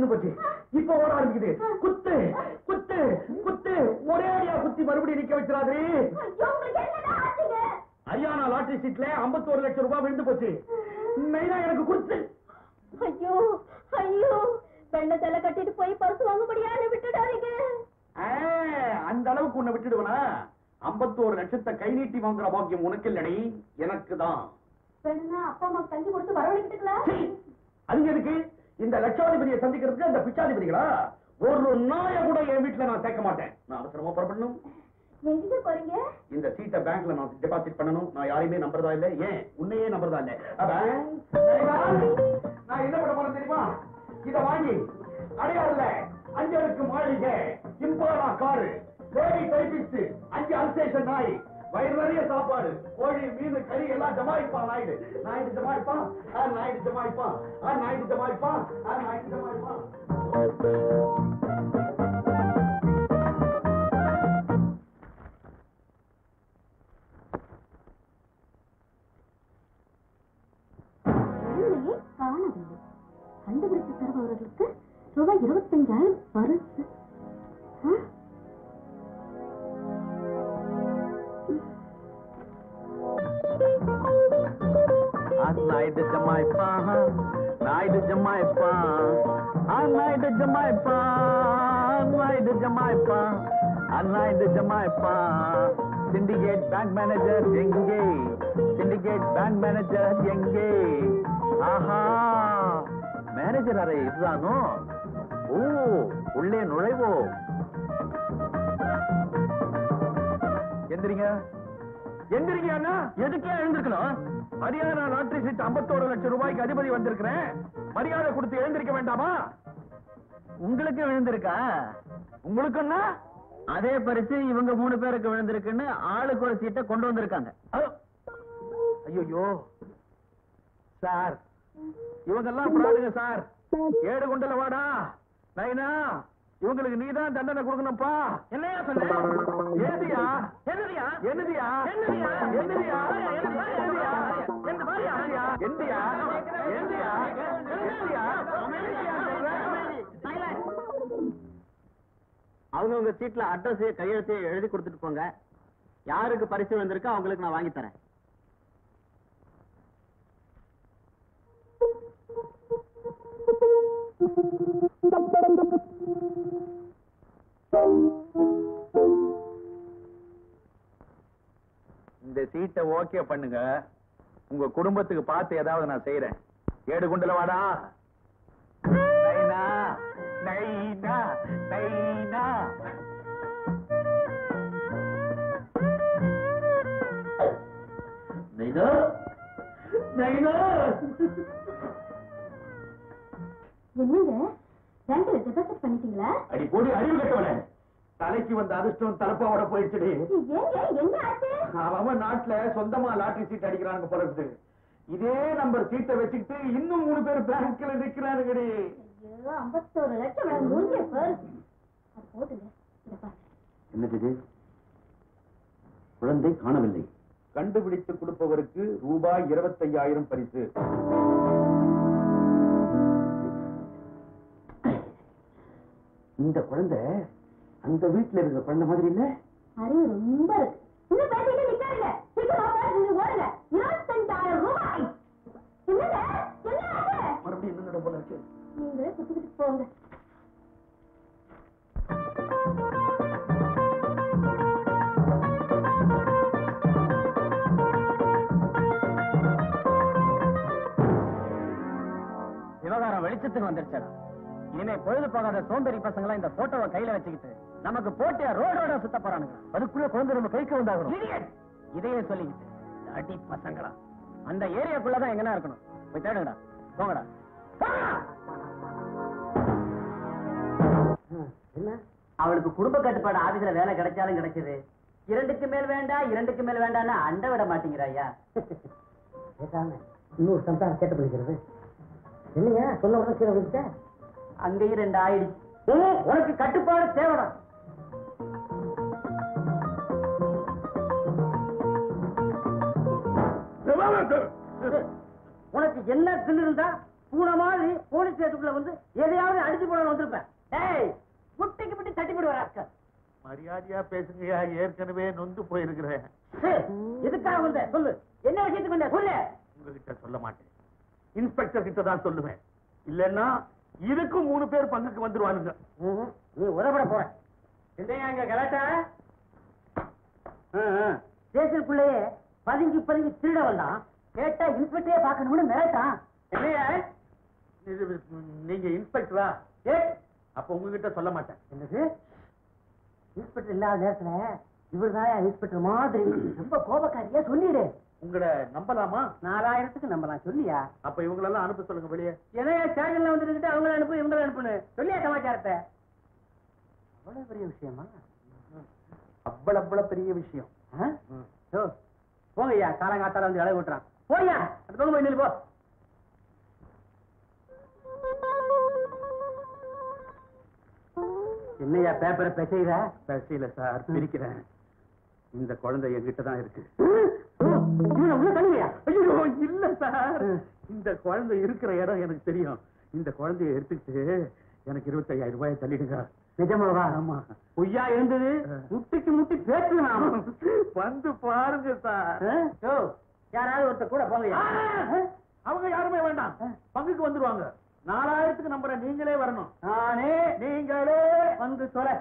நின்னு போச்சு. இப்ப ஓட ஆரம்பிக்குது குத்து குத்து குத்து. ஒரே அடியா குத்தி மறுபடியும் நிக்க வச்சிடாதே ஹரியானா லாட்டரி சீட்ல 51 லட்சம் ரூபாய் விழுந்து போச்சு. மெயினா எனக்கு கொடுத்து. ஐயோ ஐயோ. வெள்ள தலை கட்டிட்டு போய் பரிசு வாங்க முடியாது விட்டுடாதீங்க. ஆ, அந்த அளவுக்கு உன்னை விட்டுடுவனா? 51 லட்சத்தை கை நீட்டி வாங்குற பாக்கியம் உனக்கு இல்லடி எனக்கு தான் அப்பா அம்மா தங்கி கொடுத்து வரவழைக்கிட்டுங்களா? அது எதுக்கு? இந்த லட்சாதிபதியை சந்திக்கிறதுக்கு அந்த பிச்சாதிபதிகளா? ஒரு நாய கூட என் வீட்டுல நான் சேர்க்க மாட்டேன். நான் அவசரமா புறப்படணும். எங்க போறீங்க? இந்த சீட்டை பேங்க்ல நான் டெபாசிட் பண்ணணும். நான் யாரையுமே நம்புறதா இல்ல. ஏன்? உன்னையே நம்புறதா இல்ல. நான் என்ன பண்ண போறேன் தெரியுமா? இத வாங்கி அடையாள அஞ்சலுக்கு மாளிகை இம்பாலா காரு லேடி டைபிஸ்ட் அஞ்சு அல்சேஷன் நாய் வயிறு நிறைய சாப்பாடு. கோழி மீன் கறி எல்லாம் ஜமாயிப்பான் நாயுடு. நாயுடு ஜமாயிப்பான் ஆ நாயுடு ஜமாயிப்பான் ஆ நாயுடு ஜமாயிப்பான் ஆ நாயுடு ஜமாயிப்பான். காணவில்லை. கண்டுபிடித்து தருபவர்களுக்கு ரூபாய் இருபத்தஞ்சாயிரம் பரிசு. நாயுடு ஜமாய்ப்பா நாயுடு ஜமாய்ப்பா நாயுடு ஜமாய்ப்பா நாயுடு ஜமாய்ப்பா நாயுடு ஜமாய்ப்பா சிண்டிகேட் பேங்க் மேனேஜர் எங்கே சிண்டிகேட் பேங்க் மேனேஜர் எங்கே ஆஹா மேனேஜர் அறை இதுதானோ? ஓ உள்ளே நுழைவோம் எந்திரிங்க. எந்திரிங்க அண்ணா. எதுக்கே எழுந்திருக்கணும்? ஹரியானா லாட்டரி சீட் 51 லட்சம் ரூபாய்க்கு அதிபதி வந்திருக்கிறேன். மரியாதை கொடுத்து எழுந்திருக்க வேண்டாமா? உங்களுக்கு விழுந்திருக்கா உங்களுக்குன்னா? அதே பரிசு இவங்க மூணு பேருக்கு விழுந்திருக்குன்னு ஆளுக்கு ஒரு சீட்டை கொண்டு வந்திருக்காங்க. ஐயோ சார் இவங்கெல்லாம் பிராடுங்க சார். ஏடு குண்டல வாடா. நைனா இவங்களுக்கு நீதான் தண்டனை கொடுக்கணும்ப்பா. என்னையா சொன்ன? என்னதியா என்னதியா என்னதியா என்னதியா என்னதியா என்னதியா எந்தியா எந்தியா அவங்கவுங்க சீட்ல அட்ரஸ் கையெழுத்து எழுதி கொடுத்துட்டு போங்க. யாருக்கு பரிசு வந்திருக்கோ அவங்களுக்கு நான் வாங்கி தரேன். இந்த சீட்டை ஓகே பண்ணுங்க. உங்க குடும்பத்துக்கு பார்த்து ஏதாவது நான் செய்யறேன் ஏடு குண்டல வாடா. நைனா நைனா நைனா. நைனா நைனா. என்னங்க? பேங்க்ல டெபாசிட் பண்ணிட்டீங்களா? அடி போடி அறிவு கட்டவனே. தலைக்கு வந்த அதிர்ஷ்டம் தலப்பாவோட போயிடுச்சுடி. ஏங்க என்ன ஆச்சு அவன் நாட்டுல சொந்தமா லாட்டரி சீட் அடிக்கிறாங்க போல இருக்குது. இதே நம்பர் சீட்டை வச்சுக்கிட்டு இன்னும் மூணு பேர் பேங்க்ல நிக்கிறானுங்கடி. ஐம்பத்தோரு லட்சம் பாரு. என்னது குழந்தை காணவில்லை. கண்டுபிடித்து கொடுப்பவருக்கு ரூபாய் இருபத்தையாயிரம் பரிசு. இந்த குழந்தை அந்த வீட்டுல இருக்கிற குழந்தை மாதிரி இல்ல? அறிவு ரொம்ப இருக்கு. இன்னும் பேசிட்டு நிக்காருங்க சீக்கிரமா பேசி ஓடுங்க. இருபத்தஞ்சாயிரம் ரூபாய். என்னங்க? என்ன ஆச்சு? மறுபடியும் என்ன போல இருக்கு? நீங்களே சுத்திக்கிட்டு போங்க. விவகாரம் வெளிச்சத்துக்கு வந்துருச்சடா. இனிமே பொழுது போகாத சோம்பேறி பசங்களா இந்த போட்டோவை கையில வச்சுக்கிட்டு நமக்கு போட்டியா ரோடு ரோட சுத்த போறானுங்க. அதுக்குள்ள குழந்தை நம்ம கைக்கு வந்தாகணும். Idiot! இதையே சொல்லிக்கிட்டு அடி பசங்களா அந்த ஏரியாக்குள்ளதான் எங்கனா இருக்கணும். போய் தேடுங்கடா போங்கடா! என்ன? அவளுக்கு குடும்ப கட்டுப்பாடு ஆபீஸ்ல வேலை கிடைச்சாலும் கிடைச்சது. இரண்டுக்கு மேல் வேண்டாம் இரண்டுக்கு மேல் வேண்டாம்னு அண்ட விட மாட்டேங்கிற ஐயா. பேசாம இன்னொரு சம்சாரம் கேட்டு பண்ணிக்கிறது என்னங்க சொல்ல உடனே கீழே அங்கேயும் ரெண்டு ஆயிடுச்சு உனக்கு கட்டுப்பாடு தேவைதான். உனக்கு என்ன தின்னு இருந்தா பூனை மாதிரி போலீஸ் ஸ்டேஷனுக்குள்ள வந்து எதையாவது அடிச்சு போட வந்திருப்பேன். டேய் முட்டைக்கு முட்டி தட்டி போடுவார் மரியாதையா பேசுங்கய்யா ஏற்கனவே நொந்து போயிருக்கிறேன். எதுக்காக வந்த? சொல்லு. என்ன விஷயத்துக்கு வந்த? சொல்லு. உங்ககிட்ட சொல்ல மாட்டேன். இன்ஸ்பெக்டர் கிட்ட தான் சொல்லுவேன். இல்லன்னா இதுக்கும் மூணு பேர் பங்குக்கு வந்துருவானுங்க. நீ உதவிட போற. என்னையா இங்க கலாட்டா? ஸ்டேஷனுக்குள்ளேயே பதுங்கி பதுங்கி திருட வந்தான். கேட்டா இன்ஸ்பெக்டரே பார்க்கணும்னு மிரட்டான். என்னையா? இது, நீங்க இன்ஸ்பெக்டரா ஏ? அப்ப உங்ககிட்ட சொல்ல மாட்டேன். என்னது? இன்ஸ்பெக்டர் இல்லாத நேரத்துல இவர்தான் இன்ஸ்பெக்டர் மாதிரி? ரொம்ப கோபக்காரியா சொல்லிடு. உங்களை நம்பலாமா? நாலாயிரத்துக்கு நம்பலாம். சொல்லியா? அப்ப இவங்களெல்லாம் அனுப்ப சொல்லுங்க வெளியே. என்னையா ஸ்டேஷன்ல வந்துட்டு அவங்கள அனுப்பு இவங்கள அனுப்புன்னு. சொல்லியா சமாச்சாரத்தை? அவ்வளவு பெரிய விஷயமா? அவ்வளவு அவ்வளவு பெரிய விஷயம். போங்கய்யா. காலங்காத்தால வந்து இழவு விட்டுறான் போய்யா. அந்த பக்கம் போய் போ. என்னையா பேப்பரை பெசைற பேசையில சார் பிரிக்கிறேன். இந்த குழந்தை என்கிட்ட தான் இருக்கு இல்ல சார். இந்த குழந்தை இருக்கிற இடம் எனக்கு தெரியும். இந்த குழந்தைய எடுத்துக்கிட்டு எனக்கு இருபத்தையாயிரம் ரூபாய் தள்ளிடுங்க. நிஜமாவா? ஆமா. பொய்யா இருந்தது முட்டிக்கு முட்டி பேசுனாம் வந்து பாருங்க சார். யாராவது ஒருத்தர் கூட போங்கய்யா. அவங்க யாருமே வேண்டாம். பங்குக்கு வந்துருவாங்க. நாலாயிரத்துக்கு நம்புற நீங்களே வரணும். நானே நீங்களே வந்து தொலை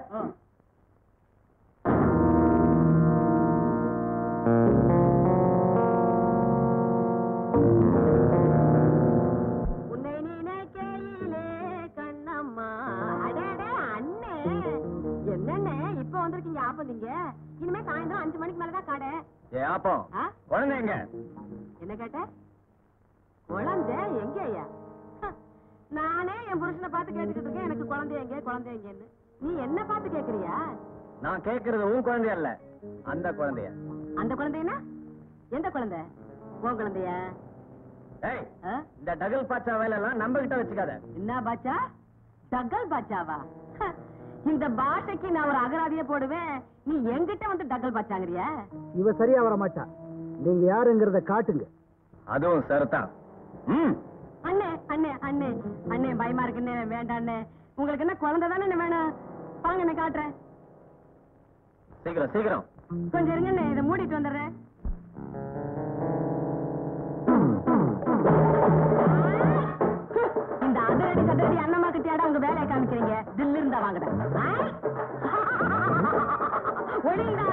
இப்ப வந்திருக்கீங்க ஆப்பந்தீங்க. இனிமே சாயந்தரம் அஞ்சு மணிக்கு மேலதான் கடை. ஏ ஆப்பம்? குழந்தை எங்க? என்ன கேட்ட? குழந்தை எங்க ஐயா? நானே என் புருஷனை பார்த்து கேட்டுக்கிட்டு இருக்கேன். எனக்கு குழந்தை எங்க குழந்தை எங்கன்னு. நீ என்ன பார்த்து கேக்குறியா? நான் கேக்குறது உன் குழந்தை அல்ல அந்த குழந்தைய. அந்த குழந்தைனா? எந்த குழந்தை? உன் குழந்தையா? ஏய்? இந்த டகல் பாச்சா வேலை எல்லாம் நம்ம கிட்ட வச்சுக்காத. என்ன பாச்சா டக்கல் பாச்சாவா இந்த பாஷைக்கு நான் ஒரு அகராதியே போடுவேன். நீ என்கிட்ட வந்து டக்கல் பாச்சாங்கறியா? இவ சரியா வர மாட்டா. நீங்க யாருங்கிறத காட்டுங்க. அதுவும் சரிதான் அண்ணே அண்ணே அண்ணே அண்ணே பயமா இருக்குண்ணே வேண்டாம் அண்ணே உங்களுக்கு என்ன குழந்தை தானே வேணும்? வாங்க நான் காட்டுறேன். சீக்கிரம் சீக்கிரம். கொஞ்சம் இருங்க இதை மூடிட்டு வந்துடுறேன். சதுரடி உங்க வேலையை காமிக்கிறீங்க. தில்லு இருந்தா வாங்கடா ஆய்.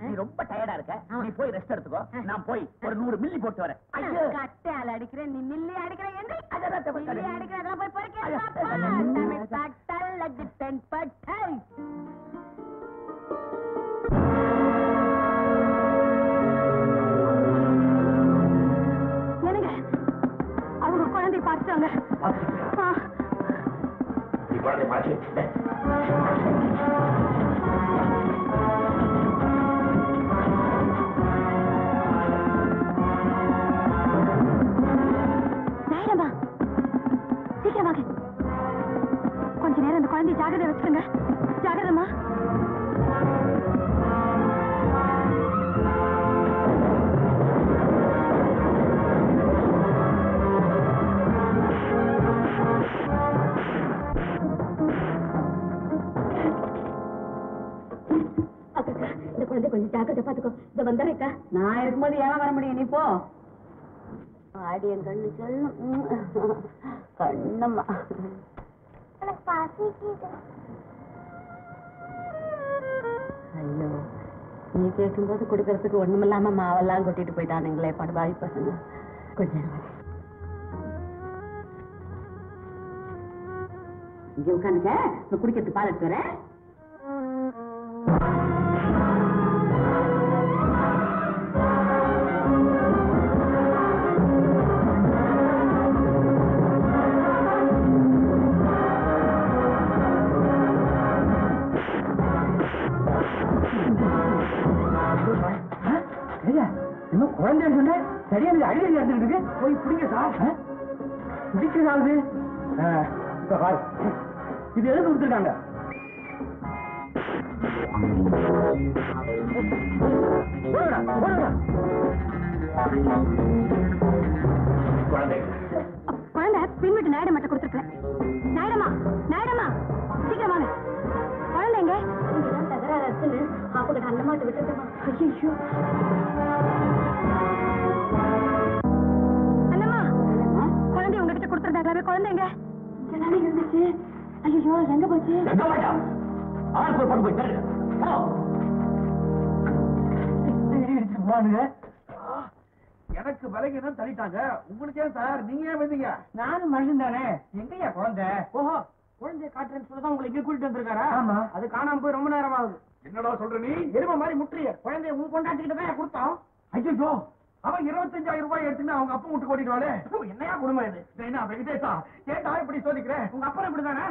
நீ ரொம்ப டயர்டா இருக்க. நீ போய் ரெஸ்ட் எடுத்துக்கோ. நான் போய் ஒரு நூறு மில்லி போட்டு வரேன். ஜாகிரதை வச்சுக்கோங்க இந்த குழந்தை கொஞ்சம் ஜாக்கிரதை பாத்துக்கோ இந்த வந்துடுறேக்கா நான் இருக்கும்போது ஏன் வர முடியும்? நீ போ. ஆடி என் கண்ணு சொல்லும். கண்ணம்மா. எனக்கு பசிக்குது ஐயோ நீ கேட்கும்போது கொடுக்கறதுக்கு ஒண்ணுமில்லாம மாவெல்லாம் கொட்டிட்டு போயிட்டானுங்களே படுபாவி பசங்க. கொஞ்சம் இங்க உட்காந்துக்க குடிக்கிறதுக்கு பால் எடுத்து வரேன். சரியா நீங்க அடிக்கடி நடந்துட்டு இருக்கு. போய் பிடிங்க சார். பிடிக்கிறது ஆகுது பாரு. இது எதுக்கு கொடுத்துருக்காங்க. குழந்தை. குழந்தை பின்விட்டு மட்டும் கொடுத்துருக்கேன். நாயுடமா நாயுடமா சீக்கிரம் வாங்க. குழந்தைங்க தகராறு இருக்குன்னு அப்பகிட்ட அந்த மாட்டு விட்டுருக்கமா ஐயோ குழந்தை உங்ககிட்ட கொடுத்துருந்தாங்களே குழந்தைங்க. இங்கதானே இருந்துச்சு. ஐயோ எங்க போச்சு? எங்க வாடா ஆள் போய் போய் தேடுங்க. போ. வானுங்க. எனக்கு விலகினம் தள்ளிட்டாங்க. உங்களுக்கு ஏன் சார் நீங்க ஏன் வந்தீங்க? நானும் மனுஷன் தானே. எங்கய்யா குழந்தை? ஓஹோ குழந்தைய காட்டுறேன்னு சொல்லதான் உங்களை இங்க கூட்டிட்டு வந்திருக்காரா? ஆமா. அது காணாம போய் ரொம்ப நேரம் ஆகுது. என்னடா சொல்ற நீ? எரும மாதிரி முற்றிய குழந்தைய உன் கொண்டாட்டிக்கிட்டு தான் கொடுத்தோம். ஐயோ அவன் இருபத்தஞ்சாயிரம் ரூபாய் எடுத்துன்னு அவங்க அப்பா விட்டு கூட்டிட்டு வாளே என்னையா குடும்பம் இது? நான் என்ன வெங்கடேஷா? ஏன்டா இப்படி சோதிக்கிறேன் உங்க அப்பா இப்படிதானே?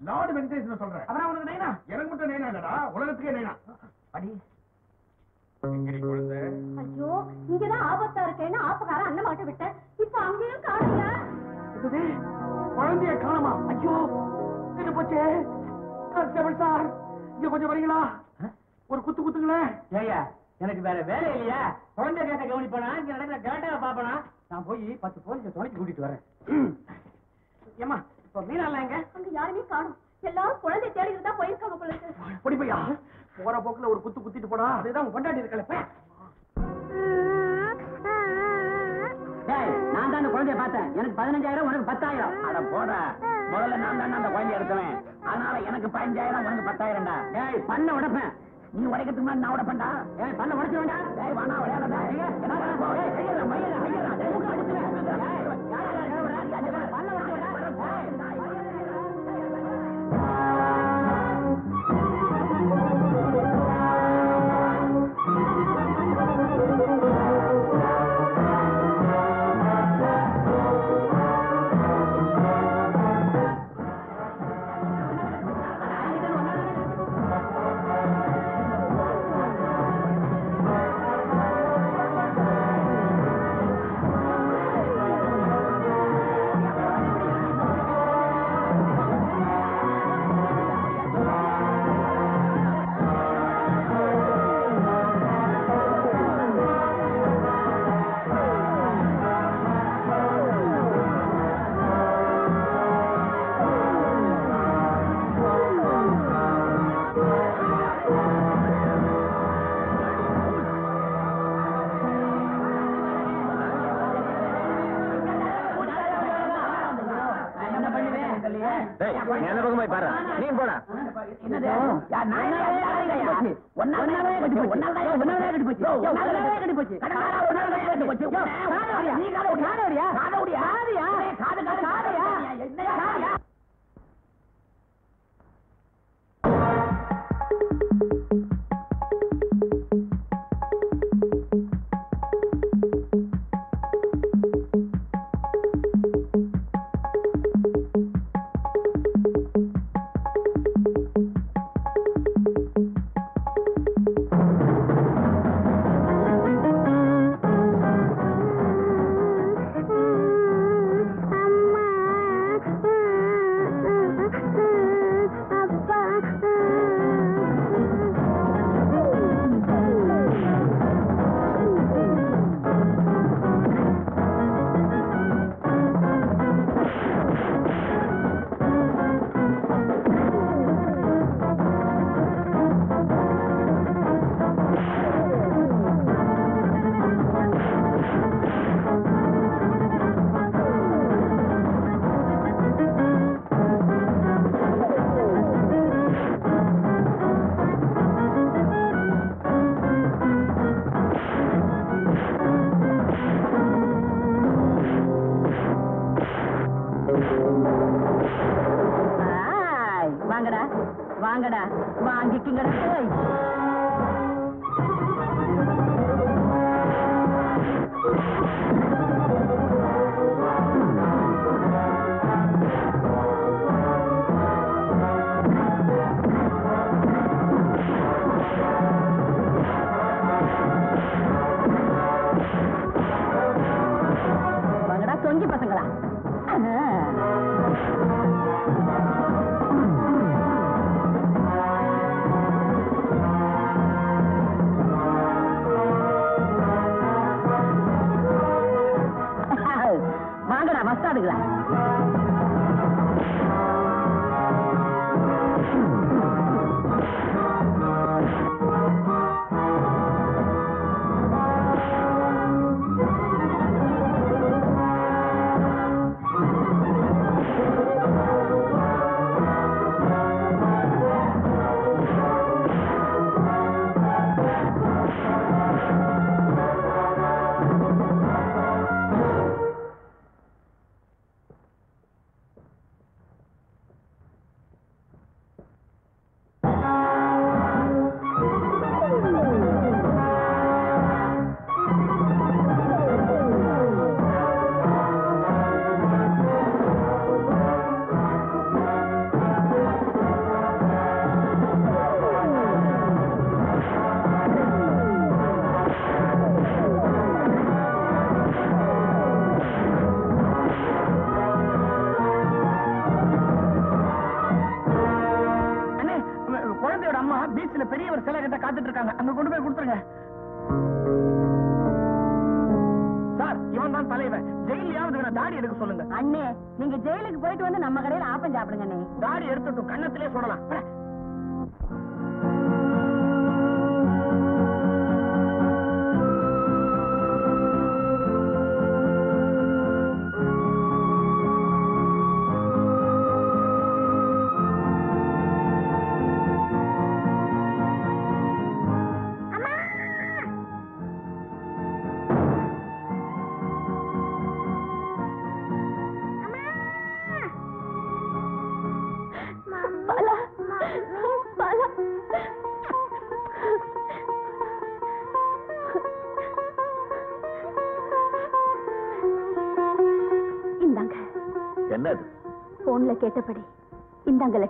லார்டு வெங்கடேஷ் சொல்றேன். அப்புறம் அவனுக்கு நைனா? எனக்கு மட்டும் நைனா இல்லடா உலகத்துக்கே நைனா. அடி. ஐயோ இங்கதான் ஆபத்தா இருக்கேன்னு ஆப்பக்காரன் அண்ணன் மாட்ட விட்டேன். இப்ப அங்கேயும் இது குழந்தைய காணமா? ஐயோ என்ன போச்சே? கான்ஸ்டபிள் சார் இங்க கொஞ்சம் வரீங்களா? ஒரு குத்து குத்துங்களேன். ஏயா எனக்கு வேற வேலை இல்லையா? குழந்தை கேட்ட கவனிப்பானா இங்க நடக்கிற கேட்டா பாப்பனா? நான் போய் பத்து போலீஸை துணைக்கு கூட்டிட்டு வரேன். ஏமா இப்ப மீனால எங்க? அங்க யாருமே காணும். எல்லாரும் குழந்தை தேடிட்டு தான் போயிருக்காங்க போல இருக்கு. பொடி பையா போற போக்குல ஒரு குத்து குத்திட்டு போடா. அதுதான் கொண்டாடி இருக்கல நான் தான் அந்த குழந்தைய பார்த்தேன். எனக்கு பதினஞ்சாயிரம் உனக்கு பத்தாயிரம். அட போட. முதல்ல நான் தான் அந்த குழந்தைய எடுத்தவன். அதனால எனக்கு பதினஞ்சாயிரம் உனக்கு பத்தாயிரம்டா. ஏய் பண்ண உடைப்பேன். நீ உடைக்கிறதுக்கு முன்னாடி நான் உடைப்பேன்டா ஏன் பண்ண உடைச்சு வேண்டாம் ஏய் வானா விளையாடாத ஏய், என்ன பண்ண உன்னை-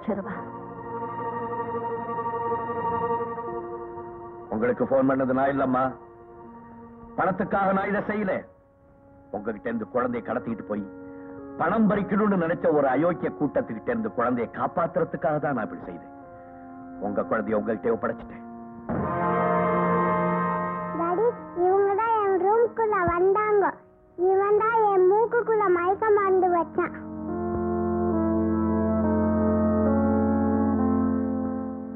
லட்சம் ரூபாய் உங்களுக்கு போன் பண்ணது நான் இல்லம்மா. பணத்துக்காக நான் இதை செய்யல. உங்ககிட்ட இருந்து குழந்தையை கடத்திக்கிட்டு போய் பணம் பறிக்கணும்னு நினைச்ச ஒரு அயோக்கிய கூட்டத்துக்கிட்ட இருந்து குழந்தையை காப்பாத்துறதுக்காக தான் நான் இப்படி செய்தேன். உங்க குழந்தைய உங்ககிட்ட ஒப்படைச்சிட்டேன் டாடி இவங்க தான் என் ரூம்குள்ள வந்தாங்க. இவன் தான் என் மூக்குக்குள்ள மயக்க மருந்து வச்சான்.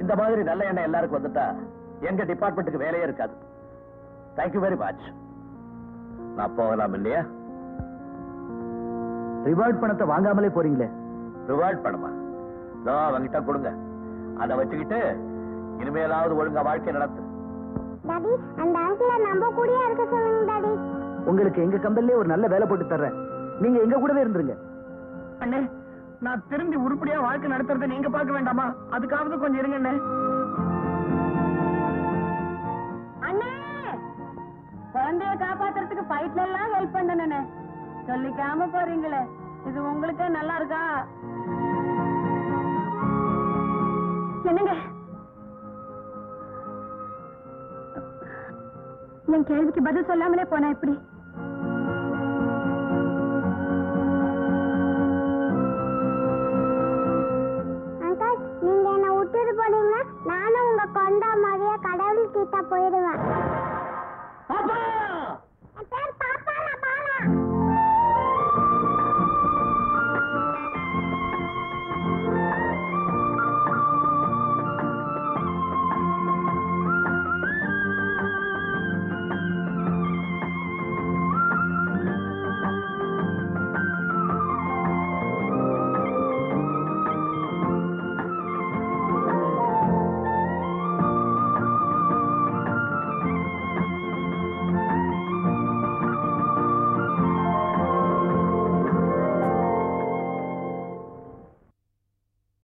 இந்த மாதிரி நல்ல எண்ணம் எல்லாருக்கும் வந்துட்டா எங்க டிபார்ட்மெண்ட்டுக்கு வேலையே இருக்காது. தேங்க்யூ வெரி மச் நான் போகலாம் இல்லையா? ரிவார்ட் பணத்தை வாங்காமலே போறீங்களே? ரிவார்ட் பணமா? இதோ அவங்கிட்ட கொடுங்க. அதை வச்சுக்கிட்டு இனிமேலாவது ஒழுங்கா வாழ்க்கை நடத்து. டாடி அந்த அங்கிளை நம்ம கூடயே இருக்க சொல்லுங்க டாடி. உங்களுக்கு எங்க கம்பெனிலே ஒரு நல்ல வேலை போட்டு தர்றேன். நீங்க எங்க கூடவே இருந்துருங்க. அண்ணே நான் திரும்பி உருப்படியா வாழ்க்கை நடத்துறதை நீங்க பார்க்க வேண்டாமா? அதுக்காவது கொஞ்சம் இருங்க அண்ணே! குழந்தைய காப்பாத்துறதுக்கு ஃபைட்ல எல்லாம் ஹெல்ப் பண்ணனே சொல்லிக்காம போறீங்களே. இது உங்களுக்கே நல்லா இருக்கா? என்னங்க? என் கேள்விக்கு பதில் சொல்லாமலே போனா எப்படி? கொண்டா மாதிரியே கடவுள் கிட்ட போயிடுவேன்.